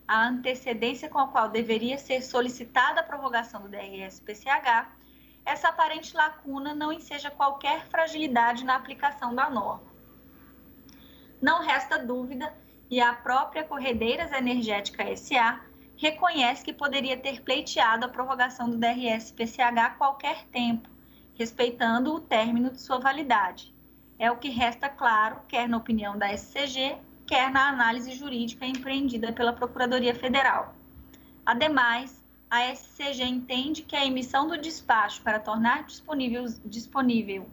a antecedência com a qual deveria ser solicitada a prorrogação do DRS-PCH, essa aparente lacuna não enseja qualquer fragilidade na aplicação da norma. Não resta dúvida, e a própria Corredeiras Energética SA reconhece que poderia ter pleiteado a prorrogação do DRS-PCH a qualquer tempo, respeitando o término de sua validade. É o que resta claro, quer na opinião da SCG, quer na análise jurídica empreendida pela Procuradoria Federal. Ademais, a SCG entende que a emissão do despacho para tornar disponível, disponível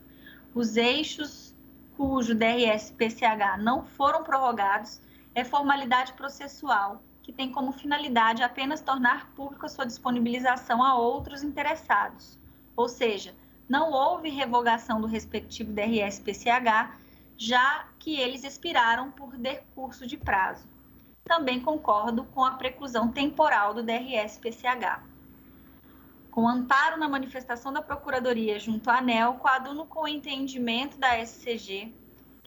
os eixos cujo DRS-PCH não foram prorrogados é formalidade processual que tem como finalidade apenas tornar público a sua disponibilização a outros interessados. Ou seja, não houve revogação do respectivo DRS-PCH, já que eles expiraram por decurso de prazo. Também concordo com a preclusão temporal do DRS-PCH. Com amparo na manifestação da Procuradoria junto à ANEL, coaduno com o entendimento da SCG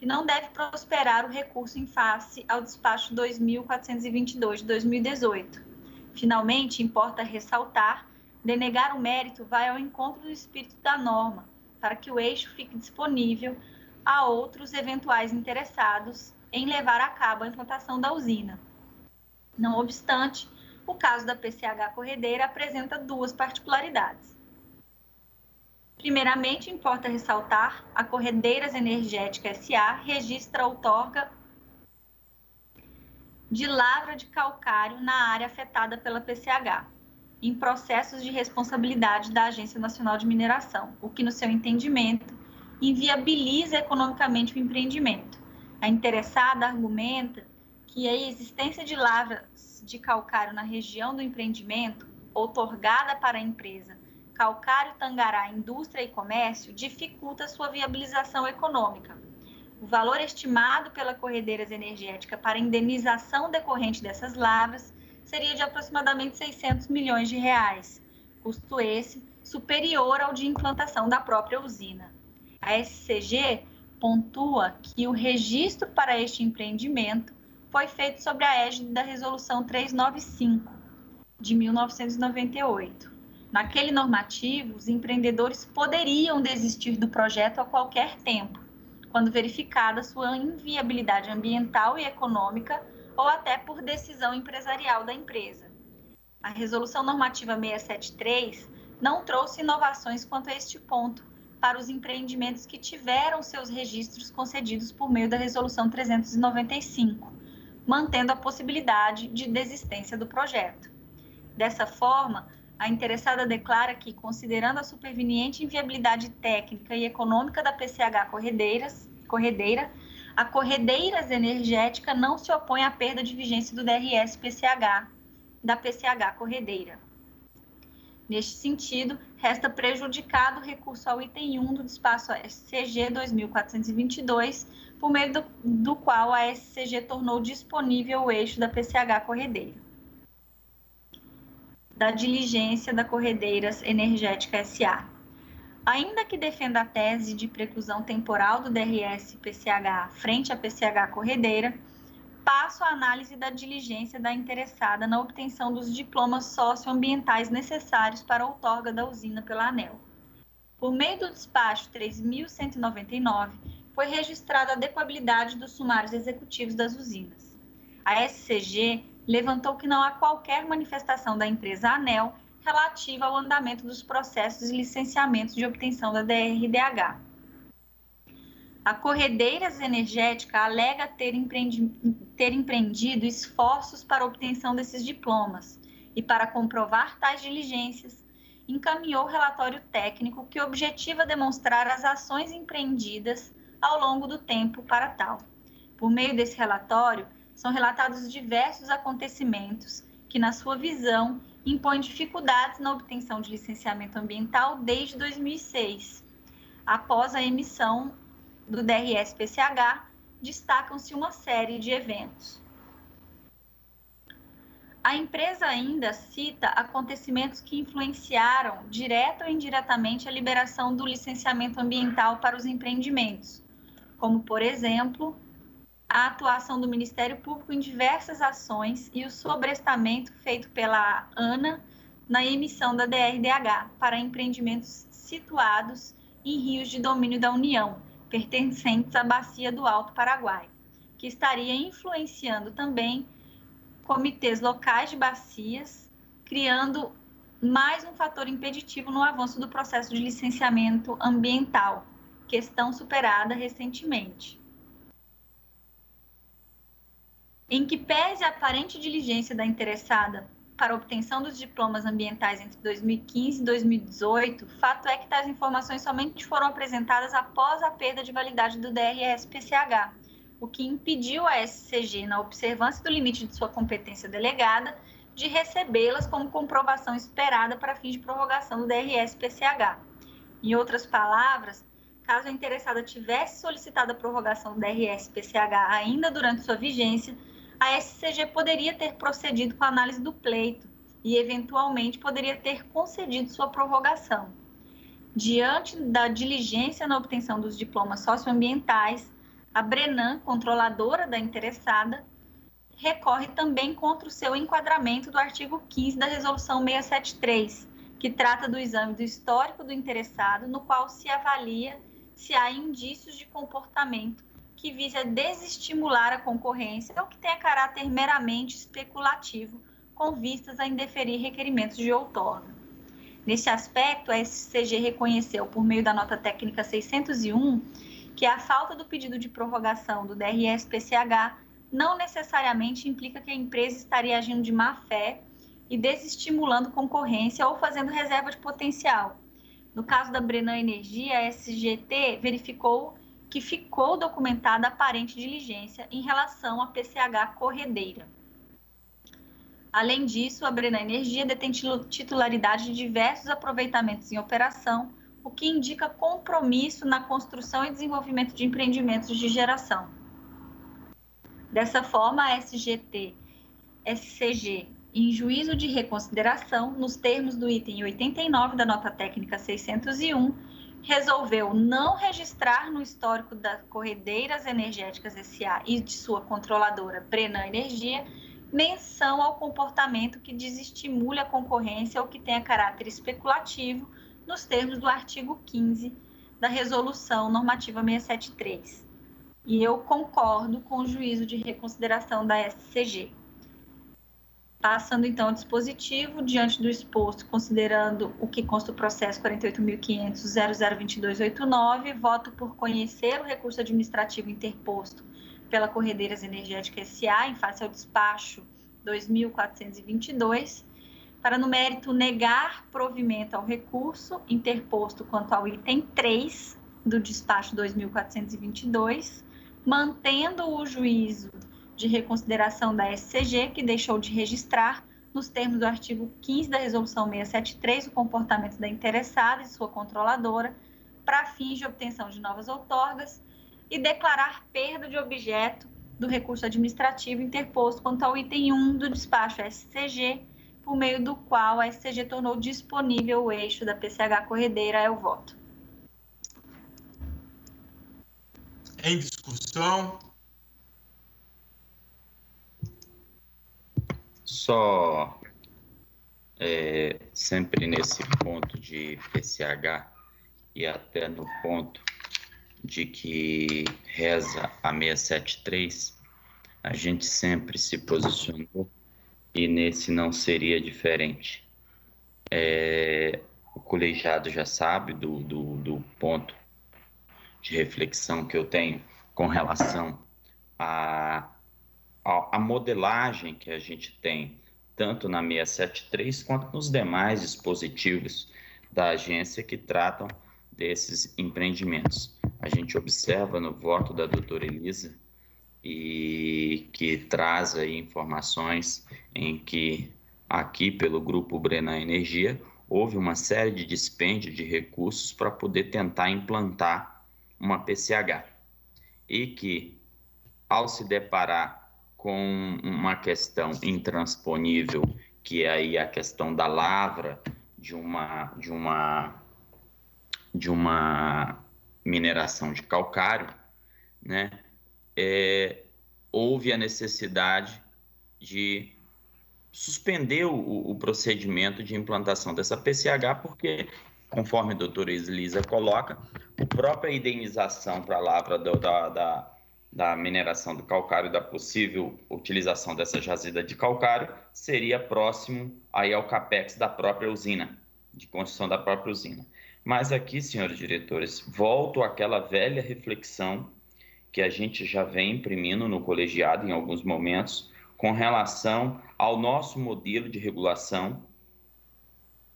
que não deve prosperar o recurso em face ao despacho 2422 de 2018. Finalmente, importa ressaltar, denegar o mérito vai ao encontro do espírito da norma, para que o eixo fique disponível a outros eventuais interessados em levar a cabo a implantação da usina. Não obstante, o caso da PCH Corredeira apresenta duas particularidades. Primeiramente, importa ressaltar, a Corredeiras Energética SA registra outorga de lavra de calcário na área afetada pela PCH, em processos de responsabilidade da Agência Nacional de Mineração, o que, no seu entendimento, inviabiliza economicamente o empreendimento. A interessada argumenta que a existência de lavras de calcário na região do empreendimento, outorgada para a empresa calcário Tangará Indústria e Comércio dificulta sua viabilização econômica. O valor estimado pela Corredeiras Energética para indenização decorrente dessas lavras seria de aproximadamente 600 milhões de reais, custo esse superior ao de implantação da própria usina. A SCG pontua que o registro para este empreendimento foi feito sob a égide da Resolução 395 de 1998. Naquele normativo, os empreendedores poderiam desistir do projeto a qualquer tempo, quando verificada sua inviabilidade ambiental e econômica ou até por decisão empresarial da empresa. A Resolução Normativa 673 não trouxe inovações quanto a este ponto para os empreendimentos que tiveram seus registros concedidos por meio da Resolução 395, mantendo a possibilidade de desistência do projeto. Dessa forma, a interessada declara que, considerando a superveniente inviabilidade técnica e econômica da PCH Corredeiras, Corredeira, a Corredeiras Energética não se opõe à perda de vigência do DRS PCH, da PCH Corredeira. Neste sentido, resta prejudicado o recurso ao item 1 do despacho SCG 2422, por meio do, do qual a SCG tornou disponível o eixo da PCH Corredeira da diligência da Corredeiras Energética SA. Ainda que defenda a tese de preclusão temporal do DRS-PCH frente à PCH Corredeira, passo a análise da diligência da interessada na obtenção dos diplomas socioambientais necessários para a outorga da usina pela ANEL. Por meio do despacho 3.199, foi registrada a adequabilidade dos sumários executivos das usinas. A SCG levantou que não há qualquer manifestação da empresa ANEL relativa ao andamento dos processos de licenciamento de obtenção da DRDH. A Corredeiras Energética alega ter, empreendi ter empreendido esforços para a obtenção desses diplomas e, para comprovar tais diligências, encaminhou relatório técnico que objetiva demonstrar as ações empreendidas ao longo do tempo para tal. Por meio desse relatório, são relatados diversos acontecimentos que, na sua visão, impõem dificuldades na obtenção de licenciamento ambiental desde 2006. Após a emissão do DRS-PCH, destacam-se uma série de eventos. A empresa ainda cita acontecimentos que influenciaram, direta ou indiretamente, a liberação do licenciamento ambiental para os empreendimentos, como, por exemplo, a atuação do Ministério Público em diversas ações e o sobrestamento feito pela ANA na emissão da DRDH para empreendimentos situados em rios de domínio da União, pertencentes à Bacia do Alto Paraguai, que estaria influenciando também comitês locais de bacias, criando mais um fator impeditivo no avanço do processo de licenciamento ambiental, questão superada recentemente. Em que pese a aparente diligência da interessada para obtenção dos diplomas ambientais entre 2015 e 2018, fato é que tais informações somente foram apresentadas após a perda de validade do DRS-PCH, o que impediu a SCG, na observância do limite de sua competência delegada, de recebê-las como comprovação esperada para fins de prorrogação do DRS-PCH. Em outras palavras, caso a interessada tivesse solicitado a prorrogação do DRS-PCH ainda durante sua vigência, a SCG poderia ter procedido com a análise do pleito e, eventualmente, poderia ter concedido sua prorrogação. Diante da diligência na obtenção dos diplomas socioambientais, a Brenan, controladora da interessada, recorre também contra o seu enquadramento do artigo 15 da Resolução 673, que trata do exame do histórico do interessado, no qual se avalia se há indícios de comportamento que visa desestimular a concorrência ou que tenha caráter meramente especulativo, com vistas a indeferir requerimentos de outorga. Nesse aspecto, a SCG reconheceu, por meio da nota técnica 601, que a falta do pedido de prorrogação do DRS-PCH não necessariamente implica que a empresa estaria agindo de má fé e desestimulando concorrência ou fazendo reserva de potencial. No caso da Brenan Energia, a SGT verificou que ficou documentada aparente diligência em relação à PCH Corredeira. Além disso, a Brena Energia detém titularidade de diversos aproveitamentos em operação, o que indica compromisso na construção e desenvolvimento de empreendimentos de geração. Dessa forma, a SGT SCG, em juízo de reconsideração, nos termos do item 89 da nota técnica 601, resolveu não registrar no histórico das Corredeiras Energéticas SA e de sua controladora Brenan Energia menção ao comportamento que desestimule a concorrência ou que tenha caráter especulativo nos termos do artigo 15 da Resolução Normativa 673. E eu concordo com o juízo de reconsideração da SCG. Passando então ao dispositivo, diante do exposto, considerando o que consta o processo 48.500.002289, voto por conhecer o recurso administrativo interposto pela Corredeiras Energética SA em face ao despacho 2422, para no mérito negar provimento ao recurso interposto quanto ao item 3 do despacho 2422, mantendo o juízo de reconsideração da SCG, que deixou de registrar, nos termos do artigo 15 da Resolução 673, o comportamento da interessada e sua controladora para fins de obtenção de novas outorgas e declarar perda de objeto do recurso administrativo interposto quanto ao item 1 do despacho SCG, por meio do qual a SCG tornou disponível o eixo da PCH corredeira é o voto. Em discussão, Só é, sempre nesse ponto de PCH e até no ponto de que reza a 673, a gente sempre se posicionou e nesse não seria diferente. É, o colegiado já sabe do, do, do ponto de reflexão que eu tenho com relação a a, modelagem que a gente tem, tanto na 673 quanto nos demais dispositivos da agência que tratam desses empreendimentos. A gente observa no voto da doutora Elisa e que traz aí informações em que aqui pelo grupo Brena Energia houve uma série de dispêndio de recursos para poder tentar implantar uma PCH e que ao se deparar com uma questão intransponível, que é aí a questão da lavra de uma de uma de uma mineração de calcário, né? É, houve a necessidade de suspender o, o, procedimento de implantação dessa PCH, porque, conforme a doutora Elisa coloca, a própria indenização para a lavra da, da, da mineração do calcário da possível utilização dessa jazida de calcário seria próximo aí ao capex da própria usina, de construção da própria usina. Mas aqui, senhores diretores, volto àquela velha reflexão que a gente já vem imprimindo no colegiado em alguns momentos com relação ao nosso modelo de regulação,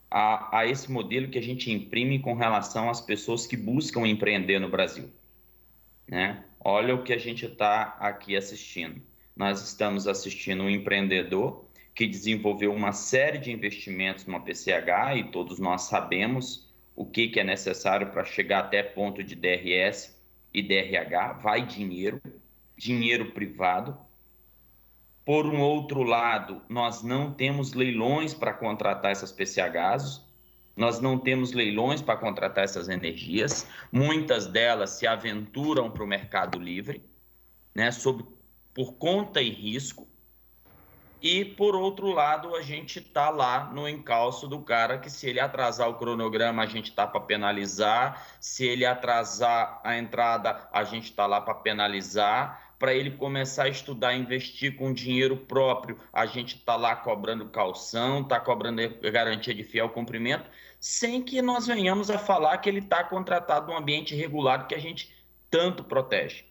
a, a esse modelo que a gente imprime com relação às pessoas que buscam empreender no Brasil. Né? Olha o que a gente está aqui assistindo. Nós estamos assistindo um empreendedor que desenvolveu uma série de investimentos numa PCH e todos nós sabemos o que, que é necessário para chegar até ponto de DRS e DRH. Vai dinheiro, dinheiro privado. Por um outro lado, nós não temos leilões para contratar essas PCHs, nós não temos leilões para contratar essas energias, muitas delas se aventuram para o mercado livre, né, sob, por conta e risco. E, por outro lado, a gente está lá no encalço do cara que, se ele atrasar o cronograma, a gente está para penalizar, se ele atrasar a entrada, a gente está lá para penalizar para ele começar a estudar, investir com dinheiro próprio. A gente está lá cobrando calção, está cobrando garantia de fiel cumprimento, sem que nós venhamos a falar que ele está contratado num ambiente regulado que a gente tanto protege.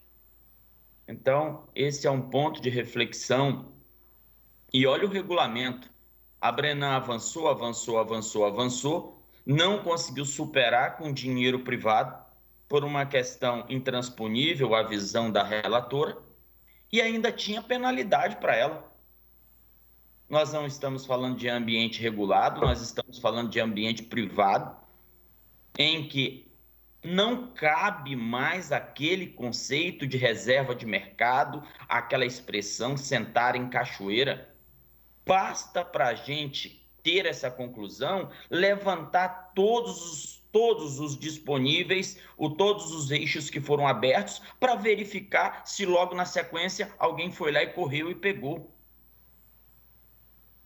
Então, esse é um ponto de reflexão. E olha o regulamento. A Brenan avançou, avançou, avançou, avançou, não conseguiu superar com dinheiro privado por uma questão intransponível à visão da relatora, e ainda tinha penalidade para ela. Nós não estamos falando de ambiente regulado, nós estamos falando de ambiente privado, em que não cabe mais aquele conceito de reserva de mercado, aquela expressão sentar em cachoeira. Basta para a gente ter essa conclusão, levantar todos os todos os disponíveis, o, todos os eixos que foram abertos, para verificar se logo na sequência alguém foi lá e correu e pegou.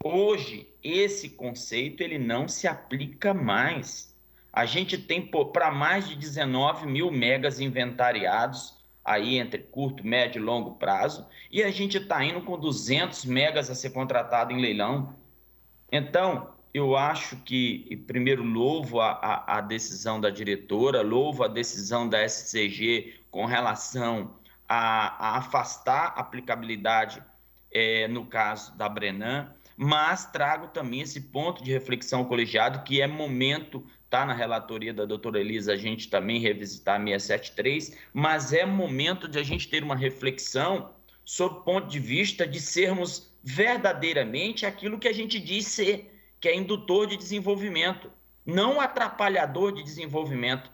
Hoje, esse conceito ele não se aplica mais. A gente tem para mais de 19 mil megas inventariados aí entre curto, médio e longo prazo, e a gente está indo com 200 megas a ser contratado em leilão. Então, eu acho que, primeiro, louvo a, a, a, decisão da diretora, louvo a decisão da SCG com relação a, a afastar a aplicabilidade é, no caso da Brenan, mas trago também esse ponto de reflexão colegiado, que é momento, tá na relatoria da doutora Elisa, a gente também revisitar a 673, mas é momento de a gente ter uma reflexão sob o ponto de vista de sermos verdadeiramente aquilo que a gente diz ser que é indutor de desenvolvimento, não atrapalhador de desenvolvimento.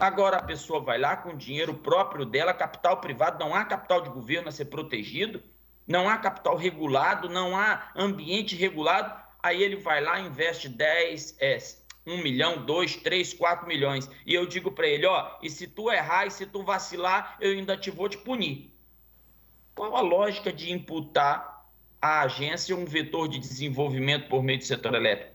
Agora a pessoa vai lá com o dinheiro próprio dela, capital privado, não há capital de governo a ser protegido, não há capital regulado, não há ambiente regulado, aí ele vai lá investe 10, é, 1 milhão, 2, 3, 4 milhões. E eu digo para ele, ó, e se tu errar e se tu vacilar, eu ainda te vou te punir. Qual a lógica de imputar a agência um vetor de desenvolvimento por meio do setor elétrico.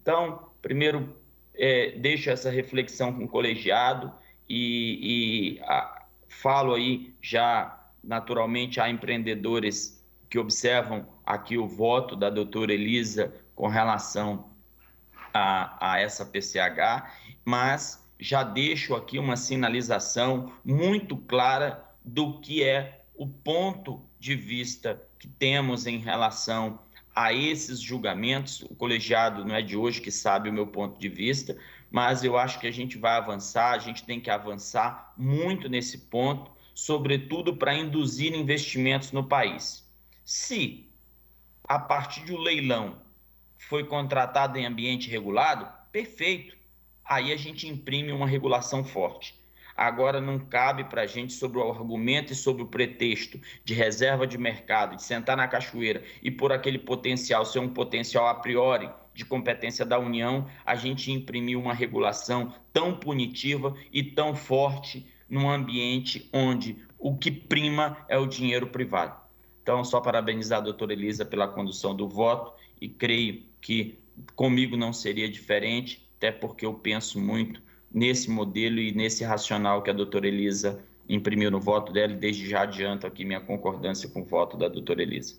Então, primeiro, é, deixo essa reflexão com o colegiado e, e a, falo aí já naturalmente a empreendedores que observam aqui o voto da doutora Elisa com relação a, a essa PCH, mas já deixo aqui uma sinalização muito clara do que é o ponto de vista que temos em relação a esses julgamentos. O colegiado não é de hoje que sabe o meu ponto de vista, mas eu acho que a gente vai avançar, a gente tem que avançar muito nesse ponto, sobretudo para induzir investimentos no país. Se a partir do leilão foi contratado em ambiente regulado, perfeito. Aí a gente imprime uma regulação forte. Agora não cabe para a gente, sobre o argumento e sobre o pretexto de reserva de mercado, de sentar na cachoeira e por aquele potencial ser um potencial a priori de competência da União, a gente imprimir uma regulação tão punitiva e tão forte num ambiente onde o que prima é o dinheiro privado. Então, só parabenizar a doutora Elisa pela condução do voto e creio que comigo não seria diferente, até porque eu penso muito nesse modelo e nesse racional que a doutora Elisa imprimiu no voto dela, e desde já adianto aqui minha concordância com o voto da doutora Elisa.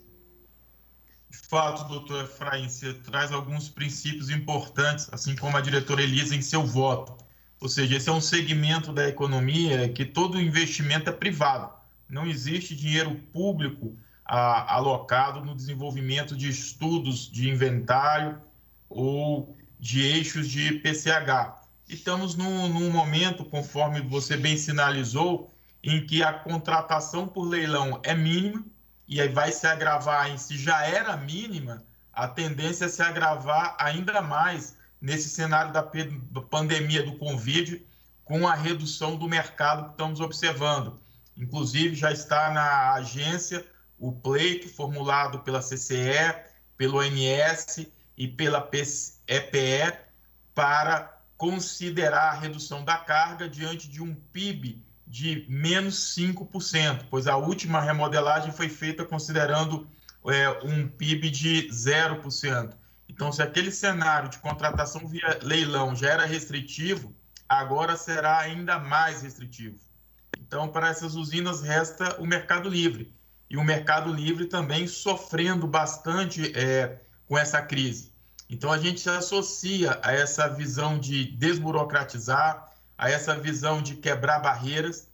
De fato, doutor Efraim, você traz alguns princípios importantes, assim como a diretora Elisa em seu voto. Ou seja, esse é um segmento da economia que todo investimento é privado. Não existe dinheiro público a, alocado no desenvolvimento de estudos de inventário ou de eixos de PCH estamos num, num momento, conforme você bem sinalizou, em que a contratação por leilão é mínima e aí vai se agravar em se já era mínima, a tendência é se agravar ainda mais nesse cenário da pandemia do Covid, com a redução do mercado que estamos observando. Inclusive, já está na agência o pleito formulado pela CCE, pelo ONS e pela EPE para considerar a redução da carga diante de um PIB de menos 5%, pois a última remodelagem foi feita considerando é, um PIB de 0%. Então, se aquele cenário de contratação via leilão já era restritivo, agora será ainda mais restritivo. Então, para essas usinas resta o mercado livre. E o mercado livre também sofrendo bastante é, com essa crise. Então a gente se associa a essa visão de desburocratizar, a essa visão de quebrar barreiras.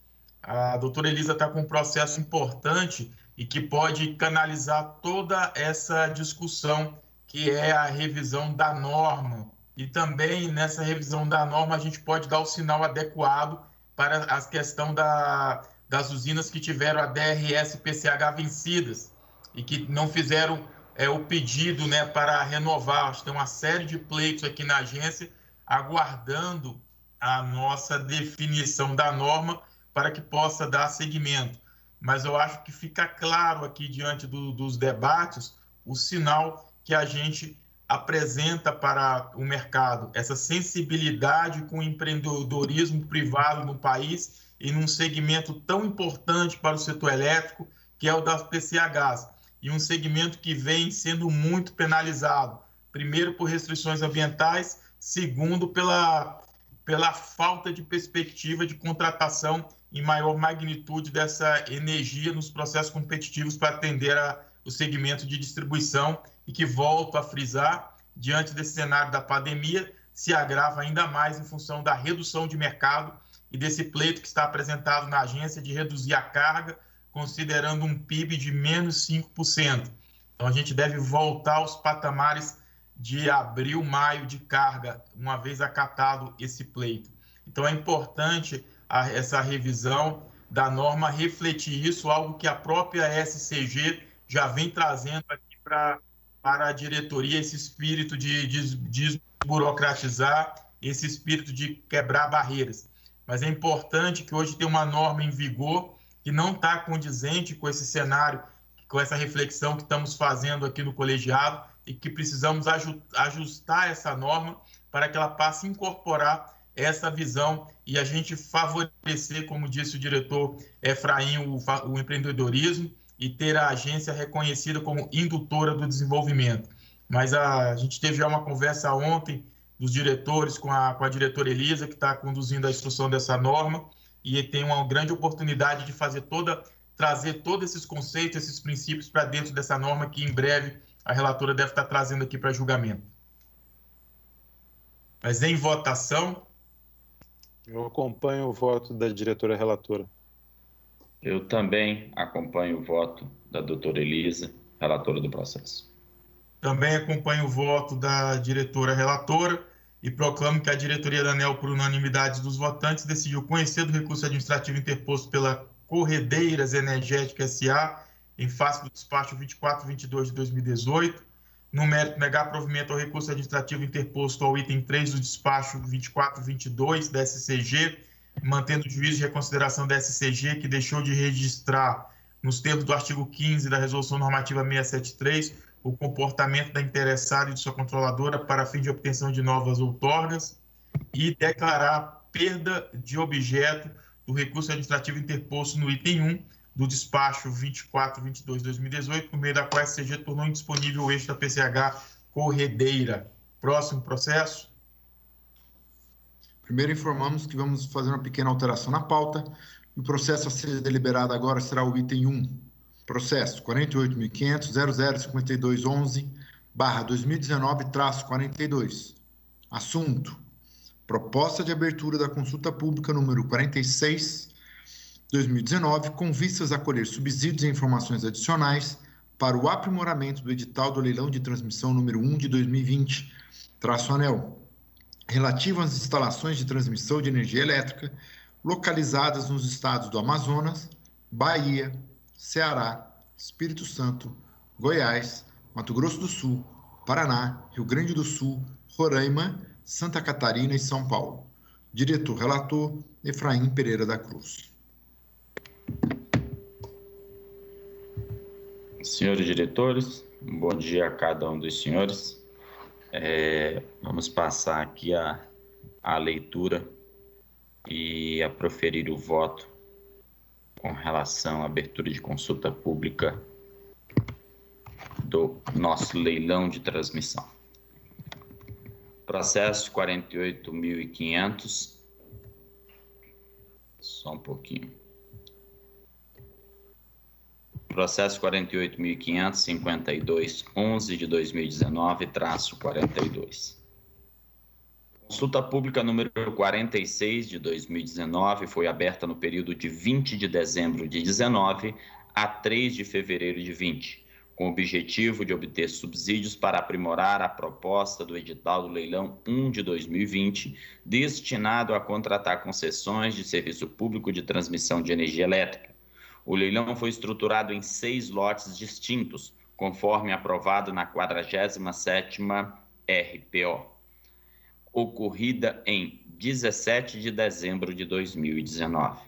A doutora Elisa está com um processo importante e que pode canalizar toda essa discussão que é a revisão da norma. E também nessa revisão da norma a gente pode dar o sinal adequado para a questão da, das usinas que tiveram a DRS PCH vencidas e que não fizeram é, o pedido né, para renovar. Acho que tem uma série de pleitos aqui na agência aguardando a nossa definição da norma para que possa dar seguimento. Mas eu acho que fica claro aqui diante do, dos debates o sinal que a gente apresenta para o mercado, essa sensibilidade com o empreendedorismo privado no país e num segmento tão importante para o setor elétrico, que é o das PCHs e um segmento que vem sendo muito penalizado, primeiro por restrições ambientais, segundo pela, pela falta de perspectiva de contratação em maior magnitude dessa energia nos processos competitivos para atender a, o segmento de distribuição. E que, volto a frisar, diante desse cenário da pandemia, se agrava ainda mais em função da redução de mercado e desse pleito que está apresentado na agência de reduzir a carga, considerando um PIB de menos 5%. Então, a gente deve voltar aos patamares de abril, maio de carga, uma vez acatado esse pleito. Então, é importante a, essa revisão da norma refletir isso, algo que a própria SCG já vem trazendo aqui pra, para a diretoria, esse espírito de, de, de desburocratizar, esse espírito de quebrar barreiras. Mas é importante que hoje tenha uma norma em vigor que não está condizente com esse cenário, com essa reflexão que estamos fazendo aqui no colegiado e que precisamos ajustar essa norma para que ela passe a incorporar essa visão e a gente favorecer, como disse o diretor Efraim, o, o empreendedorismo e ter a agência reconhecida como indutora do desenvolvimento. Mas a, a gente teve já uma conversa ontem dos diretores com a, com a diretora Elisa, que está conduzindo a instrução dessa norma, e tem uma grande oportunidade de fazer toda, trazer todos esses conceitos, esses princípios para dentro dessa norma que em breve a relatora deve estar tá trazendo aqui para julgamento. Mas em votação. Eu acompanho o voto da diretora relatora. Eu também acompanho o voto da doutora Elisa, relatora do processo. Também acompanho o voto da diretora relatora e proclamo que a diretoria da ANEL, por unanimidade dos votantes, decidiu conhecer do recurso administrativo interposto pela Corredeiras Energética SA, em face do despacho 2422 de 2018, no mérito negar provimento ao recurso administrativo interposto ao item 3 do despacho 2422 da SCG, mantendo o juízo de reconsideração da SCG, que deixou de registrar, nos termos do artigo 15 da Resolução Normativa 673, o comportamento da interessada e de sua controladora para fim de obtenção de novas outorgas e declarar perda de objeto do recurso administrativo interposto no item 1 do despacho 2422-2018, por meio da qual a SCG tornou indisponível o eixo da PCH Corredeira. Próximo processo. Primeiro informamos que vamos fazer uma pequena alteração na pauta. O processo a ser deliberado agora será o item 1, processo 48.500.005211, barra 2019-42. Assunto, proposta de abertura da consulta pública número 46, 2019, com vistas a colher subsídios e informações adicionais para o aprimoramento do edital do leilão de transmissão número 1 de 2020, traço anel, relativo às instalações de transmissão de energia elétrica localizadas nos estados do Amazonas, Bahia, Ceará, Espírito Santo, Goiás, Mato Grosso do Sul, Paraná, Rio Grande do Sul, Roraima, Santa Catarina e São Paulo. Diretor relator Efraim Pereira da Cruz. Senhores diretores, bom dia a cada um dos senhores. É, vamos passar aqui a, a leitura e a proferir o voto com relação à abertura de consulta pública do nosso leilão de transmissão. Processo 48.500. Só um pouquinho. Processo 48.552.11 de 2019, traço 42. Consulta pública número 46 de 2019 foi aberta no período de 20 de dezembro de 19 a 3 de fevereiro de 20, com o objetivo de obter subsídios para aprimorar a proposta do edital do leilão 1 de 2020, destinado a contratar concessões de serviço público de transmissão de energia elétrica. O leilão foi estruturado em seis lotes distintos, conforme aprovado na 47ª RPO, ocorrida em 17 de dezembro de 2019.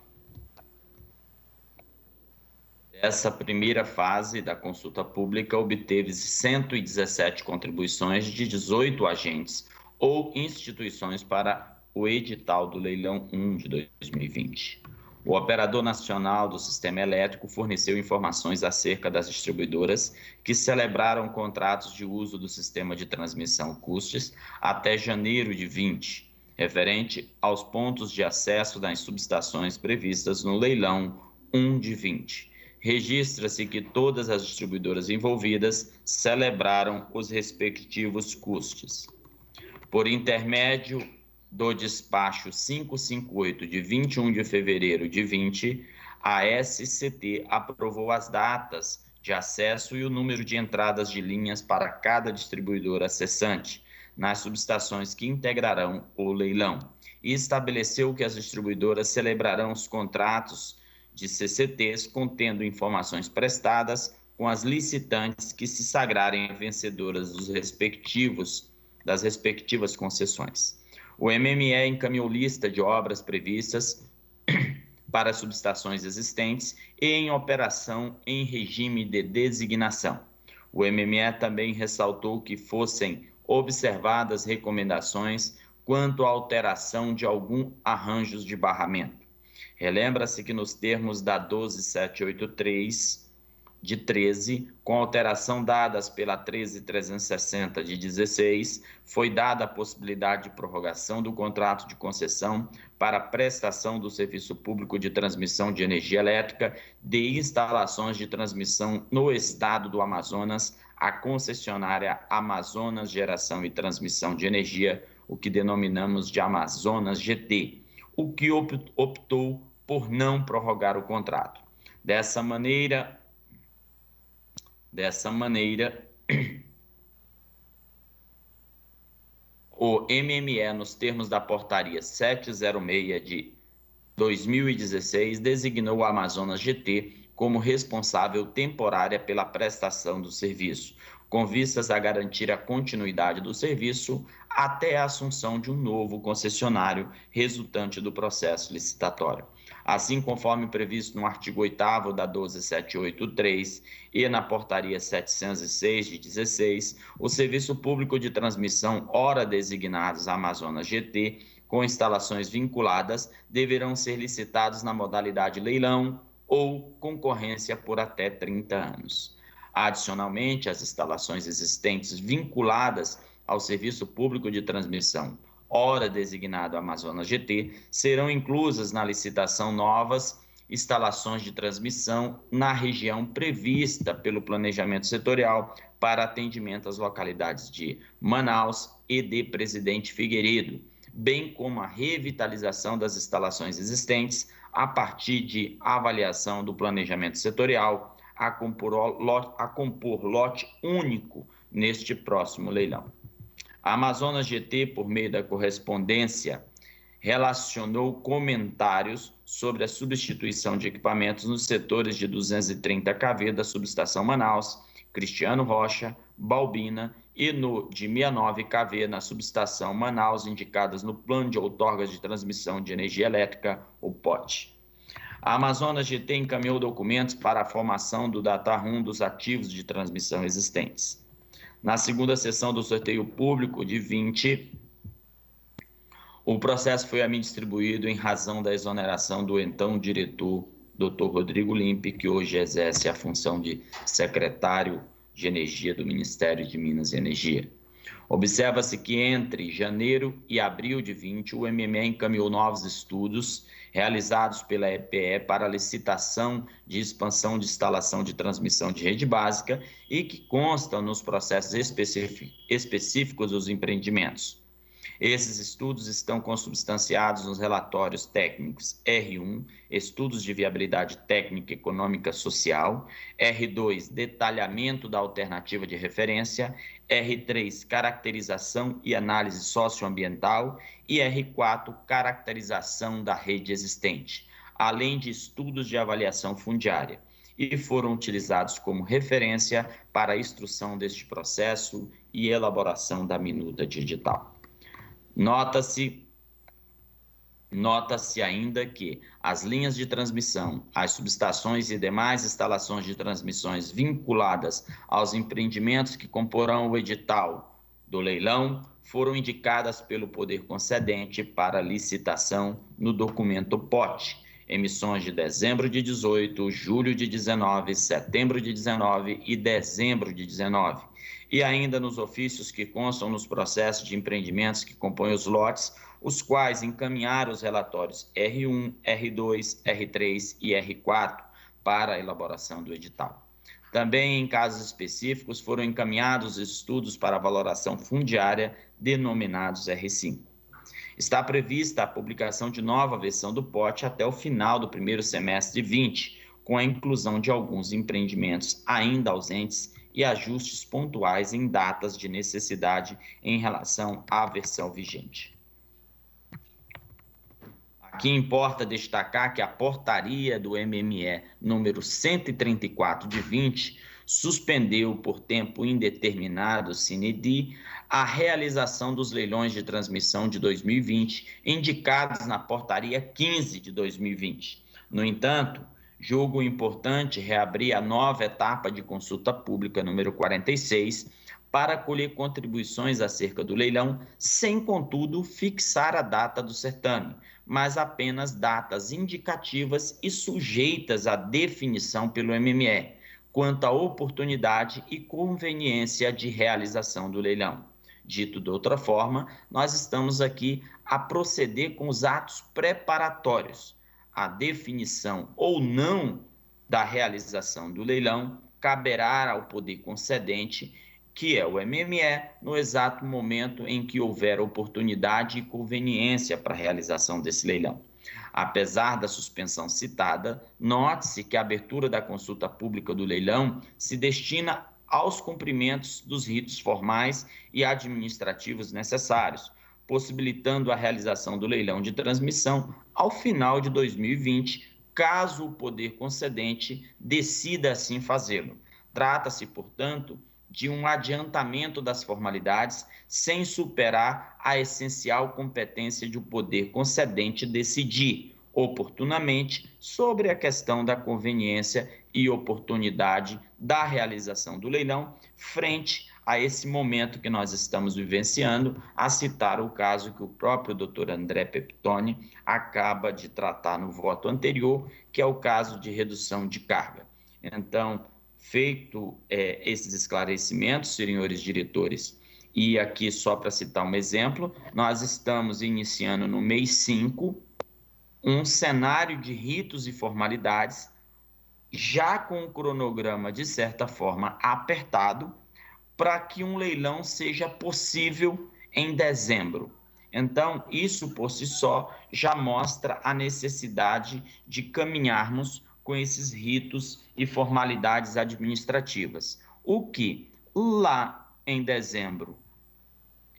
Essa primeira fase da consulta pública obteve 117 contribuições de 18 agentes ou instituições para o edital do leilão 1 de 2020. O Operador Nacional do Sistema Elétrico forneceu informações acerca das distribuidoras que celebraram contratos de uso do sistema de transmissão CUSTES até janeiro de 20, referente aos pontos de acesso das subestações previstas no leilão 1 de 20. Registra-se que todas as distribuidoras envolvidas celebraram os respectivos custos. Por intermédio do despacho 558 de 21 de fevereiro de 20, a SCT aprovou as datas de acesso e o número de entradas de linhas para cada distribuidor acessante nas subestações que integrarão o leilão e estabeleceu que as distribuidoras celebrarão os contratos de CCTs contendo informações prestadas com as licitantes que se sagrarem vencedoras dos respectivos das respectivas concessões. O MME encaminhou lista de obras previstas para subestações existentes e em operação em regime de designação. O MME também ressaltou que fossem observadas recomendações quanto à alteração de algum arranjos de barramento. Relembra-se que nos termos da 12783 de 13, com alteração dadas pela 13360 de 16, foi dada a possibilidade de prorrogação do contrato de concessão para prestação do serviço público de transmissão de energia elétrica de instalações de transmissão no estado do Amazonas à concessionária Amazonas Geração e Transmissão de Energia, o que denominamos de Amazonas GT, o que optou por não prorrogar o contrato. Dessa maneira, Dessa maneira, o MME, nos termos da portaria 706 de 2016, designou o Amazonas GT como responsável temporária pela prestação do serviço, com vistas a garantir a continuidade do serviço até a assunção de um novo concessionário resultante do processo licitatório assim conforme previsto no artigo 8 da 12783 e na portaria 706 de 16, o serviço público de transmissão hora designados Amazonas GT com instalações vinculadas deverão ser licitados na modalidade leilão ou concorrência por até 30 anos. Adicionalmente, as instalações existentes vinculadas ao serviço público de transmissão hora designado Amazonas GT, serão inclusas na licitação novas instalações de transmissão na região prevista pelo planejamento setorial para atendimento às localidades de Manaus e de Presidente Figueiredo, bem como a revitalização das instalações existentes a partir de avaliação do planejamento setorial a compor lote, a compor lote único neste próximo leilão. A Amazonas GT, por meio da correspondência, relacionou comentários sobre a substituição de equipamentos nos setores de 230 kV da subestação Manaus, Cristiano Rocha, Balbina e no de 69 kV na subestação Manaus, indicadas no Plano de Outorgas de Transmissão de Energia Elétrica, o POT. A Amazonas GT encaminhou documentos para a formação do data room dos ativos de transmissão existentes. Na segunda sessão do sorteio público de 20, o processo foi a mim distribuído em razão da exoneração do então diretor, Dr. Rodrigo Limpe, que hoje exerce a função de secretário de Energia do Ministério de Minas e Energia. Observa-se que entre janeiro e abril de 20, o MME encaminhou novos estudos realizados pela EPE para licitação de expansão de instalação de transmissão de rede básica e que constam nos processos específicos dos empreendimentos. Esses estudos estão consubstanciados nos relatórios técnicos R1, Estudos de Viabilidade Técnica, Econômica Social, R2, Detalhamento da Alternativa de Referência, R3, Caracterização e Análise Socioambiental e R4, Caracterização da Rede Existente, além de estudos de avaliação fundiária e foram utilizados como referência para a instrução deste processo e elaboração da minuta digital. Nota-se Nota-se ainda que as linhas de transmissão, as subestações e demais instalações de transmissões vinculadas aos empreendimentos que comporão o edital do leilão foram indicadas pelo poder concedente para licitação no documento POT, emissões de dezembro de 18, julho de 19, setembro de 19 e dezembro de 19 e ainda nos ofícios que constam nos processos de empreendimentos que compõem os lotes os quais encaminharam os relatórios R1, R2, R3 e R4 para a elaboração do edital. Também, em casos específicos, foram encaminhados estudos para valoração fundiária denominados R5. Está prevista a publicação de nova versão do POT até o final do primeiro semestre de 20, com a inclusão de alguns empreendimentos ainda ausentes e ajustes pontuais em datas de necessidade em relação à versão vigente. Aqui importa destacar que a portaria do MME número 134 de 20 suspendeu por tempo indeterminado, CINEDI, a realização dos leilões de transmissão de 2020 indicados na portaria 15 de 2020. No entanto, julgo importante reabrir a nova etapa de consulta pública número 46 para colher contribuições acerca do leilão, sem, contudo, fixar a data do certame, mas apenas datas indicativas e sujeitas à definição pelo MME, quanto à oportunidade e conveniência de realização do leilão. Dito de outra forma, nós estamos aqui a proceder com os atos preparatórios. A definição ou não da realização do leilão caberá ao poder concedente que é o MME, no exato momento em que houver oportunidade e conveniência para a realização desse leilão. Apesar da suspensão citada, note-se que a abertura da consulta pública do leilão se destina aos cumprimentos dos ritos formais e administrativos necessários, possibilitando a realização do leilão de transmissão ao final de 2020, caso o poder concedente decida assim fazê-lo. Trata-se, portanto, de um adiantamento das formalidades sem superar a essencial competência de o poder concedente decidir oportunamente sobre a questão da conveniência e oportunidade da realização do leilão frente a esse momento que nós estamos vivenciando, a citar o caso que o próprio doutor André Peptoni acaba de tratar no voto anterior, que é o caso de redução de carga. Então, feito é, esses esclarecimentos, senhores diretores, e aqui só para citar um exemplo, nós estamos iniciando no mês 5 um cenário de ritos e formalidades, já com um cronograma de certa forma apertado, para que um leilão seja possível em dezembro. Então, isso por si só já mostra a necessidade de caminharmos com esses ritos e formalidades administrativas. O que lá em dezembro,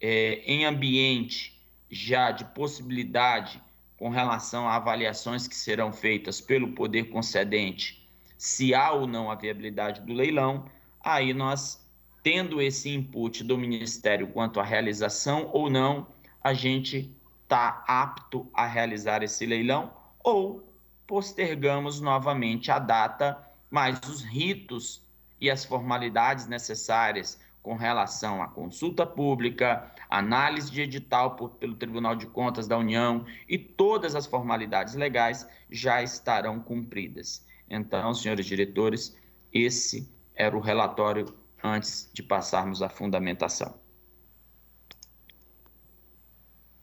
é, em ambiente já de possibilidade com relação a avaliações que serão feitas pelo poder concedente, se há ou não a viabilidade do leilão, aí nós, tendo esse input do Ministério quanto à realização ou não, a gente está apto a realizar esse leilão ou postergamos novamente a data, mas os ritos e as formalidades necessárias com relação à consulta pública, análise de edital por, pelo Tribunal de Contas da União e todas as formalidades legais já estarão cumpridas. Então, senhores diretores, esse era o relatório antes de passarmos à fundamentação.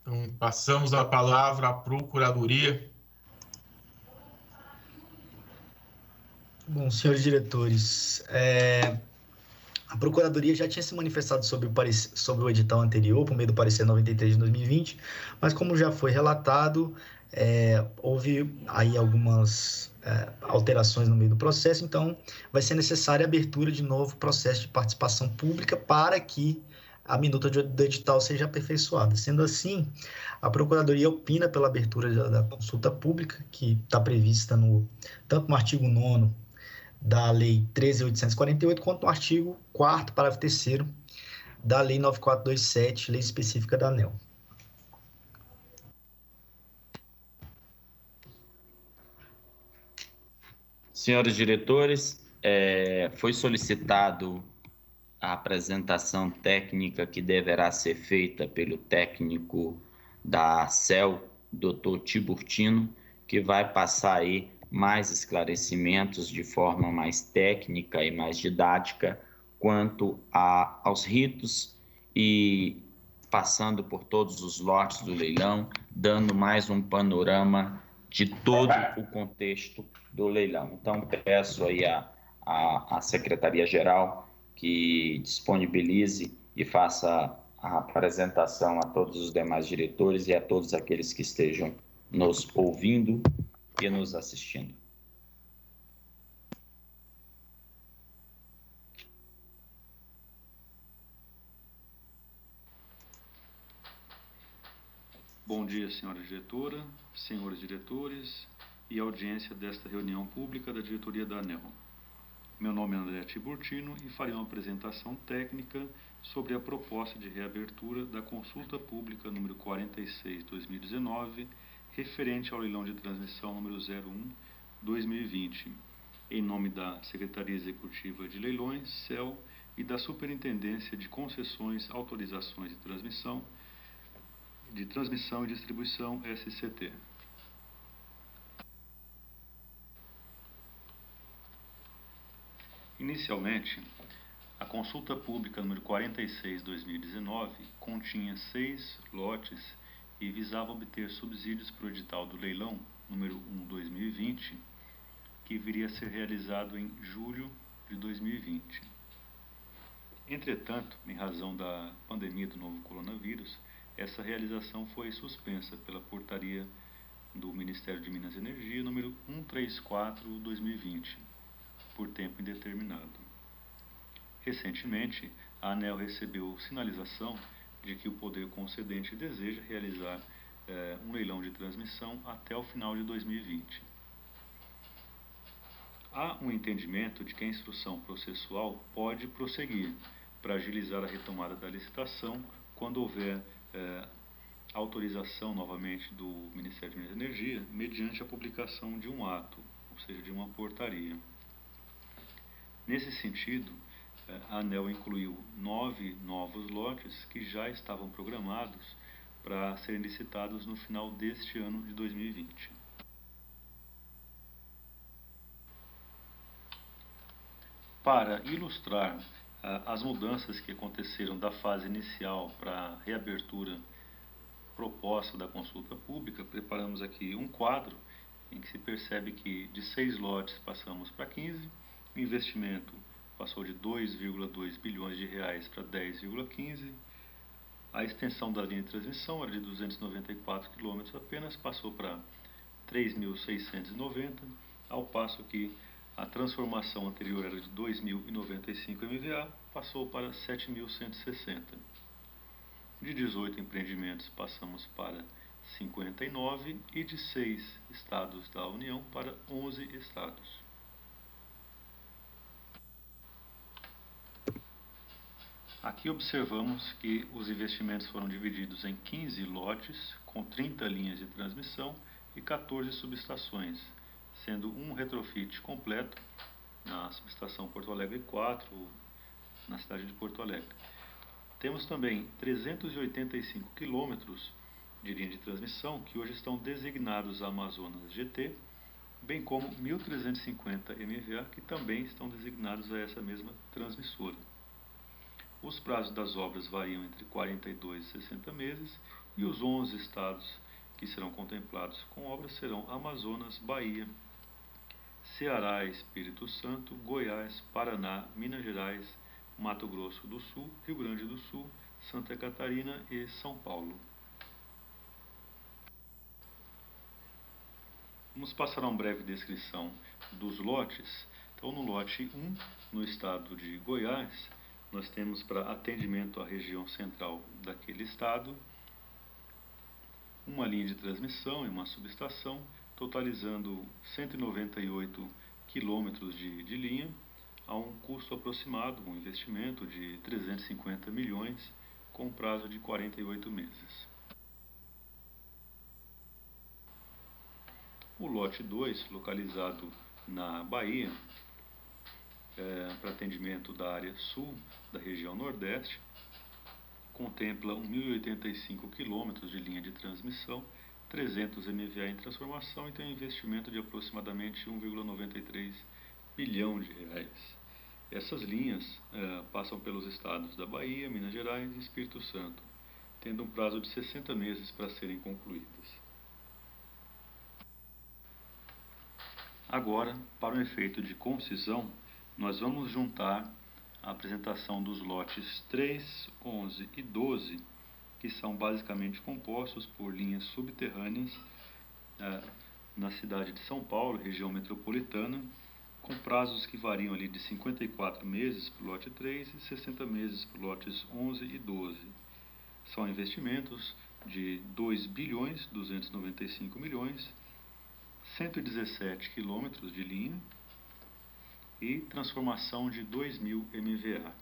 Então, passamos a palavra à Procuradoria. Bom, senhores diretores, é, a Procuradoria já tinha se manifestado sobre o, sobre o edital anterior, por meio do parecer 93 de 2020, mas como já foi relatado, é, houve aí algumas é, alterações no meio do processo, então vai ser necessária a abertura de novo processo de participação pública para que a minuta do edital seja aperfeiçoada. Sendo assim, a Procuradoria opina pela abertura da, consulta pública, que está prevista no, tanto no artigo 9 da Lei 13.848, quanto no artigo 4 parágrafo 3 da Lei 9427, lei específica da ANEL. Senhores diretores, é, foi solicitado a apresentação técnica que deverá ser feita pelo técnico da CEL, doutor Tiburtino, que vai passar aí mais esclarecimentos de forma mais técnica e mais didática quanto a, aos ritos e passando por todos os lotes do leilão, dando mais um panorama de todo o contexto do leilão. Então, peço aí a, a, a Secretaria-Geral que disponibilize e faça a apresentação a todos os demais diretores e a todos aqueles que estejam nos ouvindo e nos assistindo. Bom dia, senhora diretora, senhores diretores e audiência desta reunião pública da diretoria da ANEL. Meu nome é André Tiburtino e farei uma apresentação técnica sobre a proposta de reabertura da consulta pública número 46/2019, referente ao leilão de transmissão número 01/2020, em nome da Secretaria Executiva de Leilões, CEL, e da Superintendência de Concessões, Autorizações e Transmissão, de Transmissão e Distribuição SCT. Inicialmente, a consulta pública número 46/2019 continha seis lotes e visava obter subsídios para o edital do leilão número 1/2020, que viria a ser realizado em julho de 2020. Entretanto, em razão da pandemia do novo coronavírus, essa realização foi suspensa pela portaria do Ministério de Minas e Energia número 134/2020, por tempo indeterminado. Recentemente, a ANEL recebeu sinalização de que o poder concedente deseja realizar eh, um leilão de transmissão até o final de 2020. Há um entendimento de que a instrução processual pode prosseguir para agilizar a retomada da licitação quando houver é, autorização novamente do Ministério de Minas e Energia mediante a publicação de um ato, ou seja, de uma portaria. Nesse sentido, a ANEL incluiu nove novos lotes que já estavam programados para serem licitados no final deste ano de 2020. Para ilustrar as mudanças que aconteceram da fase inicial para a reabertura proposta da consulta pública, preparamos aqui um quadro em que se percebe que de seis lotes passamos para 15, o investimento passou de 2,2 bilhões de reais para 10,15, a extensão da linha de transmissão era de 294 quilômetros apenas, passou para 3.690, ao passo que a transformação anterior era de 2.095 MVA, passou para 7.160. De 18 empreendimentos passamos para 59 e de 6 estados da União para 11 estados. Aqui observamos que os investimentos foram divididos em 15 lotes, com 30 linhas de transmissão e 14 subestações, sendo um retrofit completo na subestação Porto Alegre 4, na cidade de Porto Alegre. Temos também 385 quilômetros de linha de transmissão que hoje estão designados Amazonas GT, bem como 1.350 MVA que também estão designados a essa mesma transmissora. Os prazos das obras variam entre 42 e 60 meses e os 11 estados que serão contemplados com obras serão Amazonas, Bahia, Ceará, Espírito Santo, Goiás, Paraná, Minas Gerais, Mato Grosso do Sul, Rio Grande do Sul, Santa Catarina e São Paulo. Vamos passar uma breve descrição dos lotes. Então, no lote 1, no estado de Goiás, nós temos para atendimento à região central daquele estado uma linha de transmissão e uma subestação, totalizando 198 quilômetros de, de linha, a um custo aproximado, um investimento de 350 milhões, com prazo de 48 meses. O lote 2, localizado na Bahia, é, para atendimento da área sul da região Nordeste, contempla 1.085 quilômetros de linha de transmissão, 300 MVA em transformação e tem um investimento de aproximadamente 1,93 bilhão de reais. Essas linhas eh, passam pelos estados da Bahia, Minas Gerais e Espírito Santo. tendo um prazo de 60 meses para serem concluídas. Agora, para o efeito de concisão, nós vamos juntar a apresentação dos lotes 3, 11 e 12, que são basicamente compostos por linhas subterrâneas eh, na cidade de São Paulo, região metropolitana, com prazos que variam ali de 54 meses para o lote 3 e 60 meses para lotes 11 e 12. São investimentos de 2 bilhões 295 milhões, 117 quilômetros de linha e transformação de 2 mil MVA.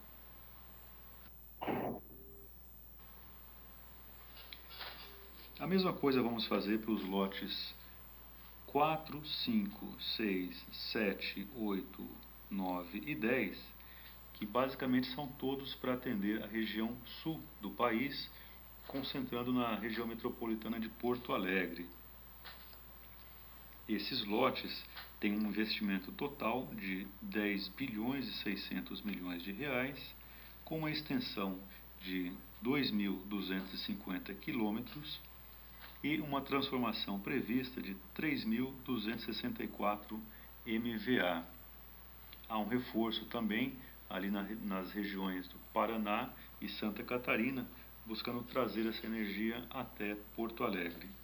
A mesma coisa vamos fazer para os lotes 4, 5, 6, 7, 8, 9 e 10, que basicamente são todos para atender a região sul do país, concentrando na região metropolitana de Porto Alegre. Esses lotes têm um investimento total de 10 bilhões e 600 milhões de reais, com uma extensão de 2.250 quilômetros e uma transformação prevista de 3.264 MVA. Há um reforço também ali na, nas regiões do Paraná e Santa Catarina, buscando trazer essa energia até Porto Alegre.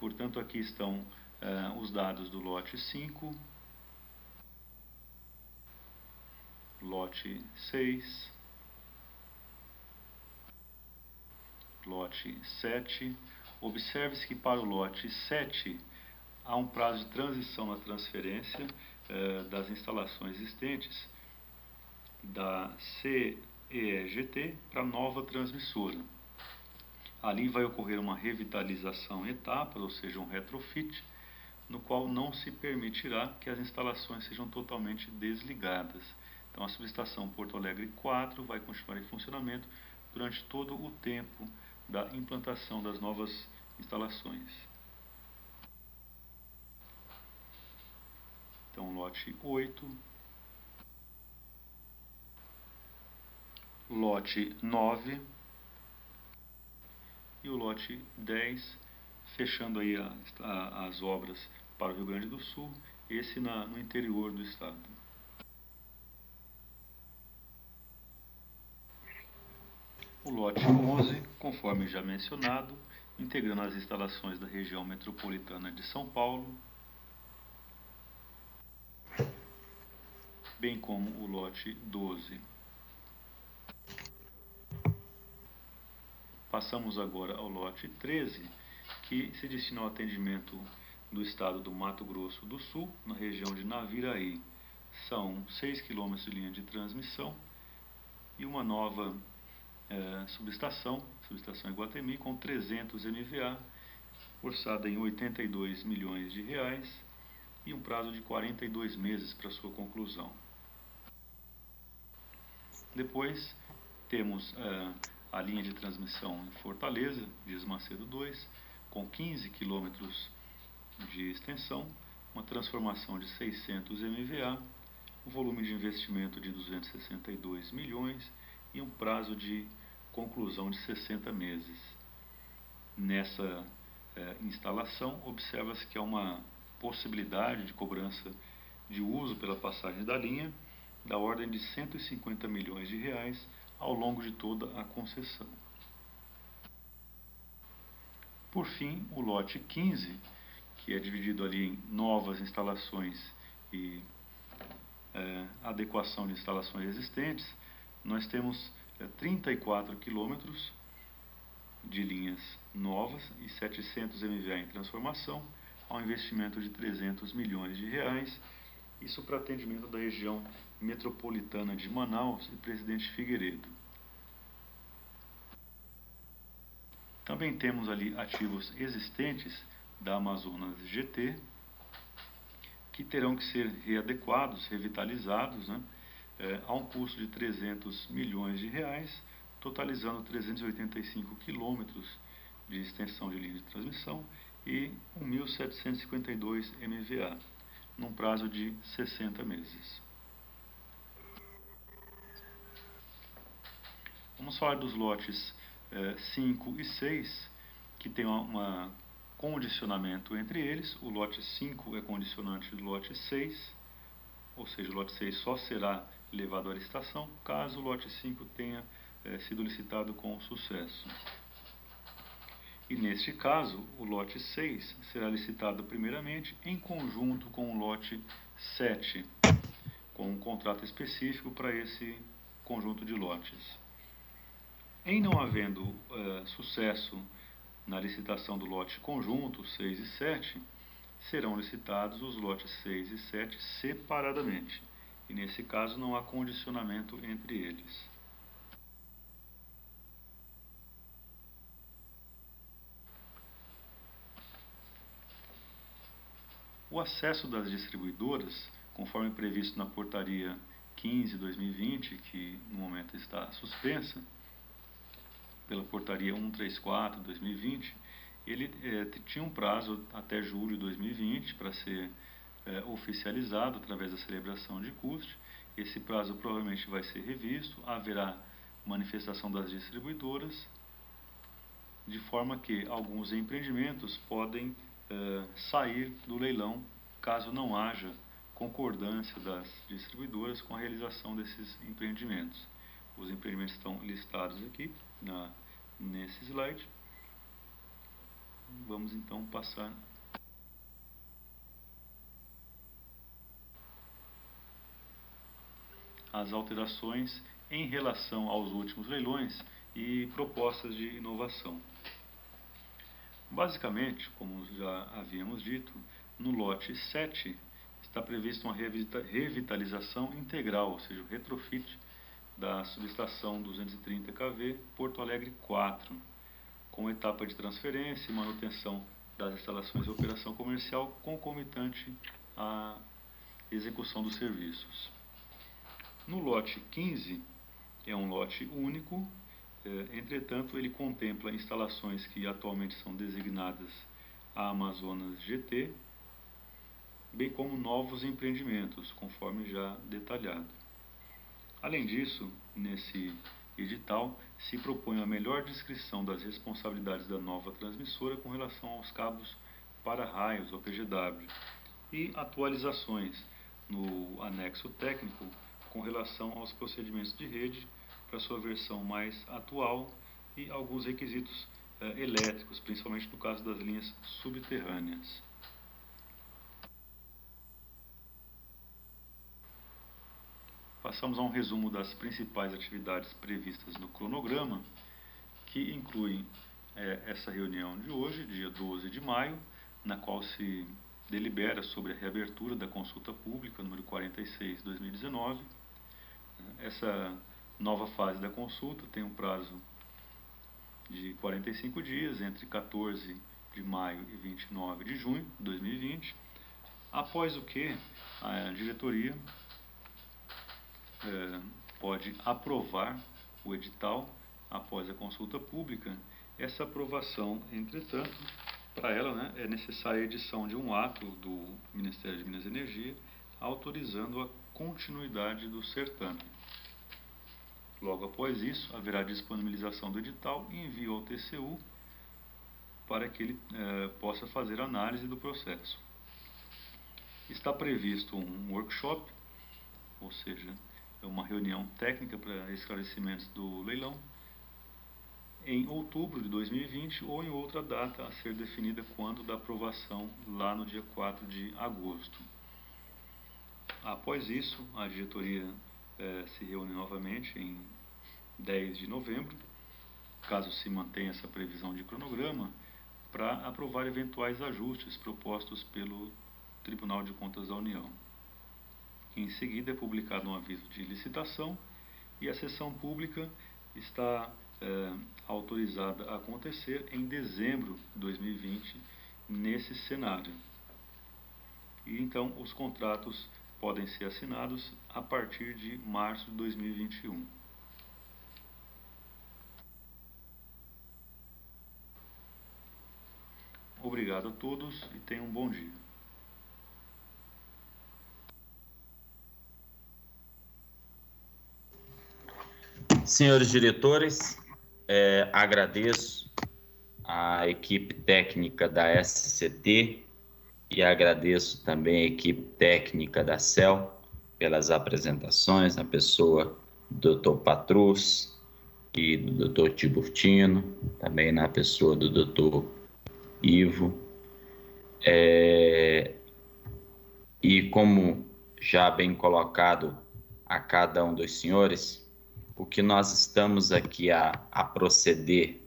Portanto, aqui estão uh, os dados do lote 5, lote 6, lote 7. Observe-se que para o lote 7 há um prazo de transição na transferência eh, das instalações existentes da CEGT para a nova transmissora. Ali vai ocorrer uma revitalização em etapas, ou seja, um retrofit, no qual não se permitirá que as instalações sejam totalmente desligadas. Então, a subestação Porto Alegre 4 vai continuar em funcionamento durante todo o tempo da implantação das novas instalações. Então, lote 8, lote 9 e o lote 10, fechando aí a, a, as obras para o Rio Grande do Sul, esse na, no interior do estado. O lote 11, conforme já mencionado, integrando as instalações da região metropolitana de São Paulo, bem como o lote 12. Passamos agora ao lote 13, que se destina ao atendimento do estado do Mato Grosso do Sul, na região de Naviraí. São 6 km de linha de transmissão e uma nova é, subestação, subestação Iguatemi, com 300 MVA, orçada em 82 milhões de reais e um prazo de 42 meses para sua conclusão. Depois temos é, a linha de transmissão em Fortaleza, Dias Macedo 2, com 15 quilômetros de extensão, uma transformação de 600 MVA, um volume de investimento de 262 milhões e um prazo de conclusão de 60 meses. Nessa é, instalação, observa-se que há uma possibilidade de cobrança de uso pela passagem da linha da ordem de 150 milhões de reais ao longo de toda a concessão. Por fim, o lote 15, que é dividido ali em novas instalações e é, adequação de instalações existentes, nós temos 34 é, quilômetros de linhas novas e 700 MVA em transformação, ao investimento de 300 milhões de reais, isso para atendimento da região metropolitana de Manaus e Presidente Figueiredo. Também temos ali ativos existentes da Amazonas GT, que terão que ser readequados, revitalizados, né? é, a um custo de 300 milhões de reais, totalizando 385 quilômetros de extensão de linha de transmissão e 1.752 MVA, num prazo de 60 meses. Vamos falar dos lotes 5 eh, e 6, que tem uma condicionamento entre eles. O lote 5 é condicionante do lote 6, ou seja, o lote 6 só será levado à licitação caso o lote 5 tenha é, sido licitado com sucesso. E neste caso, o lote 6 será licitado primeiramente em conjunto com o lote 7, com um contrato específico para esse conjunto de lotes. Em não havendo uh, sucesso na licitação do lote conjunto 6 e 7, serão licitados os lotes 6 e 7 separadamente, e nesse caso não há condicionamento entre eles. O acesso das distribuidoras, conforme previsto na portaria 15/2020, que no momento está suspensa, pela portaria 134/2020, ele é, tinha um prazo até julho de 2020 para ser é, oficializado através da celebração de custo. Esse prazo provavelmente vai ser revisto, haverá manifestação das distribuidoras, de forma que alguns empreendimentos podem eh, sair do leilão caso não haja concordância das distribuidoras com a realização desses empreendimentos. Os empreendimentos estão listados aqui na, nesse slide. Vamos então passar as alterações em relação aos últimos leilões e propostas de inovação. Basicamente, como já havíamos dito, no lote 7 está prevista uma revitalização integral, ou seja, o retrofit da subestação 230 kV Porto Alegre 4, com etapa de transferência e manutenção das instalações de operação comercial concomitante à execução dos serviços. No lote 15, é um lote único, é, entretanto, ele contempla instalações que atualmente são designadas a Amazonas GT, bem como novos empreendimentos, conforme já detalhado. Além disso, nesse edital se propõe a melhor descrição das responsabilidades da nova transmissora com relação aos cabos para-raios, ou PGW, e atualizações no anexo técnico com relação aos procedimentos de rede para sua versão mais atual e alguns requisitos eh, elétricos, principalmente no caso das linhas subterrâneas. Passamos a um resumo das principais atividades previstas no cronograma, que incluem eh, essa reunião de hoje, dia 12 de maio, na qual se delibera sobre a reabertura da consulta pública número 46/2019. Essa nova fase da consulta tem um prazo de 45 dias, entre 14 de maio e 29 de junho de 2020, após o que a diretoria é, pode aprovar o edital após a consulta pública. Essa aprovação, entretanto, para ela né, é necessária a edição de um ato do Ministério de Minas e Energia autorizando a continuidade do certame. Logo após isso, haverá disponibilização do edital e envio ao TCU para que ele eh, possa fazer análise do processo. Está previsto um workshop, ou seja, uma reunião técnica para esclarecimentos do leilão, em outubro de 2020 ou em outra data a ser definida quando da aprovação lá no dia 4 de agosto. Após isso, a diretoria é, se reúne novamente em 10 de novembro, caso se mantenha essa previsão de cronograma, para aprovar eventuais ajustes propostos pelo Tribunal de Contas da União. Em seguida é publicado um aviso de licitação e a sessão pública está é, autorizada a acontecer em dezembro de 2020 nesse cenário. E então os contratos podem ser assinados a partir de março de 2021. Obrigado a todos e tenham um bom dia. Senhores diretores, é, agradeço a equipe técnica da SCT e agradeço também a equipe técnica da CEL pelas apresentações, na pessoa do Dr. Patrus e do Dr. Tiburtino, também na pessoa do Dr. Ivo. É, e como já bem colocado a cada um dos senhores, o que nós estamos aqui a, a proceder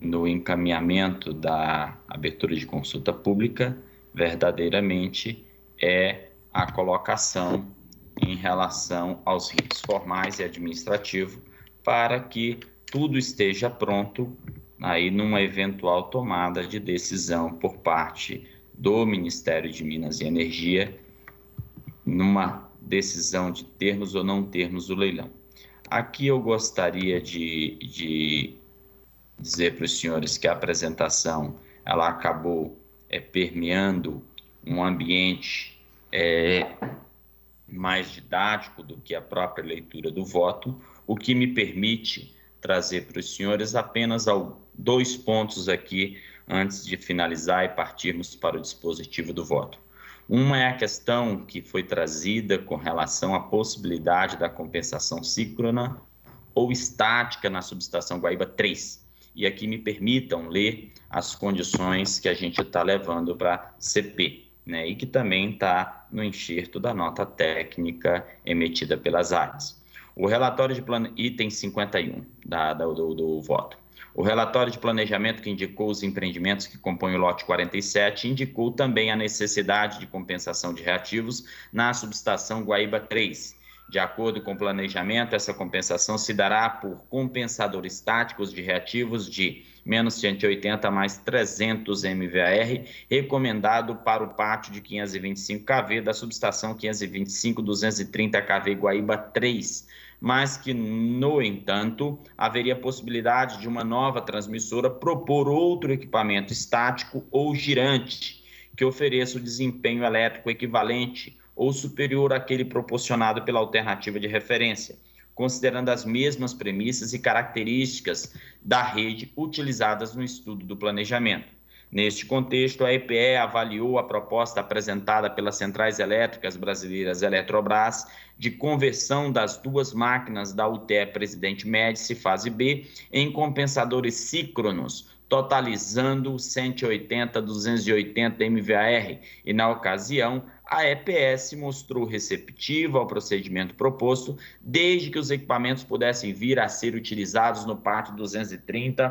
no encaminhamento da abertura de consulta pública, verdadeiramente é a colocação em relação aos ritos formais e administrativos para que tudo esteja pronto aí numa eventual tomada de decisão por parte do Ministério de Minas e Energia numa decisão de termos ou não termos o leilão. Aqui eu gostaria de, de dizer para os senhores que a apresentação ela acabou é, permeando um ambiente é, mais didático do que a própria leitura do voto, o que me permite trazer para os senhores apenas dois pontos aqui antes de finalizar e partirmos para o dispositivo do voto. Uma é a questão que foi trazida com relação à possibilidade da compensação síncrona ou estática na subestação Guaíba 3. E aqui me permitam ler as condições que a gente está levando para CP, né, e que também está no enxerto da nota técnica emitida pelas áreas. O relatório de plano, item 51 da, da do, do voto. O relatório de planejamento que indicou os empreendimentos que compõem o lote 47 indicou também a necessidade de compensação de reativos na subestação Guaíba 3. De acordo com o planejamento, essa compensação se dará por compensadores estáticos de reativos de menos 180 mais 300 MVAR, recomendado para o pátio de 525 kV da subestação 525 230 kV Guaíba 3 mas que, no entanto, haveria possibilidade de uma nova transmissora propor outro equipamento estático ou girante que ofereça o desempenho elétrico equivalente ou superior àquele proporcionado pela alternativa de referência, considerando as mesmas premissas e características da rede utilizadas no estudo do planejamento. Neste contexto, a EPE avaliou a proposta apresentada pelas centrais elétricas brasileiras Eletrobras de conversão das duas máquinas da UTE Presidente Médici fase B em compensadores síncronos, totalizando 180 280 MVAR, e na ocasião a EPS mostrou receptiva ao procedimento proposto, desde que os equipamentos pudessem vir a ser utilizados no pátio 230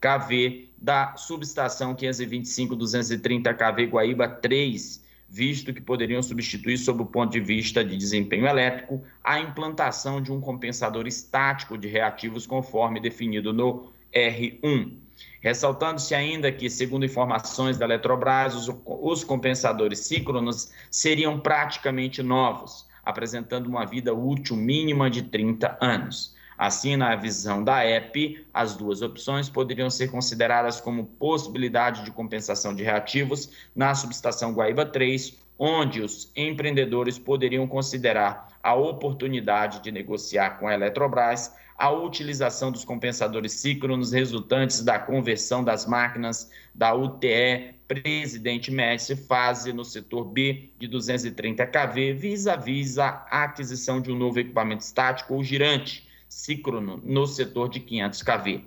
kV da subestação 525-230 kV Guaíba 3, visto que poderiam substituir, sob o ponto de vista de desempenho elétrico, a implantação de um compensador estático de reativos conforme definido no R1. Ressaltando-se ainda que, segundo informações da Eletrobras, os, os compensadores síncronos seriam praticamente novos, apresentando uma vida útil mínima de 30 anos. Assim, na visão da EP, as duas opções poderiam ser consideradas como possibilidade de compensação de reativos na subestação Guaíba 3, onde os empreendedores poderiam considerar a oportunidade de negociar com a Eletrobras a utilização dos compensadores síncronos resultantes da conversão das máquinas da UTE Presidente Médici fase no setor B de 230 kV, vis-à-vis a aquisição de um novo equipamento estático ou girante, síncrono no setor de 500 kV.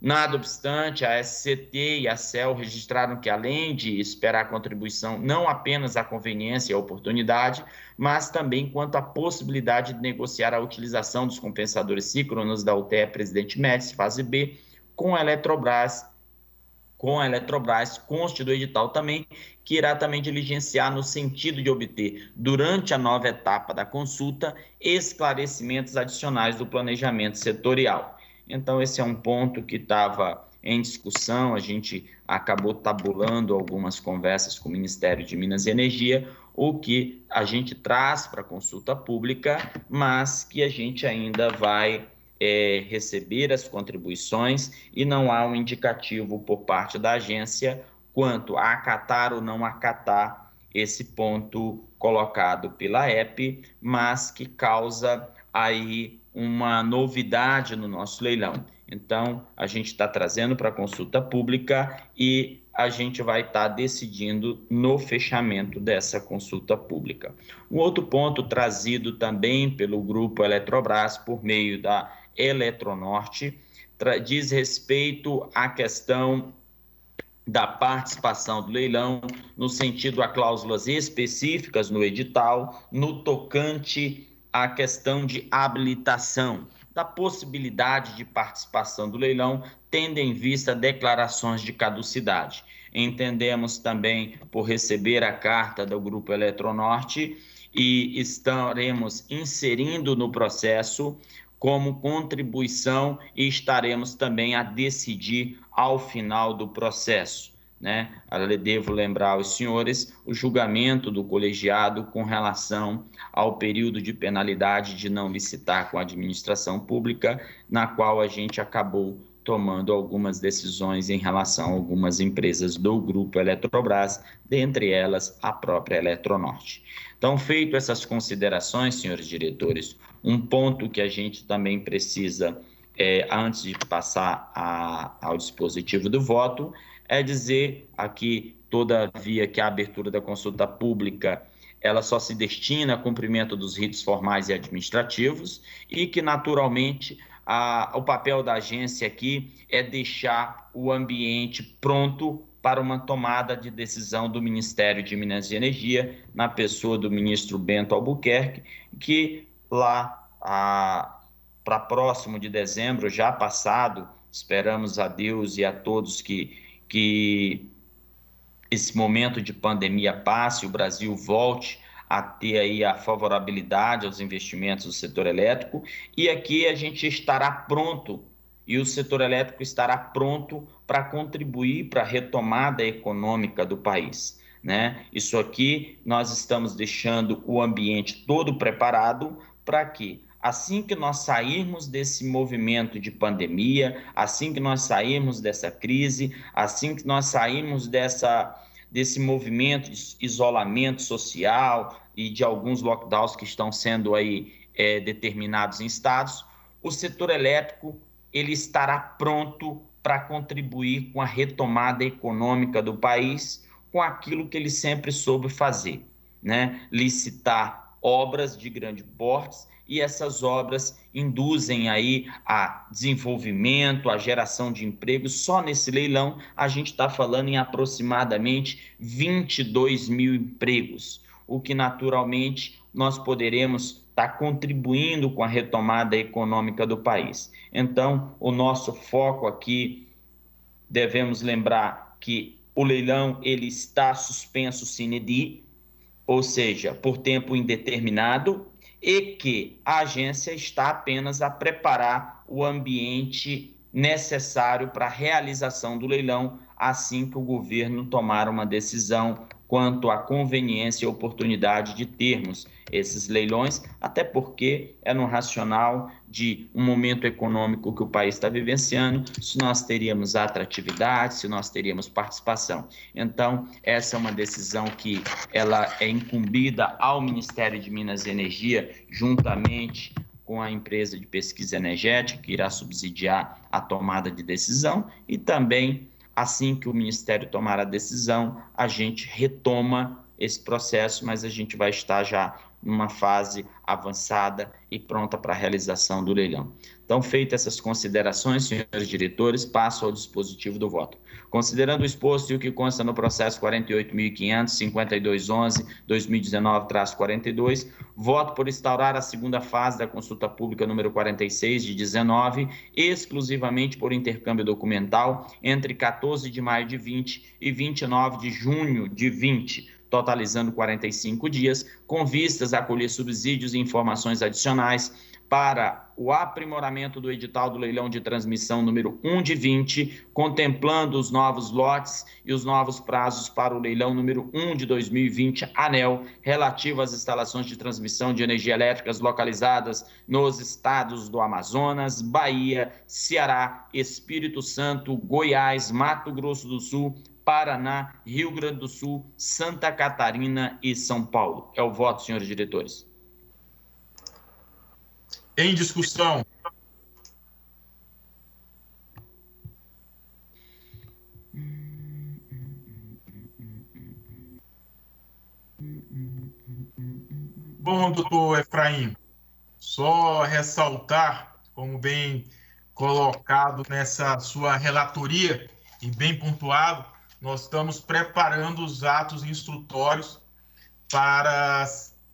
Nada obstante, a SCT e a CEL registraram que, além de esperar contribuição não apenas à conveniência e à oportunidade, mas também quanto à possibilidade de negociar a utilização dos compensadores síncronos da UTE Presidente Médici, fase B, com a Eletrobras com a Eletrobras, conste do edital também, que irá também diligenciar no sentido de obter, durante a nova etapa da consulta, esclarecimentos adicionais do planejamento setorial. Então, esse é um ponto que estava em discussão, a gente acabou tabulando algumas conversas com o Ministério de Minas e Energia, o que a gente traz para consulta pública, mas que a gente ainda vai é, receber as contribuições e não há um indicativo por parte da agência quanto a acatar ou não acatar esse ponto colocado pela EP, mas que causa aí uma novidade no nosso leilão. Então, a gente está trazendo para consulta pública e a gente vai estar tá decidindo no fechamento dessa consulta pública. Um outro ponto trazido também pelo grupo Eletrobras por meio da Eletronorte diz respeito à questão da participação do leilão, no sentido a cláusulas específicas no edital, no tocante à questão de habilitação, da possibilidade de participação do leilão, tendo em vista declarações de caducidade. Entendemos também por receber a carta do Grupo Eletronorte e estaremos inserindo no processo como contribuição e estaremos também a decidir ao final do processo. Né? Devo lembrar aos senhores o julgamento do colegiado com relação ao período de penalidade de não licitar com a administração pública, na qual a gente acabou tomando algumas decisões em relação a algumas empresas do grupo Eletrobras, dentre elas a própria Eletronorte. Então, feito essas considerações, senhores diretores, um ponto que a gente também precisa, é, antes de passar a, ao dispositivo do voto, é dizer aqui, todavia, que a abertura da consulta pública ela só se destina ao cumprimento dos ritos formais e administrativos e que, naturalmente, a, o papel da agência aqui é deixar o ambiente pronto para uma tomada de decisão do Ministério de Minas e Energia, na pessoa do ministro Bento Albuquerque, que lá para próximo de dezembro, já passado, esperamos a Deus e a todos que, que esse momento de pandemia passe, o Brasil volte a ter aí a favorabilidade aos investimentos do setor elétrico e aqui a gente estará pronto e o setor elétrico estará pronto para contribuir para a retomada econômica do país. Né? Isso aqui nós estamos deixando o ambiente todo preparado para que assim que nós sairmos desse movimento de pandemia, assim que nós sairmos dessa crise, assim que nós sairmos dessa, desse movimento de isolamento social e de alguns lockdowns que estão sendo aí é, determinados em estados, o setor elétrico ele estará pronto para contribuir com a retomada econômica do país, com aquilo que ele sempre soube fazer, né? Licitar obras de grande porte e essas obras induzem aí a desenvolvimento, a geração de empregos. Só nesse leilão a gente está falando em aproximadamente 22 mil empregos, o que naturalmente nós poderemos estar tá contribuindo com a retomada econômica do país. Então, o nosso foco aqui devemos lembrar que o leilão ele está suspenso sine die, ou seja, por tempo indeterminado, e que a agência está apenas a preparar o ambiente necessário para a realização do leilão assim que o governo tomar uma decisão quanto à conveniência e oportunidade de termos esses leilões, até porque é no racional de um momento econômico que o país está vivenciando, se nós teríamos atratividade, se nós teríamos participação. Então, essa é uma decisão que ela é incumbida ao Ministério de Minas e Energia, juntamente com a empresa de pesquisa energética, que irá subsidiar a tomada de decisão, e também Assim que o Ministério tomar a decisão, a gente retoma esse processo, mas a gente vai estar já numa fase avançada e pronta para a realização do leilão. Então, feitas essas considerações, senhores diretores, passo ao dispositivo do voto. Considerando o exposto e o que consta no processo 48.500-5211-2019-42, voto por instaurar a segunda fase da consulta pública número 46 de 19, exclusivamente por intercâmbio documental, entre 14 de maio de 20 e 29 de junho de 20, totalizando 45 dias, com vistas a colher subsídios e informações adicionais para o aprimoramento do edital do leilão de transmissão número 1 de 20, contemplando os novos lotes e os novos prazos para o leilão número 1 de 2020, ANEL, relativo às instalações de transmissão de energia elétrica localizadas nos estados do Amazonas, Bahia, Ceará, Espírito Santo, Goiás, Mato Grosso do Sul, Paraná, Rio Grande do Sul, Santa Catarina e São Paulo. É o voto, senhores diretores. Em discussão. Bom, doutor Efraim, só ressaltar, como bem colocado nessa sua relatoria e bem pontuado, nós estamos preparando os atos instrutórios para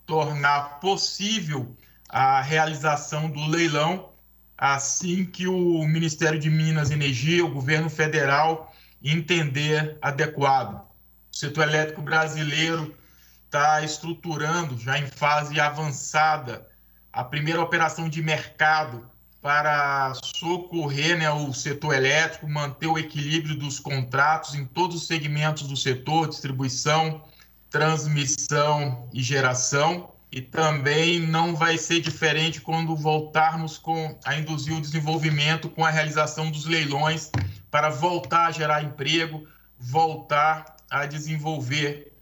tornar possível a realização do leilão assim que o Ministério de Minas e Energia, o governo federal, entender adequado. O setor elétrico brasileiro está estruturando, já em fase avançada, a primeira operação de mercado para socorrer né, o setor elétrico, manter o equilíbrio dos contratos em todos os segmentos do setor, distribuição, transmissão e geração. E também não vai ser diferente quando voltarmos com a induzir o desenvolvimento com a realização dos leilões para voltar a gerar emprego, voltar a desenvolver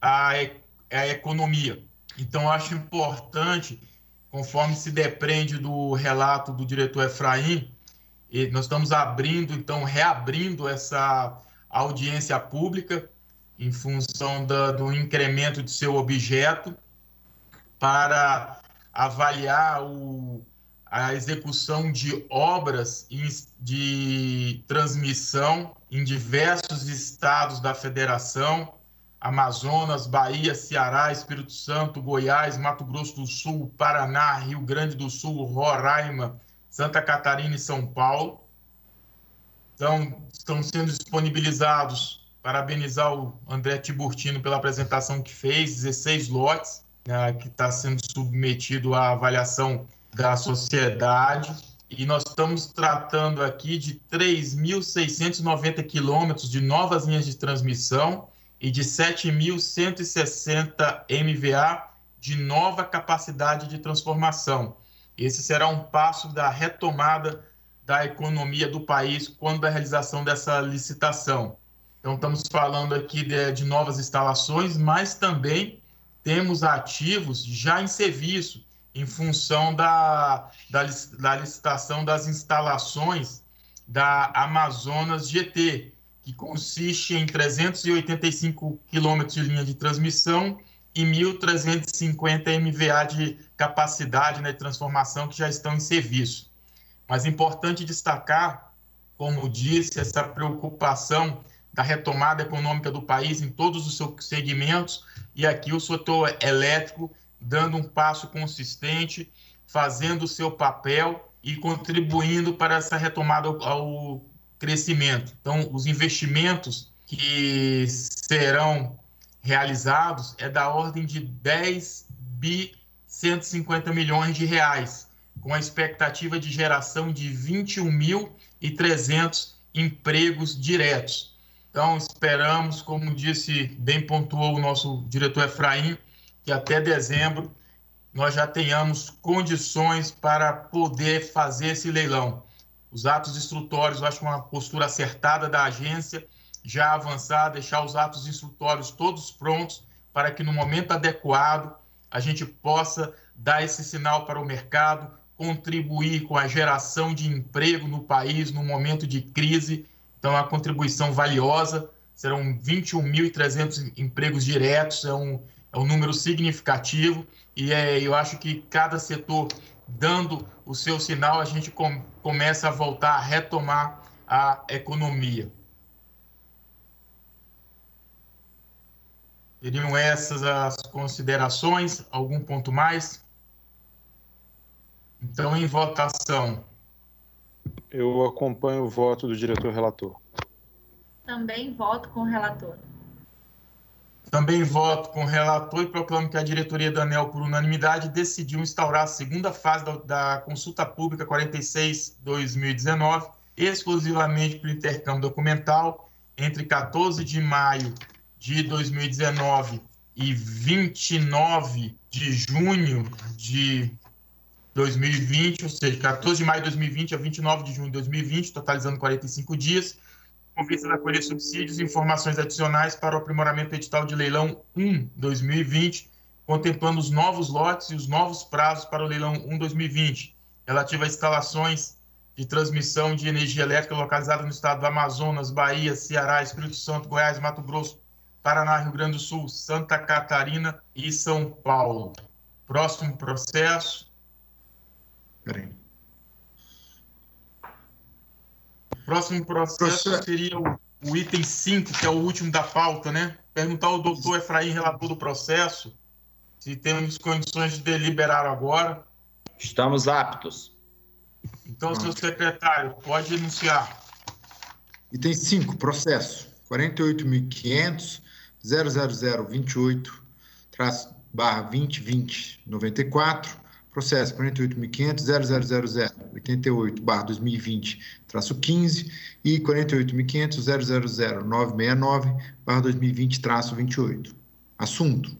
a, a economia. Então, acho importante conforme se depreende do relato do diretor Efraim, nós estamos abrindo, então, reabrindo essa audiência pública em função da, do incremento de seu objeto para avaliar o, a execução de obras de transmissão em diversos estados da federação, Amazonas, Bahia, Ceará, Espírito Santo, Goiás, Mato Grosso do Sul, Paraná, Rio Grande do Sul, Roraima, Santa Catarina e São Paulo. Então, estão sendo disponibilizados, parabenizar o André Tiburtino pela apresentação que fez, 16 lotes, né, que está sendo submetido à avaliação da sociedade. E nós estamos tratando aqui de 3.690 quilômetros de novas linhas de transmissão, e de 7.160 MVA de nova capacidade de transformação. Esse será um passo da retomada da economia do país quando da realização dessa licitação. Então, estamos falando aqui de, de novas instalações, mas também temos ativos já em serviço, em função da, da, da licitação das instalações da Amazonas GT, que consiste em 385 quilômetros de linha de transmissão e 1.350 MVA de capacidade né, de transformação que já estão em serviço. Mas é importante destacar, como disse, essa preocupação da retomada econômica do país em todos os seus segmentos, e aqui o setor elétrico dando um passo consistente, fazendo o seu papel e contribuindo para essa retomada ao crescimento. Então, os investimentos que serão realizados é da ordem de 10 bi 150 milhões de reais, com a expectativa de geração de 21.300 empregos diretos. Então, esperamos, como disse, bem pontuou o nosso diretor Efraim, que até dezembro nós já tenhamos condições para poder fazer esse leilão os atos instrutórios, eu acho uma postura acertada da agência, já avançar, deixar os atos instrutórios todos prontos para que no momento adequado a gente possa dar esse sinal para o mercado, contribuir com a geração de emprego no país no momento de crise. Então, é uma contribuição valiosa, serão 21.300 empregos diretos, é um, é um número significativo e é, eu acho que cada setor dando o seu sinal, a gente com, começa a voltar a retomar a economia. Seriam essas as considerações? Algum ponto mais? Então, em votação. Eu acompanho o voto do diretor relator. Também voto com o relator. Também voto com o relator e proclamo que a diretoria da ANEL, por unanimidade, decidiu instaurar a segunda fase da, da consulta pública 46-2019, exclusivamente para o intercâmbio documental, entre 14 de maio de 2019 e 29 de junho de 2020, ou seja, 14 de maio de 2020 a 29 de junho de 2020, totalizando 45 dias, com vista a colher subsídios e informações adicionais para o aprimoramento edital de leilão 1 2020, contemplando os novos lotes e os novos prazos para o leilão 1 2020, relativa a instalações de transmissão de energia elétrica localizadas no estado do Amazonas, Bahia, Ceará, Espírito Santo, Goiás, Mato Grosso, Paraná, Rio Grande do Sul, Santa Catarina e São Paulo. Próximo processo. Peraí. Próximo processo seria o, o item 5, que é o último da pauta, né? Perguntar ao doutor Efraim, relator do processo, se temos condições de deliberar agora. Estamos aptos. Então, seu secretário, pode enunciar. Item 5, processo 48.500 00028 barra 2020 94 processo 48.500 88 barra 2020 traço 15 e 48.500 969 barra 2020 traço 28 assunto.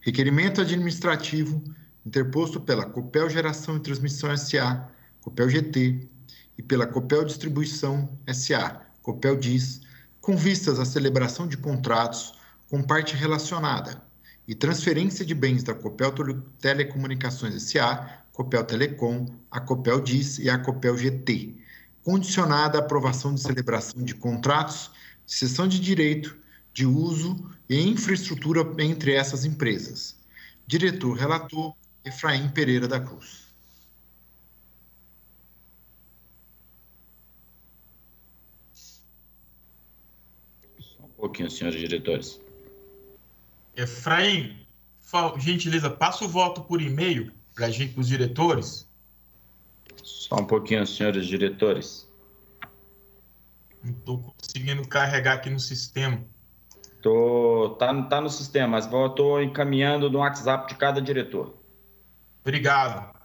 Requerimento administrativo interposto pela Copel Geração e Transmissão SA, Copel GT, e pela Copel Distribuição SA, Copel DIS, com vistas à celebração de contratos com parte relacionada e transferência de bens da Copel Telecomunicações SA, Copel Telecom, a Copel DIS e a Copel GT, condicionada à aprovação de celebração de contratos de cessão de direito de uso e infraestrutura entre essas empresas. Diretor relator Efraim Pereira da Cruz. Um pouquinho, senhores diretores. Efraim, gentileza, passa o voto por e-mail para os diretores. Só um pouquinho, senhores diretores. Não estou conseguindo carregar aqui no sistema. Tô, tá, tá no sistema, mas estou encaminhando no WhatsApp de cada diretor. Obrigado.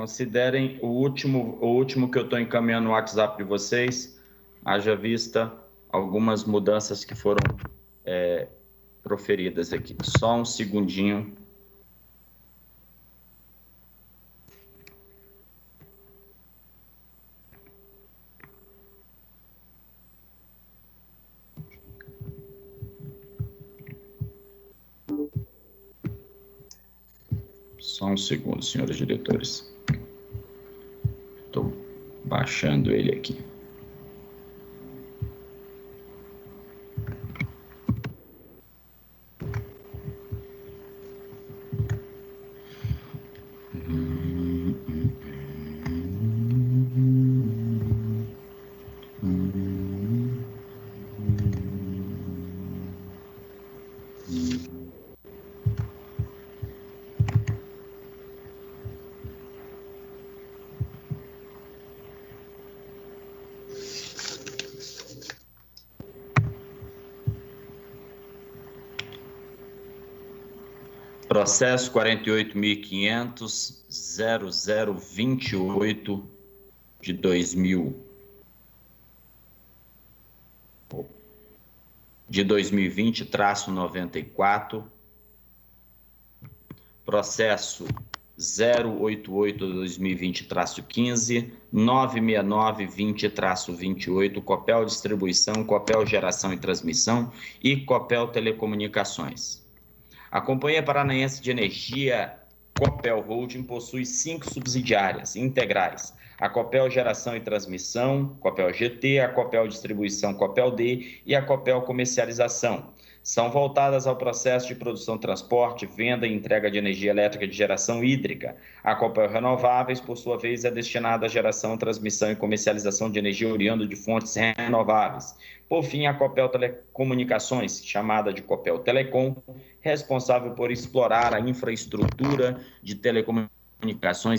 Considerem o último, o último que eu estou encaminhando no WhatsApp de vocês, haja vista algumas mudanças que foram é, proferidas aqui. Só um segundinho Só um segundo, senhores diretores. Estou baixando ele aqui. Processo 48.500.0028 de 2000. De 2020, traço 94. Processo 088 2020 traço 15, 969 20 traço 28, Copel Distribuição, Copel Geração e Transmissão e Copel Telecomunicações. A Companhia Paranaense de Energia Copel Holding possui cinco subsidiárias integrais: a Copel Geração e Transmissão, Copel GT, a Copel Distribuição Copel D e a Copel Comercialização. São voltadas ao processo de produção, transporte, venda e entrega de energia elétrica de geração hídrica. A Copel Renováveis, por sua vez, é destinada à geração, transmissão e comercialização de energia oriunda de fontes renováveis. Por fim, a Copel Telecomunicações, chamada de Copel Telecom, responsável por explorar a infraestrutura de telecomunicações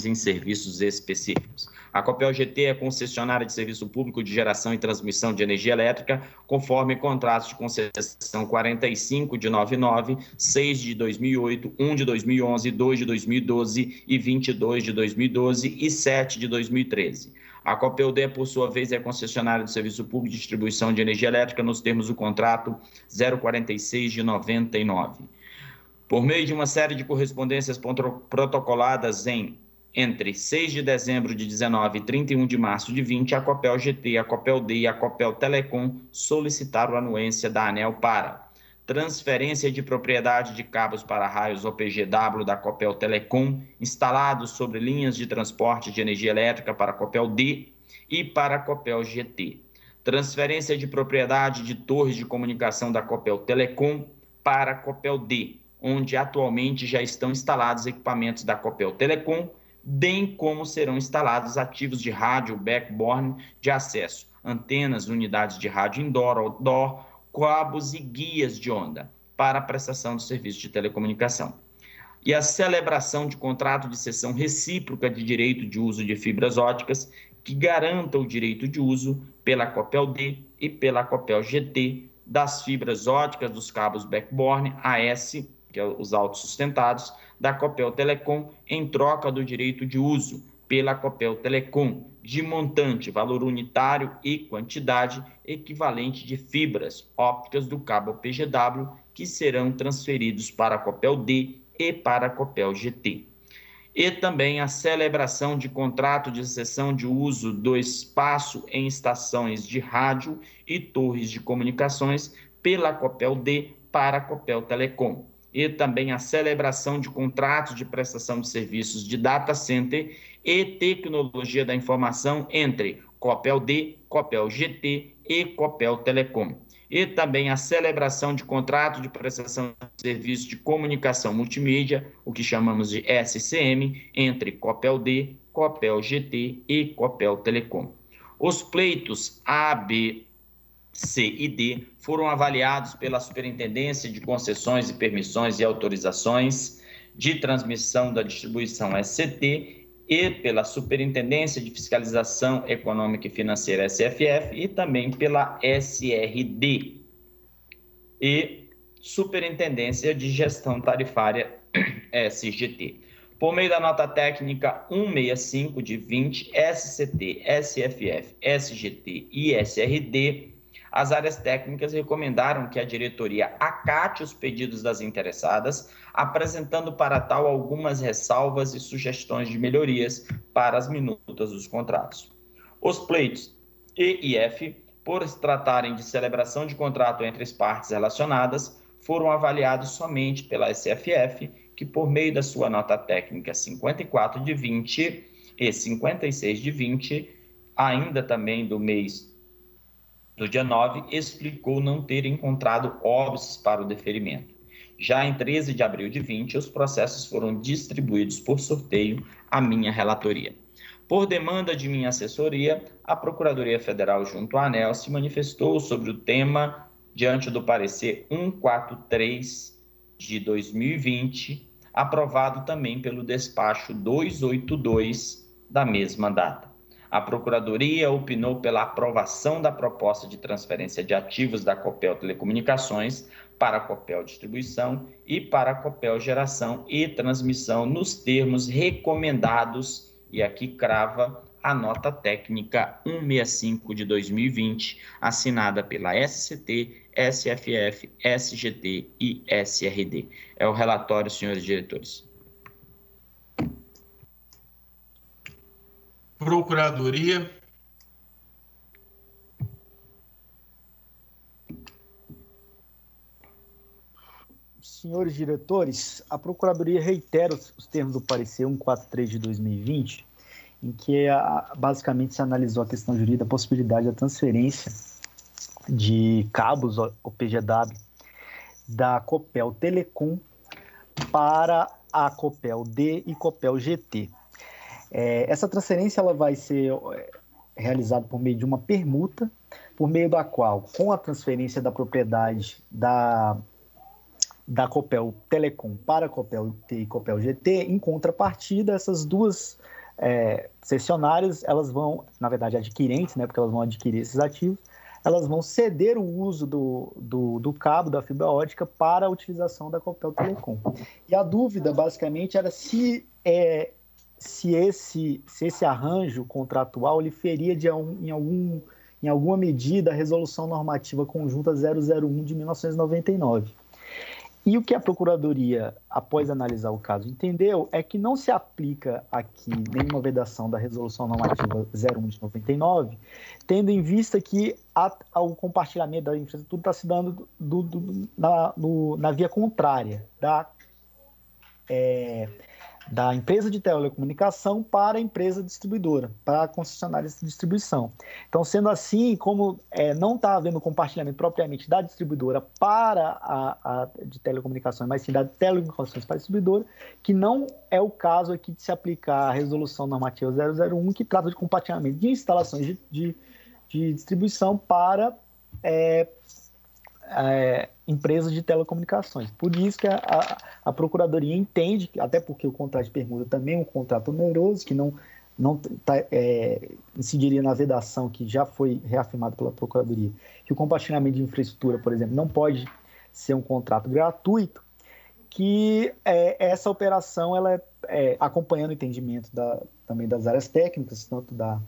em serviços específicos. A Copel GT é concessionária de serviço público de geração e transmissão de energia elétrica, conforme contratos de concessão 45 de 99, 6 de 2008, 1 de 2011, 2 de 2012 e 22 de 2012 e 7 de 2013. A COPEUD, por sua vez, é concessionária de serviço público de distribuição de energia elétrica nos termos do contrato 046 de 99. Por meio de uma série de correspondências protocoladas em entre 6 de dezembro de 19 e 31 de março de 20, a Copel GT, a Copel D e a Copel Telecom solicitaram anuência da ANEL para transferência de propriedade de cabos para raios OPGW da Copel Telecom instalados sobre linhas de transporte de energia elétrica para a Copel D e para a Copel GT. Transferência de propriedade de torres de comunicação da Copel Telecom para a Copel D, onde atualmente já estão instalados equipamentos da Copel Telecom bem como serão instalados ativos de rádio backbone de acesso, antenas, unidades de rádio indoor, outdoor, cabos e guias de onda para a prestação do serviço de telecomunicação. E a celebração de contrato de cessão recíproca de direito de uso de fibras óticas que garanta o direito de uso pela Copel D e pela Copel GT das fibras óticas dos cabos backbone AS, que é os autossustentados, da Copel Telecom em troca do direito de uso pela Copel Telecom de montante, valor unitário e quantidade equivalente de fibras ópticas do cabo PGW que serão transferidos para a Copel D e para a Copel GT. E também a celebração de contrato de cessão de uso do espaço em estações de rádio e torres de comunicações pela Copel D para a Copel Telecom e também a celebração de contratos de prestação de serviços de data center e tecnologia da informação entre Copel D, Copel GT e Copel Telecom. E também a celebração de contrato de prestação de serviços de comunicação multimídia, o que chamamos de SCM, entre Copel D, Copel GT e Copel Telecom. Os pleitos A, B, C e D foram avaliados pela Superintendência de Concessões e Permissões e Autorizações de Transmissão da Distribuição SCT e pela Superintendência de Fiscalização Econômica e Financeira SFF e também pela SRD e Superintendência de Gestão Tarifária SGT. Por meio da nota técnica 165 de 20, SCT, SFF, SGT e SRD as áreas técnicas recomendaram que a diretoria acate os pedidos das interessadas, apresentando para tal algumas ressalvas e sugestões de melhorias para as minutas dos contratos. Os pleitos E e F, por se tratarem de celebração de contrato entre as partes relacionadas, foram avaliados somente pela SFF, que por meio da sua nota técnica 54 de 20 e 56 de 20, ainda também do mês do dia 9, explicou não ter encontrado óbices para o deferimento. Já em 13 de abril de 20, os processos foram distribuídos por sorteio à minha relatoria. Por demanda de minha assessoria, a Procuradoria Federal junto à ANEL se manifestou sobre o tema diante do parecer 143 de 2020, aprovado também pelo despacho 282 da mesma data. A Procuradoria opinou pela aprovação da proposta de transferência de ativos da Copel Telecomunicações para a Copel Distribuição e para a Copel Geração e Transmissão nos termos recomendados, e aqui crava a nota técnica 165 de 2020, assinada pela SCT, SFF, SGT e SRD. É o relatório, senhores diretores. Procuradoria. Senhores diretores, a Procuradoria reitera os termos do parecer 143 de 2020, em que basicamente se analisou a questão jurídica, a possibilidade da transferência de cabos OPGW da Copel Telecom para a Copel D e Copel GT. É, essa transferência ela vai ser é, realizada por meio de uma permuta, por meio da qual, com a transferência da propriedade da, da Copel Telecom para a Copel T e Copel GT, em contrapartida, essas duas é, cessionárias, elas vão, na verdade, adquirentes, né, porque elas vão adquirir esses ativos, elas vão ceder o uso do, do, do, cabo da fibra ótica para a utilização da Copel Telecom. E a dúvida, basicamente, era se é, se esse, se esse arranjo contratual lhe feria de, em, algum, em alguma medida a Resolução Normativa Conjunta 001 de 1999. E o que a Procuradoria, após analisar o caso, entendeu é que não se aplica aqui nenhuma vedação da Resolução Normativa 01 de 99, tendo em vista que a, a, o compartilhamento da infraestrutura está se dando do, do, na, no, na via contrária da é, da empresa de telecomunicação para a empresa distribuidora, para a concessionária de distribuição. Então, sendo assim, como é, não está havendo compartilhamento propriamente da distribuidora para a, a, de telecomunicações, mas sim da telecomunicações para a distribuidora, que não é o caso aqui de se aplicar a resolução normativa 001, que trata de compartilhamento de instalações de, de, de distribuição para é, é, empresas de telecomunicações. Por isso que a, a, a, Procuradoria entende, até porque o contrato de permuta também é um contrato oneroso, que não, não tá, é, incidiria na vedação que já foi reafirmado pela Procuradoria, que o compartilhamento de infraestrutura, por exemplo, não pode ser um contrato gratuito, que é, essa operação, ela é, é, acompanhando o entendimento da, também das áreas técnicas, tanto da,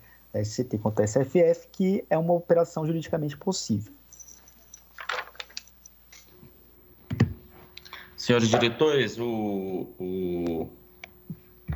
SCT quanto da SFF, que é uma operação juridicamente possível. Senhores diretores, o, o,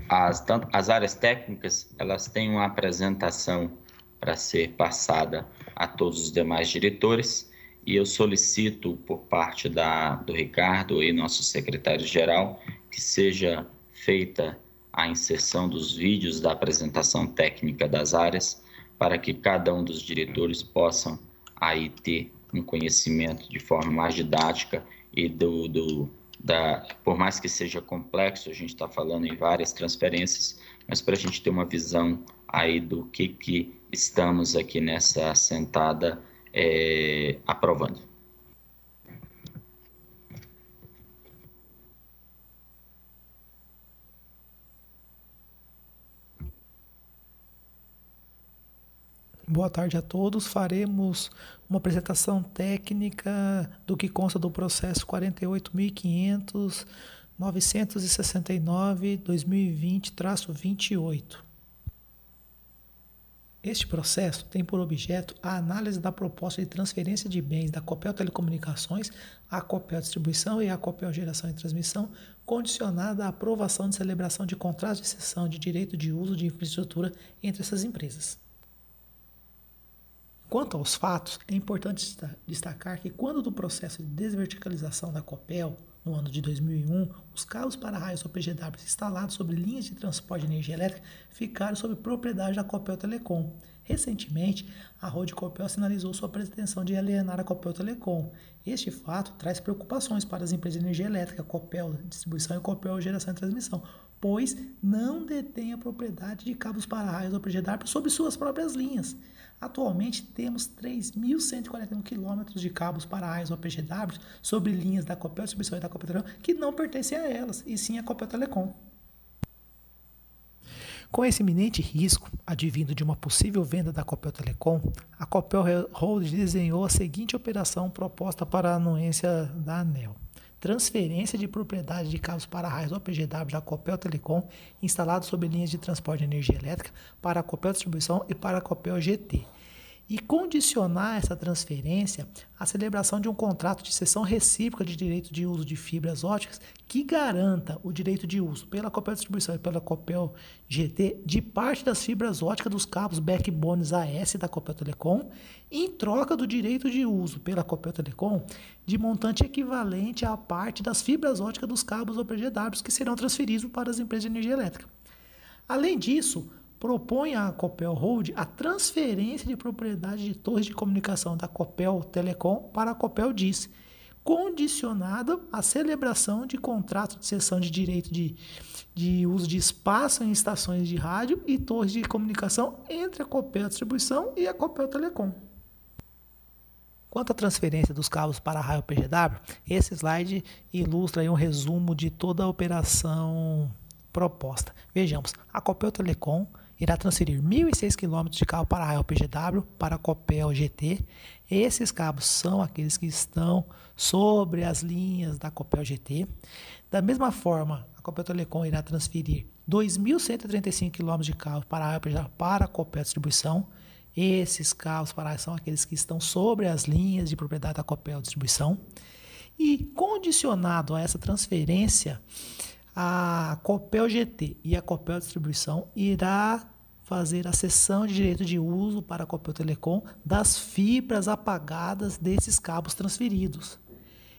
as, as áreas técnicas elas têm uma apresentação para ser passada a todos os demais diretores e eu solicito por parte da, do Ricardo e nosso secretário-geral que seja feita a inserção dos vídeos da apresentação técnica das áreas para que cada um dos diretores possam aí ter um conhecimento de forma mais didática e do, do da, por mais que seja complexo, a gente está falando em várias transferências, mas para a gente ter uma visão aí do que, que estamos aqui nessa sentada é, aprovando. Boa tarde a todos. Faremos uma apresentação técnica do que consta do processo 48.500 969 2020-28. Este processo tem por objeto a análise da proposta de transferência de bens da Copel Telecomunicações à Copel Distribuição e à Copel Geração e Transmissão, condicionada à aprovação de celebração de contratos de cessão de direito de uso de infraestrutura entre essas empresas. Quanto aos fatos, é importante destacar que quando do processo de desverticalização da Copel, no ano de 2001, os cabos para raios OPGW instalados sobre linhas de transporte de energia elétrica ficaram sob propriedade da Copel Telecom. Recentemente, a Rode Copel sinalizou sua pretensão de alienar a Copel Telecom. Este fato traz preocupações para as empresas de energia elétrica, Copel Distribuição e Copel Geração e Transmissão, pois não detém a propriedade de cabos para raios OPGW sobre suas próprias linhas. Atualmente temos 3.141 quilômetros de cabos para raios OPGW sobre linhas da Copel Distribuição e da Copel Telecom que não pertencem a elas, e sim à Copel Telecom. Com esse iminente risco advindo de uma possível venda da Copel Telecom, a Copel Hold desenhou a seguinte operação proposta para a anuência da ANEL transferência de propriedade de cabos para raios OPGW da Copel Telecom instalados sob linhas de transporte de energia elétrica para a Copel Distribuição e para a Copel GT e condicionar essa transferência à celebração de um contrato de cessão recíproca de direito de uso de fibras óticas que garanta o direito de uso pela Copel Distribuição e pela Copel GT de parte das fibras óticas dos cabos backbones AS da Copel Telecom, em troca do direito de uso pela Copel Telecom de montante equivalente à parte das fibras óticas dos cabos OPGW que serão transferidos para as empresas de energia elétrica. Além disso, propõe à Copel Hold a transferência de propriedade de torres de comunicação da Copel Telecom para a Copel DIS, condicionada à celebração de contrato de cessão de direito de, de uso de espaço em estações de rádio e torres de comunicação entre a Copel Distribuição e a Copel Telecom. Quanto à transferência dos cabos para a raio PGW, esse slide ilustra um resumo de toda a operação proposta. Vejamos, a Copel Telecom irá transferir 1.006 km de cabo para a PGW para a Copel GT. Esses cabos são aqueles que estão sobre as linhas da Copel GT. Da mesma forma, a Copel Telecom irá transferir 2.135 km de cabo para a PGW para a Copel Distribuição. Esses cabos para são aqueles que estão sobre as linhas de propriedade da Copel Distribuição. E condicionado a essa transferência, a Copel GT e a Copel Distribuição irá fazer a cessão de direito de uso para a Copel Telecom das fibras apagadas desses cabos transferidos.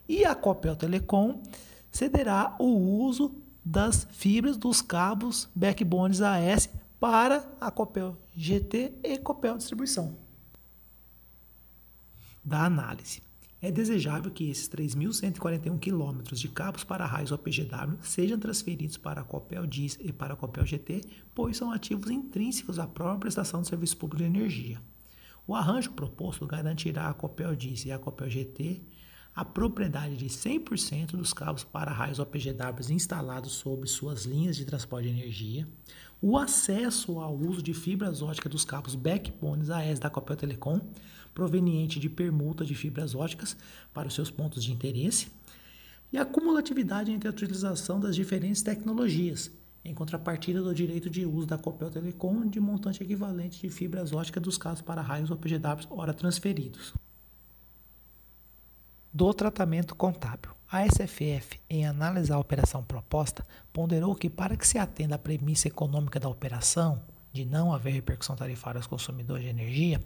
E a Copel Telecom cederá o uso das fibras dos cabos backbones AS para a Copel GT e Copel Distribuição. Da análise. É desejável que esses 3.141 km de cabos para raios OPGW sejam transferidos para a Copel DIS e para a Copel GT, pois são ativos intrínsecos à própria prestação de serviço público de energia. O arranjo proposto garantirá à Copel DIS e à Copel GT a propriedade de 100% dos cabos para raios OPGW instalados sobre suas linhas de transporte de energia, o acesso ao uso de fibras óticas dos cabos backbones AES da Copel Telecom, proveniente de permuta de fibras óticas para os seus pontos de interesse, e a cumulatividade entre a utilização das diferentes tecnologias, em contrapartida do direito de uso da Copel Telecom de montante equivalente de fibras óticas dos cabos para raios OPGW ora transferidos do tratamento contábil. A SFF, em analisar a operação proposta, ponderou que, para que se atenda à premissa econômica da operação, de não haver repercussão tarifária aos consumidores de energia,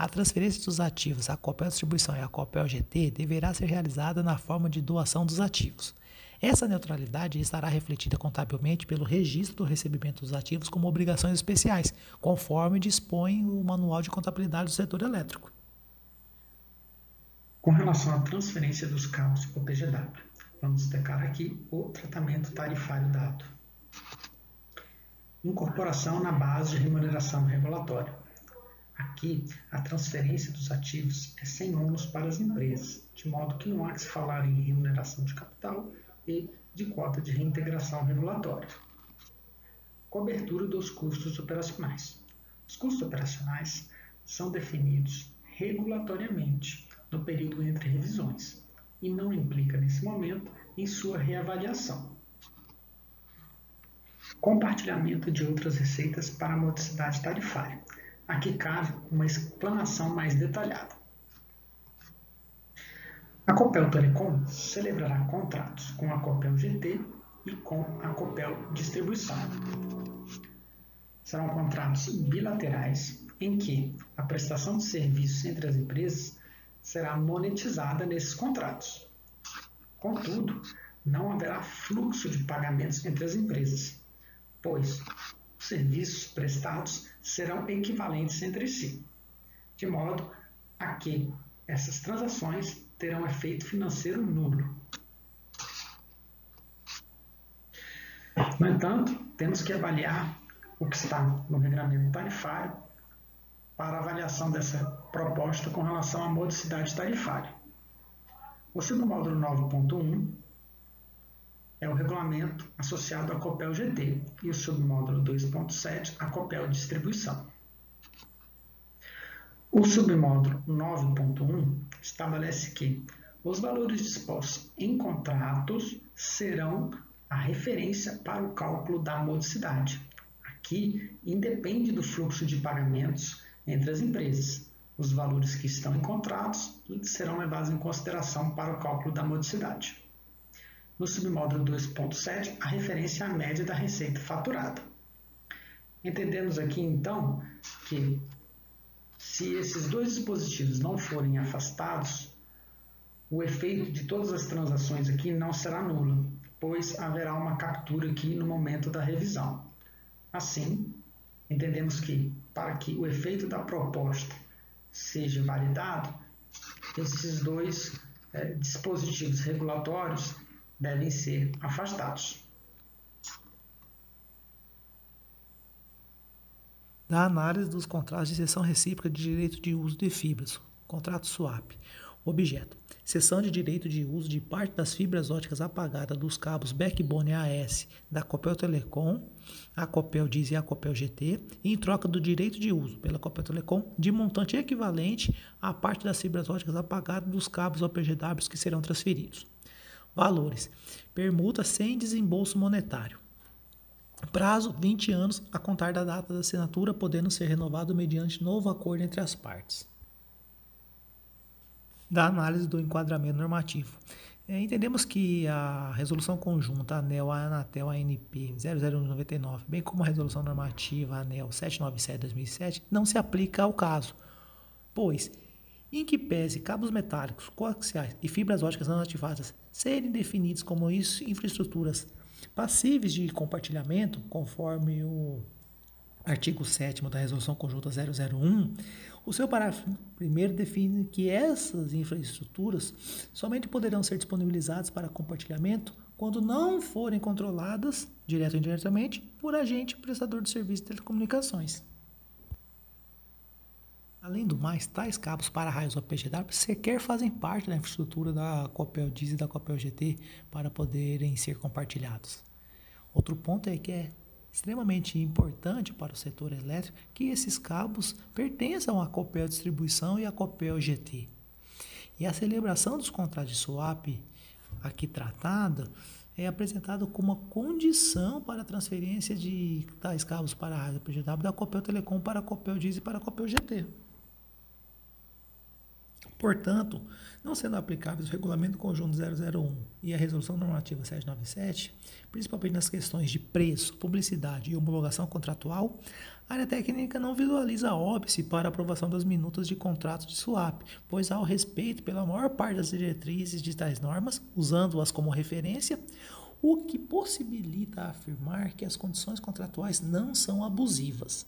a transferência dos ativos à Copel Distribuição e à Copel GT deverá ser realizada na forma de doação dos ativos. Essa neutralidade estará refletida contabilmente pelo registro do recebimento dos ativos como obrigações especiais, conforme dispõe o Manual de Contabilidade do Setor Elétrico. Com relação à transferência dos cabos para o PGW, vamos destacar aqui o tratamento tarifário dado. Incorporação na base de remuneração regulatória. Aqui, a transferência dos ativos é sem ônus para as empresas, de modo que não há que se falar em remuneração de capital e de cota de reintegração regulatória. Cobertura dos custos operacionais. Os custos operacionais são definidos regulatoriamente no período entre revisões e não implica, nesse momento, em sua reavaliação. Compartilhamento de outras receitas para a modicidade tarifária. Aqui cabe uma explanação mais detalhada. A Copel Telecom celebrará contratos com a Copel GT e com a Copel Distribuição. Serão contratos bilaterais em que a prestação de serviços entre as empresas será monetizada nesses contratos. Contudo, não haverá fluxo de pagamentos entre as empresas, pois os serviços prestados serão equivalentes entre si, de modo a que essas transações terão efeito financeiro nulo. No entanto, temos que avaliar o que está no regulamento tarifário para avaliação dessa proposta com relação à modicidade tarifária. O submódulo 9.1 é o regulamento associado à Copel GT e o submódulo 2.7 à Copel Distribuição. O submódulo 9.1 estabelece que os valores dispostos em contratos serão a referência para o cálculo da modicidade. Aqui independe do fluxo de pagamentos entre as empresas. Os valores que estão encontrados serão levados em consideração para o cálculo da modicidade. No submódulo 2.7, a referência a média da receita faturada. Entendemos aqui, então, que se esses dois dispositivos não forem afastados, o efeito de todas as transações aqui não será nulo, pois haverá uma captura aqui no momento da revisão. Assim, entendemos que, para que o efeito da proposta seja validado, esses dois é, dispositivos regulatórios devem ser afastados. Da análise dos contratos de cessão recíproca de direito de uso de fibras, contrato swap. Objeto: cessão de direito de uso de parte das fibras óticas apagadas dos cabos backbone AS da Copel Telecom, a Copel Diz e a Copel GT, em troca do direito de uso pela Copel Telecom de montante equivalente à parte das fibras óticas apagadas dos cabos OPGW que serão transferidos. Valores: permuta sem desembolso monetário. Prazo: 20 anos a contar da data da assinatura, podendo ser renovado mediante novo acordo entre as partes da análise do enquadramento normativo. É, entendemos que a resolução conjunta ANEL, Anatel, ANP 00199, bem como a resolução normativa ANEL 797-2007, não se aplica ao caso, pois, em que pese cabos metálicos, coaxiais e fibras óticas não ativadas serem definidos como infraestruturas passíveis de compartilhamento, conforme o artigo 7 da Resolução Conjunta 001, o seu parágrafo primeiro define que essas infraestruturas somente poderão ser disponibilizadas para compartilhamento quando não forem controladas, direto ou indiretamente, por agente prestador de serviço de telecomunicações. Além do mais, tais cabos para raios OPGW sequer fazem parte da infraestrutura da Copel Diz e da Copel GT para poderem ser compartilhados. Outro ponto é que é extremamente importante para o setor elétrico que esses cabos pertençam à Copel Distribuição e à Copel GT. E a celebração dos contratos de swap aqui tratada é apresentado como uma condição para a transferência de tais cabos para a rádio PGW da Copel Telecom para a Copel Diz e para a Copel GT. Portanto, não sendo aplicáveis o Regulamento Conjunto 001 e a Resolução Normativa 797, principalmente nas questões de preço, publicidade e homologação contratual, a área técnica não visualiza óbice para aprovação das minutas de contratos de swap, pois há o respeito pela maior parte das diretrizes de tais normas, usando-as como referência, o que possibilita afirmar que as condições contratuais não são abusivas.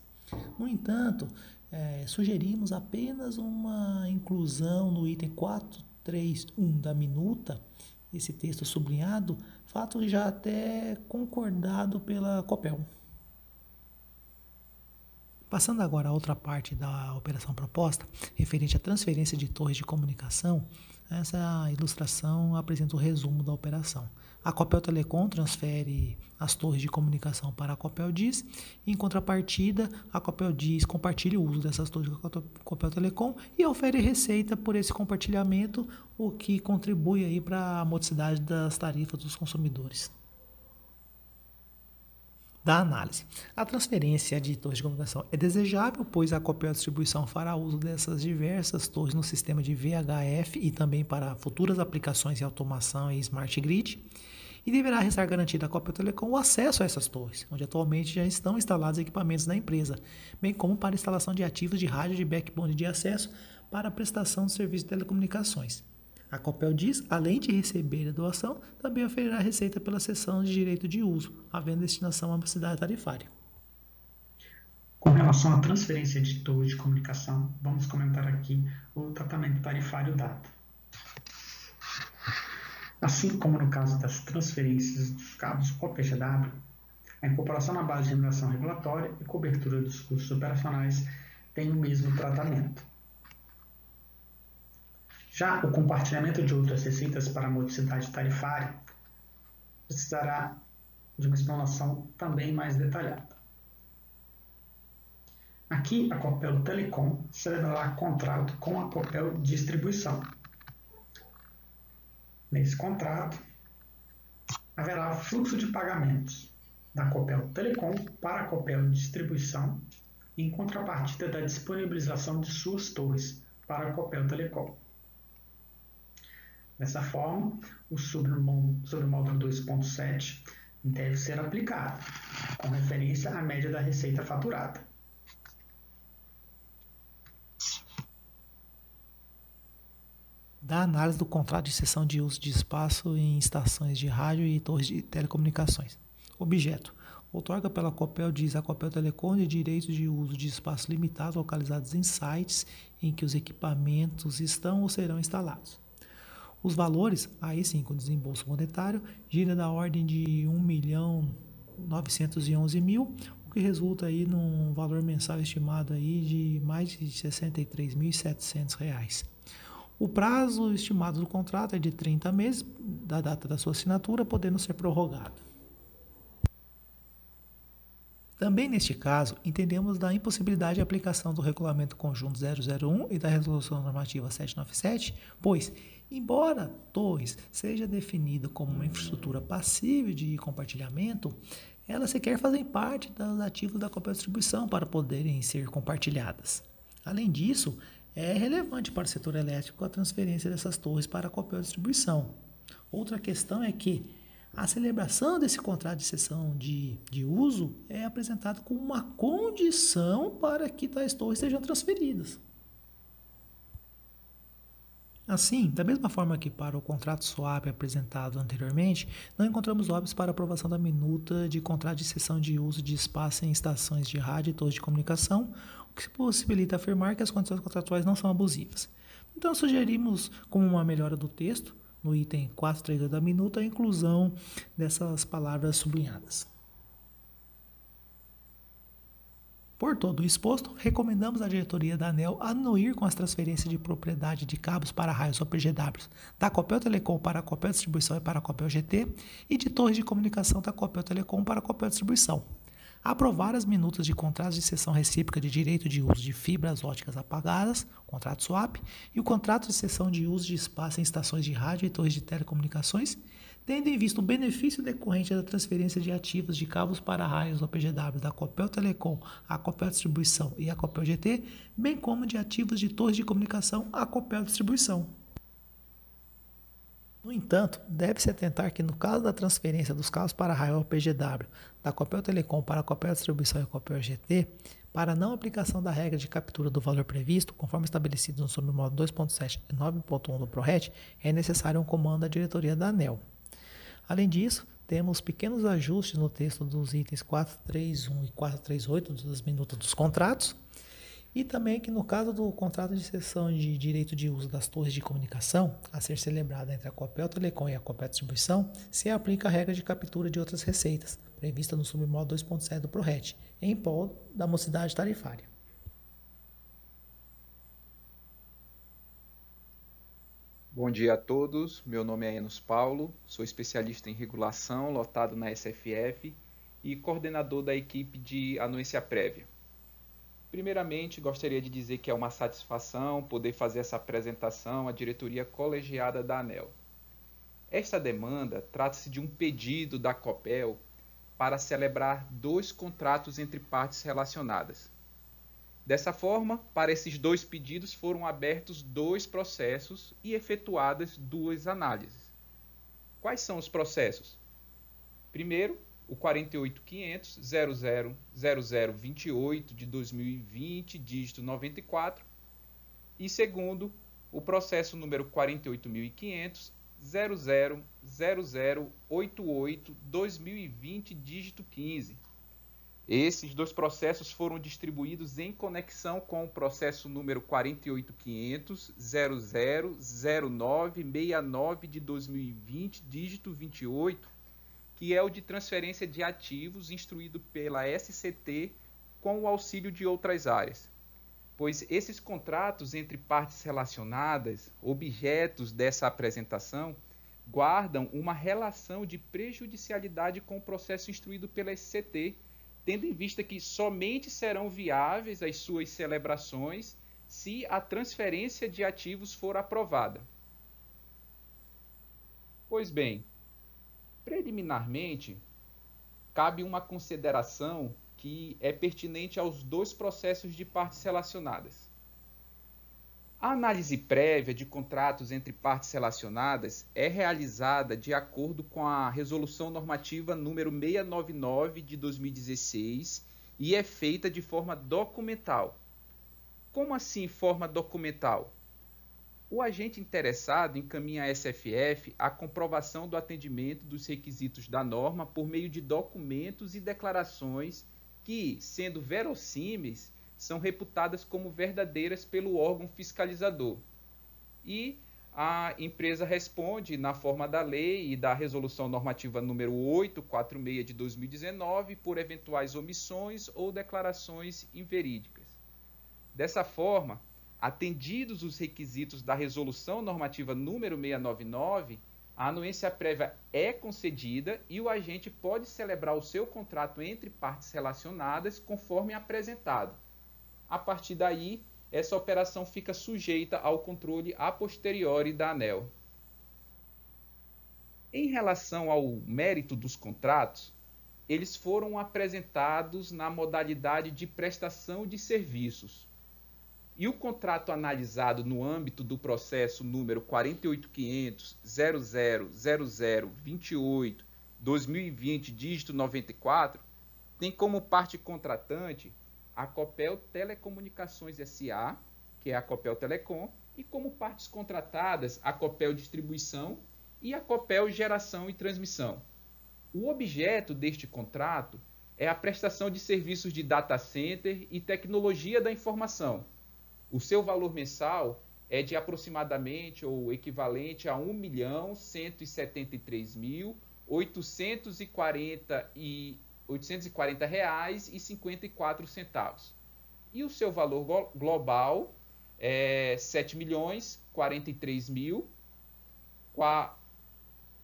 No entanto, é, sugerimos apenas uma inclusão no item 431 da minuta, esse texto sublinhado, fato já até concordado pela COPEL. Passando agora a outra parte da operação proposta, referente à transferência de torres de comunicação, essa ilustração apresenta o resumo da operação. A Copel Telecom transfere as torres de comunicação para a Copel Diz. Em contrapartida, a Copel Diz compartilha o uso dessas torres com a Copel Telecom e ofere receita por esse compartilhamento, o que contribui aí para a modicidade das tarifas dos consumidores da análise. A transferência de torres de comunicação é desejável, pois a Copel Distribuição fará uso dessas diversas torres no sistema de VHF e também para futuras aplicações em automação e smart grid, e deverá restar garantido à Copel Telecom o acesso a essas torres, onde atualmente já estão instalados equipamentos da empresa, bem como para instalação de ativos de rádio de backbone de acesso para a prestação de serviços de telecomunicações. A Copel diz, além de receber a doação, também oferirá receita pela cessão de direito de uso, havendo destinação à cidade tarifária. Com relação à transferência de torre de comunicação, vamos comentar aqui o tratamento tarifário dado. Assim como no caso das transferências dos cabos OPGW, a incorporação na base de remuneração regulatória e cobertura dos custos operacionais tem o mesmo tratamento. Já o compartilhamento de outras receitas para a modicidade tarifária precisará de uma explanação também mais detalhada. Aqui, a Copel Telecom celebrará contrato com a Copel Distribuição. Nesse contrato, haverá fluxo de pagamentos da Copel Telecom para a Copel Distribuição em contrapartida da disponibilização de suas torres para a Copel Telecom. Dessa forma, o submódulo 2.7 deve ser aplicado, com referência à média da receita faturada. Da análise do contrato de cessão de uso de espaço em estações de rádio e torres de telecomunicações. Objeto: outorga pela Copel diz a Copel Telecom de direitos de uso de espaço limitado localizados em sites em que os equipamentos estão ou serão instalados. Os valores, aí sim, com desembolso monetário, gira da ordem de 1 milhão 911 mil, o que resulta aí num valor mensal estimado aí de mais de R$ 63.700. O prazo estimado do contrato é de 30 meses da data da sua assinatura, podendo ser prorrogado. Também neste caso, entendemos da impossibilidade de aplicação do Regulamento Conjunto 001 e da Resolução Normativa 797, pois Embora torres seja definida como uma infraestrutura passível de compartilhamento, elas sequer fazem parte dos ativos da Copel Distribuição para poderem ser compartilhadas. Além disso, é relevante para o setor elétrico a transferência dessas torres para a Copel Distribuição. Outra questão é que a celebração desse contrato de cessão de, de uso é apresentada como uma condição para que tais torres sejam transferidas. Assim, da mesma forma que para o contrato swap apresentado anteriormente, não encontramos óbitos para aprovação da minuta de contrato de cessão de uso de espaço em estações de rádio e torres de comunicação, o que possibilita afirmar que as condições contratuais não são abusivas. Então, sugerimos, como uma melhora do texto, no item 432 da minuta, a inclusão dessas palavras sublinhadas. Por todo o exposto, recomendamos à diretoria da ANEL anuir com as transferências de propriedade de cabos para raios ou PGWs da Copel Telecom para a Copel Distribuição e para a Copel GT e de torres de comunicação da Copel Telecom para a Copel Distribuição, aprovar as minutas de contratos de cessão recíproca de direito de uso de fibras óticas apagadas, contrato swap, e o contrato de cessão de uso de espaço em estações de rádio e torres de telecomunicações, tendo em vista o benefício decorrente da transferência de ativos de cabos para raios ou PGW da Copel Telecom à Copel Distribuição e à Copel GT, bem como de ativos de torres de comunicação à Copel Distribuição. No entanto, deve-se atentar que no caso da transferência dos cabos para raio ou PGW da Copel Telecom para a Copel Distribuição e a Copel GT, para não aplicação da regra de captura do valor previsto, conforme estabelecido no submodo 2.7 e 9.1 do ProRet, é necessário um comando da diretoria da ANEL. Além disso, temos pequenos ajustes no texto dos itens 431 e 438 das minutas dos contratos, e também que no caso do contrato de cessão de direito de uso das torres de comunicação, a ser celebrada entre a Copel Telecom e a Copel Distribuição, se aplica a regra de captura de outras receitas, prevista no submodo 2.7 do ProRet, em prol da mocidade tarifária. Bom dia a todos, meu nome é Enos Paulo, sou especialista em regulação, lotado na SFF e coordenador da equipe de anuência prévia. Primeiramente, gostaria de dizer que é uma satisfação poder fazer essa apresentação à diretoria colegiada da ANEL. Esta demanda trata-se de um pedido da COPEL para celebrar dois contratos entre partes relacionadas. Dessa forma, para esses dois pedidos foram abertos dois processos e efetuadas duas análises. Quais são os processos? Primeiro, o 48500 000028 de 2020, dígito 94, e segundo, o processo número 48500 000088 2020, dígito 15. Esses dois processos foram distribuídos em conexão com o processo número 48500 000969 de 2020, dígito 28, que é o de transferência de ativos instruído pela SCT com o auxílio de outras áreas. Pois esses contratos entre partes relacionadas, objetos dessa apresentação, guardam uma relação de prejudicialidade com o processo instruído pela SCT, tendo em vista que somente serão viáveis as suas celebrações se a transferência de ativos for aprovada. Pois bem, Preliminarmente, cabe uma consideração que é pertinente aos dois processos de partes relacionadas. A análise prévia de contratos entre partes relacionadas é realizada de acordo com a Resolução Normativa número 699 de 2016 e é feita de forma documental. Como assim forma documental? o agente interessado encaminha à SFF a comprovação do atendimento dos requisitos da norma por meio de documentos e declarações que, sendo verossímeis, são reputadas como verdadeiras pelo órgão fiscalizador. E a empresa responde na forma da lei e da resolução normativa número 846 de 2019 por eventuais omissões ou declarações inverídicas. Dessa forma, Atendidos os requisitos da Resolução Normativa número 699, a anuência prévia é concedida e o agente pode celebrar o seu contrato entre partes relacionadas conforme apresentado. A partir daí, essa operação fica sujeita ao controle a posteriori da ANEL. Em relação ao mérito dos contratos, eles foram apresentados na modalidade de prestação de serviços, e o contrato analisado no âmbito do processo número 48500 000028 2020 dígito 94 tem como parte contratante a Copel Telecomunicações SA, que é a Copel Telecom, e como partes contratadas a Copel Distribuição e a Copel Geração e Transmissão. O objeto deste contrato é a prestação de serviços de data center e tecnologia da informação. O seu valor mensal é de aproximadamente ou equivalente a 1.170.840 reais e 54 centavos. E o seu valor global é 7 milhões 43 mil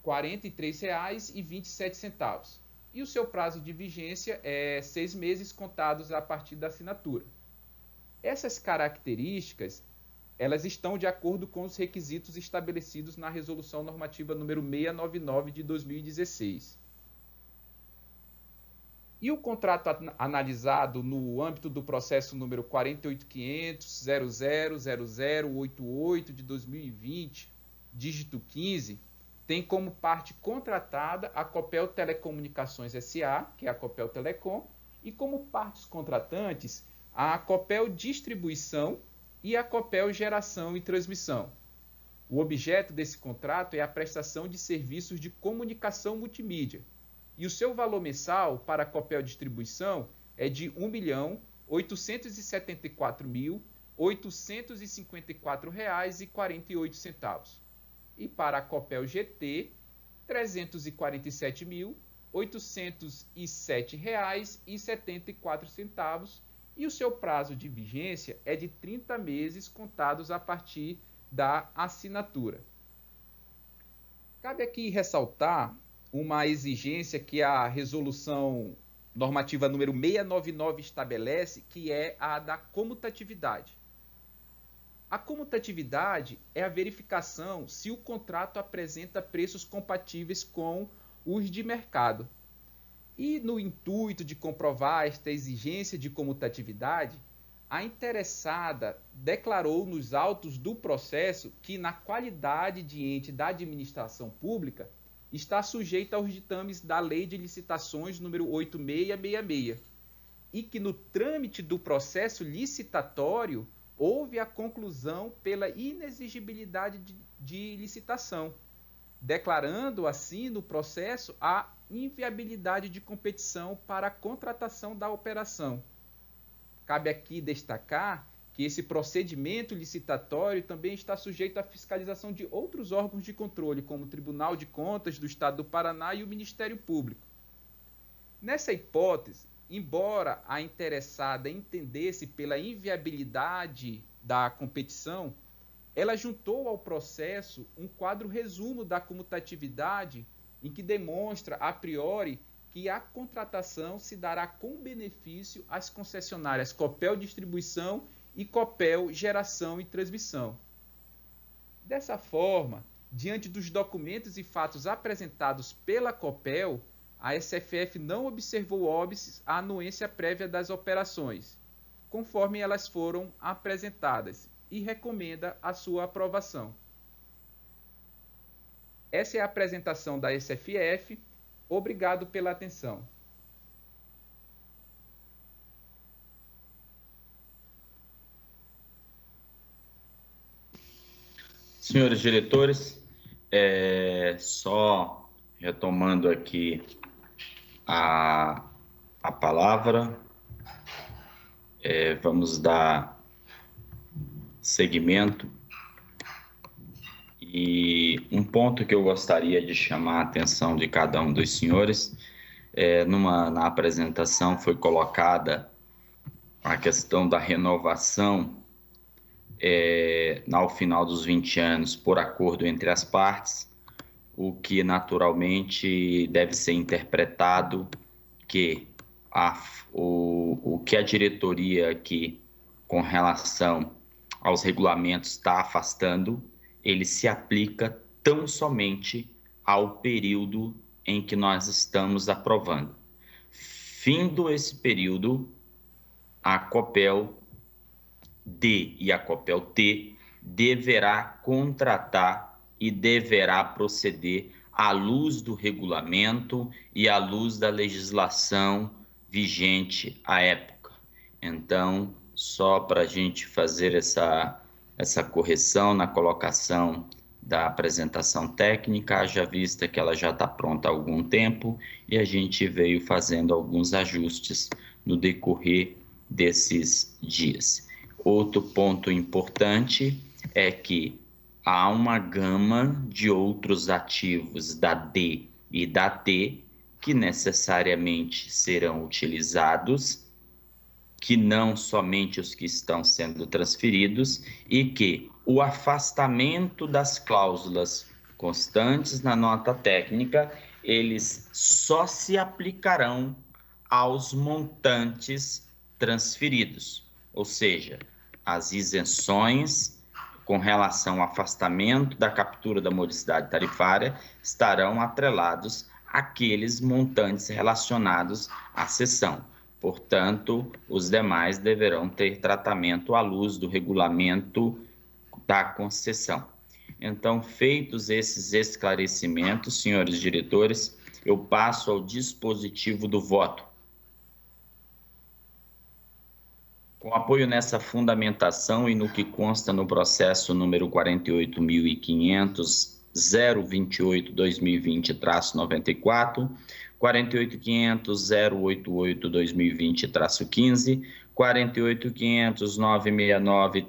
43 reais e 27 centavos. E o seu prazo de vigência é seis meses contados a partir da assinatura. Essas características elas estão de acordo com os requisitos estabelecidos na Resolução Normativa número 699 de 2016. E o contrato analisado no âmbito do processo número 48500 000088 de 2020, dígito 15, tem como parte contratada a Copel Telecomunicações SA, que é a Copel Telecom, e como partes contratantes a Copel Distribuição e a Copel Geração e Transmissão. O objeto desse contrato é a prestação de serviços de comunicação multimídia, e o seu valor mensal para a Copel Distribuição é de R$ 1.874.854,48. E para a Copel GT, R$ 347.807,74. E o seu prazo de vigência é de 30 meses contados a partir da assinatura. Cabe aqui ressaltar uma exigência que a resolução normativa número 699 estabelece, que é a da comutatividade. A comutatividade é a verificação se o contrato apresenta preços compatíveis com os de mercado. E no intuito de comprovar esta exigência de comutatividade, a interessada declarou nos autos do processo que, na qualidade de ente da administração pública, está sujeita aos ditames da Lei de Licitações número 8666 e que no trâmite do processo licitatório houve a conclusão pela inexigibilidade de, de licitação, declarando assim no processo a inviabilidade de competição para a contratação da operação. Cabe aqui destacar que esse procedimento licitatório também está sujeito à fiscalização de outros órgãos de controle, como o Tribunal de Contas do Estado do Paraná e o Ministério Público. Nessa hipótese, embora a interessada entendesse pela inviabilidade da competição, ela juntou ao processo um quadro resumo da comutatividade em que demonstra a priori que a contratação se dará com benefício às concessionárias Copel Distribuição e Copel Geração e Transmissão. Dessa forma, diante dos documentos e fatos apresentados pela Copel, a SFF não observou óbices à anuência prévia das operações, conforme elas foram apresentadas, e recomenda a sua aprovação. Essa é a apresentação da SFF. Obrigado pela atenção. Senhores diretores, é, só retomando aqui a, a palavra, é, vamos dar seguimento. E um ponto que eu gostaria de chamar a atenção de cada um dos senhores, é, numa, na apresentação foi colocada a questão da renovação é, ao final dos 20 anos por acordo entre as partes, o que naturalmente deve ser interpretado que a, o, o que a diretoria aqui, com relação aos regulamentos, está afastando, ele se aplica tão somente ao período em que nós estamos aprovando. Findo esse período, a COPEL D e a Copel T deverá contratar e deverá proceder à luz do regulamento e à luz da legislação vigente à época. Então, só para a gente fazer essa, essa correção na colocação da apresentação técnica, haja vista que ela já está pronta há algum tempo e a gente veio fazendo alguns ajustes no decorrer desses dias. Outro ponto importante é que há uma gama de outros ativos da D e da T que necessariamente serão utilizados, que não somente os que estão sendo transferidos, e que o afastamento das cláusulas constantes na nota técnica, eles só se aplicarão aos montantes transferidos, ou seja, as isenções com relação ao afastamento da captura da modicidade tarifária estarão atrelados àqueles montantes relacionados à sessão. Portanto, os demais deverão ter tratamento à luz do regulamento da concessão. Então, feitos esses esclarecimentos, senhores diretores, eu passo ao dispositivo do voto. Com apoio nessa fundamentação e no que consta no processo número 48.500 028 2020-94, 48500 088 2020-15, 48500 969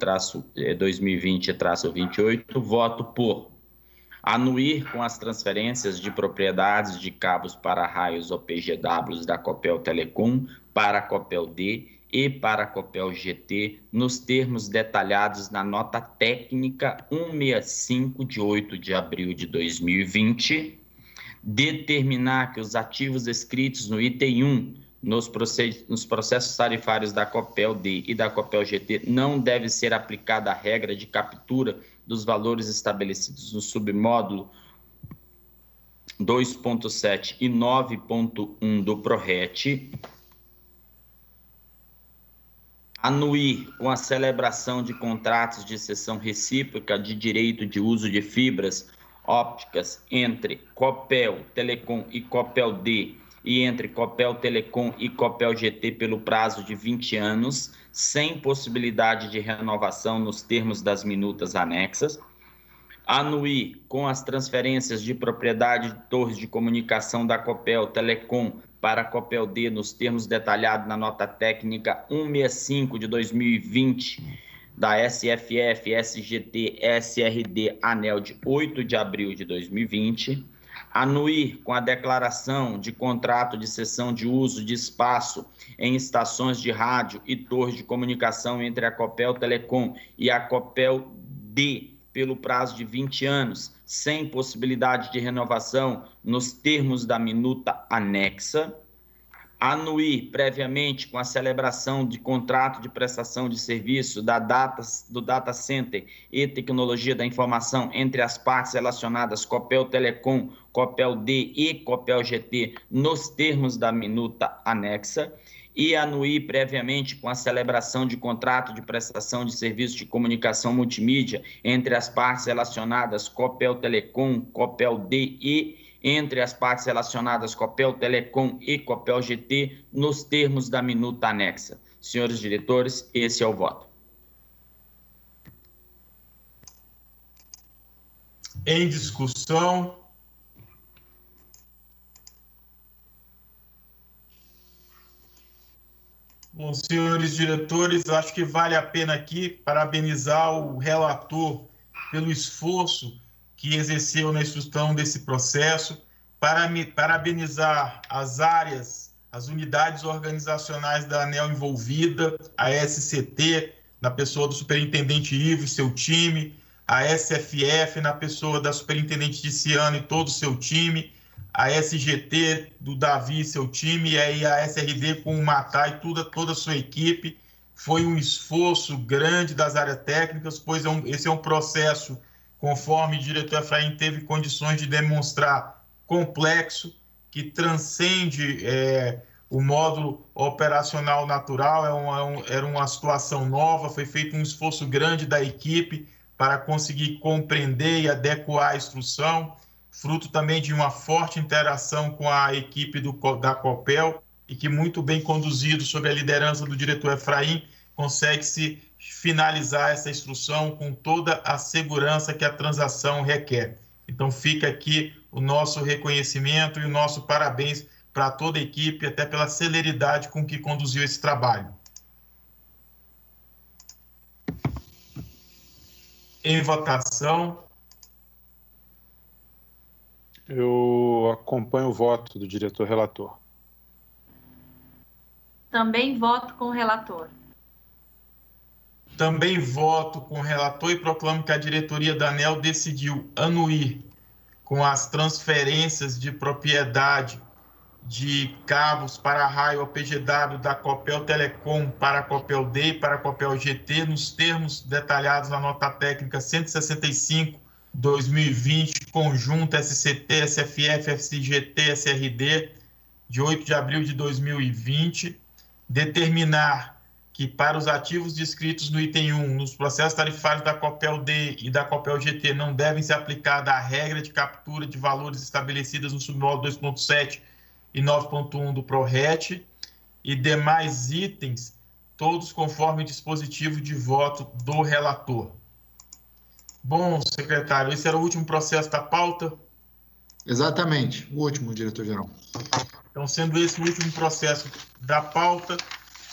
2020-28, voto por anuir com as transferências de propriedades de cabos para raios OPGWs da Copel Telecom para a Copel D e para a Copel GT, nos termos detalhados na nota técnica 165 de 8 de abril de 2020, determinar que os ativos escritos no item 1 nos, nos processos tarifários da Copel D e da Copel GT não deve ser aplicada a regra de captura dos valores estabelecidos no submódulo 2.7 e 9.1 do PRORET, anuir com a celebração de contratos de cessão recíproca de direito de uso de fibras ópticas entre Copel Telecom e Copel D e entre Copel Telecom e Copel GT pelo prazo de 20 anos, sem possibilidade de renovação nos termos das minutas anexas. Anuir com as transferências de propriedade de torres de comunicação da Copel Telecom para a Copel D nos termos detalhados na nota técnica 165 de 2020 da SFF, SGT, SRD, ANEL de 8 de abril de 2020, anuir com a declaração de contrato de cessão de uso de espaço em estações de rádio e torres de comunicação entre a Copel Telecom e a Copel D pelo prazo de 20 anos, sem possibilidade de renovação nos termos da minuta anexa, anuir previamente com a celebração de contrato de prestação de serviço da data, do data center e tecnologia da informação entre as partes relacionadas Copel Telecom, Copel D e Copel GT nos termos da minuta anexa e anuir previamente com a celebração de contrato de prestação de serviço de comunicação multimídia entre as partes relacionadas Copel Telecom, Copel D e entre as partes relacionadas Copel Telecom e Copel GT nos termos da minuta anexa. Senhores diretores, esse é o voto. Em discussão, Bom, senhores diretores, acho que vale a pena aqui parabenizar o relator pelo esforço que exerceu na instrução desse processo, parabenizar as áreas, as unidades organizacionais da ANEL envolvida, a SCT, na pessoa do superintendente Ivo e seu time, a SFF, na pessoa da superintendente Ticiano e todo o seu time, a SGT do Davi e seu time, e aí a SRD com o Matai e toda, toda a sua equipe. Foi um esforço grande das áreas técnicas, pois é um, esse é um processo, conforme o diretor Efraim teve condições de demonstrar, complexo, que transcende é, o módulo operacional natural é uma, era uma situação nova, foi feito um esforço grande da equipe para conseguir compreender e adequar a instrução, fruto também de uma forte interação com a equipe do, da COPEL, e que, muito bem conduzido sob a liderança do diretor Efraim, consegue-se finalizar essa instrução com toda a segurança que a transação requer. Então, fica aqui o nosso reconhecimento e o nosso parabéns para toda a equipe, até pela celeridade com que conduziu esse trabalho. Em votação. Eu acompanho o voto do diretor relator. Também voto com o relator. Também voto com o relator e proclamo que a diretoria da ANEL decidiu anuir com as transferências de propriedade de cabos para raio PGW da Copel Telecom para a Copel D e para a Copel GT nos termos detalhados na nota técnica 165 2020 conjunto SCT, SFF, FCGT, SRD de 8 de abril de 2020 determinar que para os ativos descritos no item 1, nos processos tarifários da Copel D e da Copel GT, não devem ser aplicada a regra de captura de valores estabelecidas no submódulo 2.7 e 9.1 do PRORET, e demais itens, todos conforme dispositivo de voto do relator. Bom, secretário, esse era o último processo da pauta? Exatamente, o último, diretor-geral. Então, sendo esse o último processo da pauta,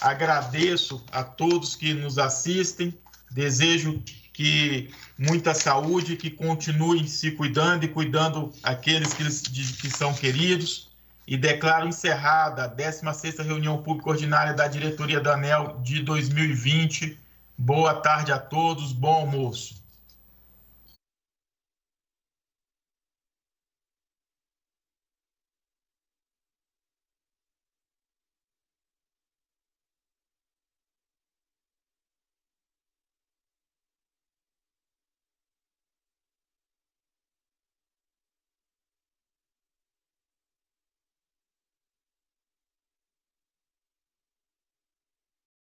agradeço a todos que nos assistem, desejo que muita saúde, que continuem se cuidando e cuidando aqueles que, que são queridos, e declaro encerrada a 16ª reunião pública ordinária da diretoria da ANEL de 2020. Boa tarde a todos, bom almoço.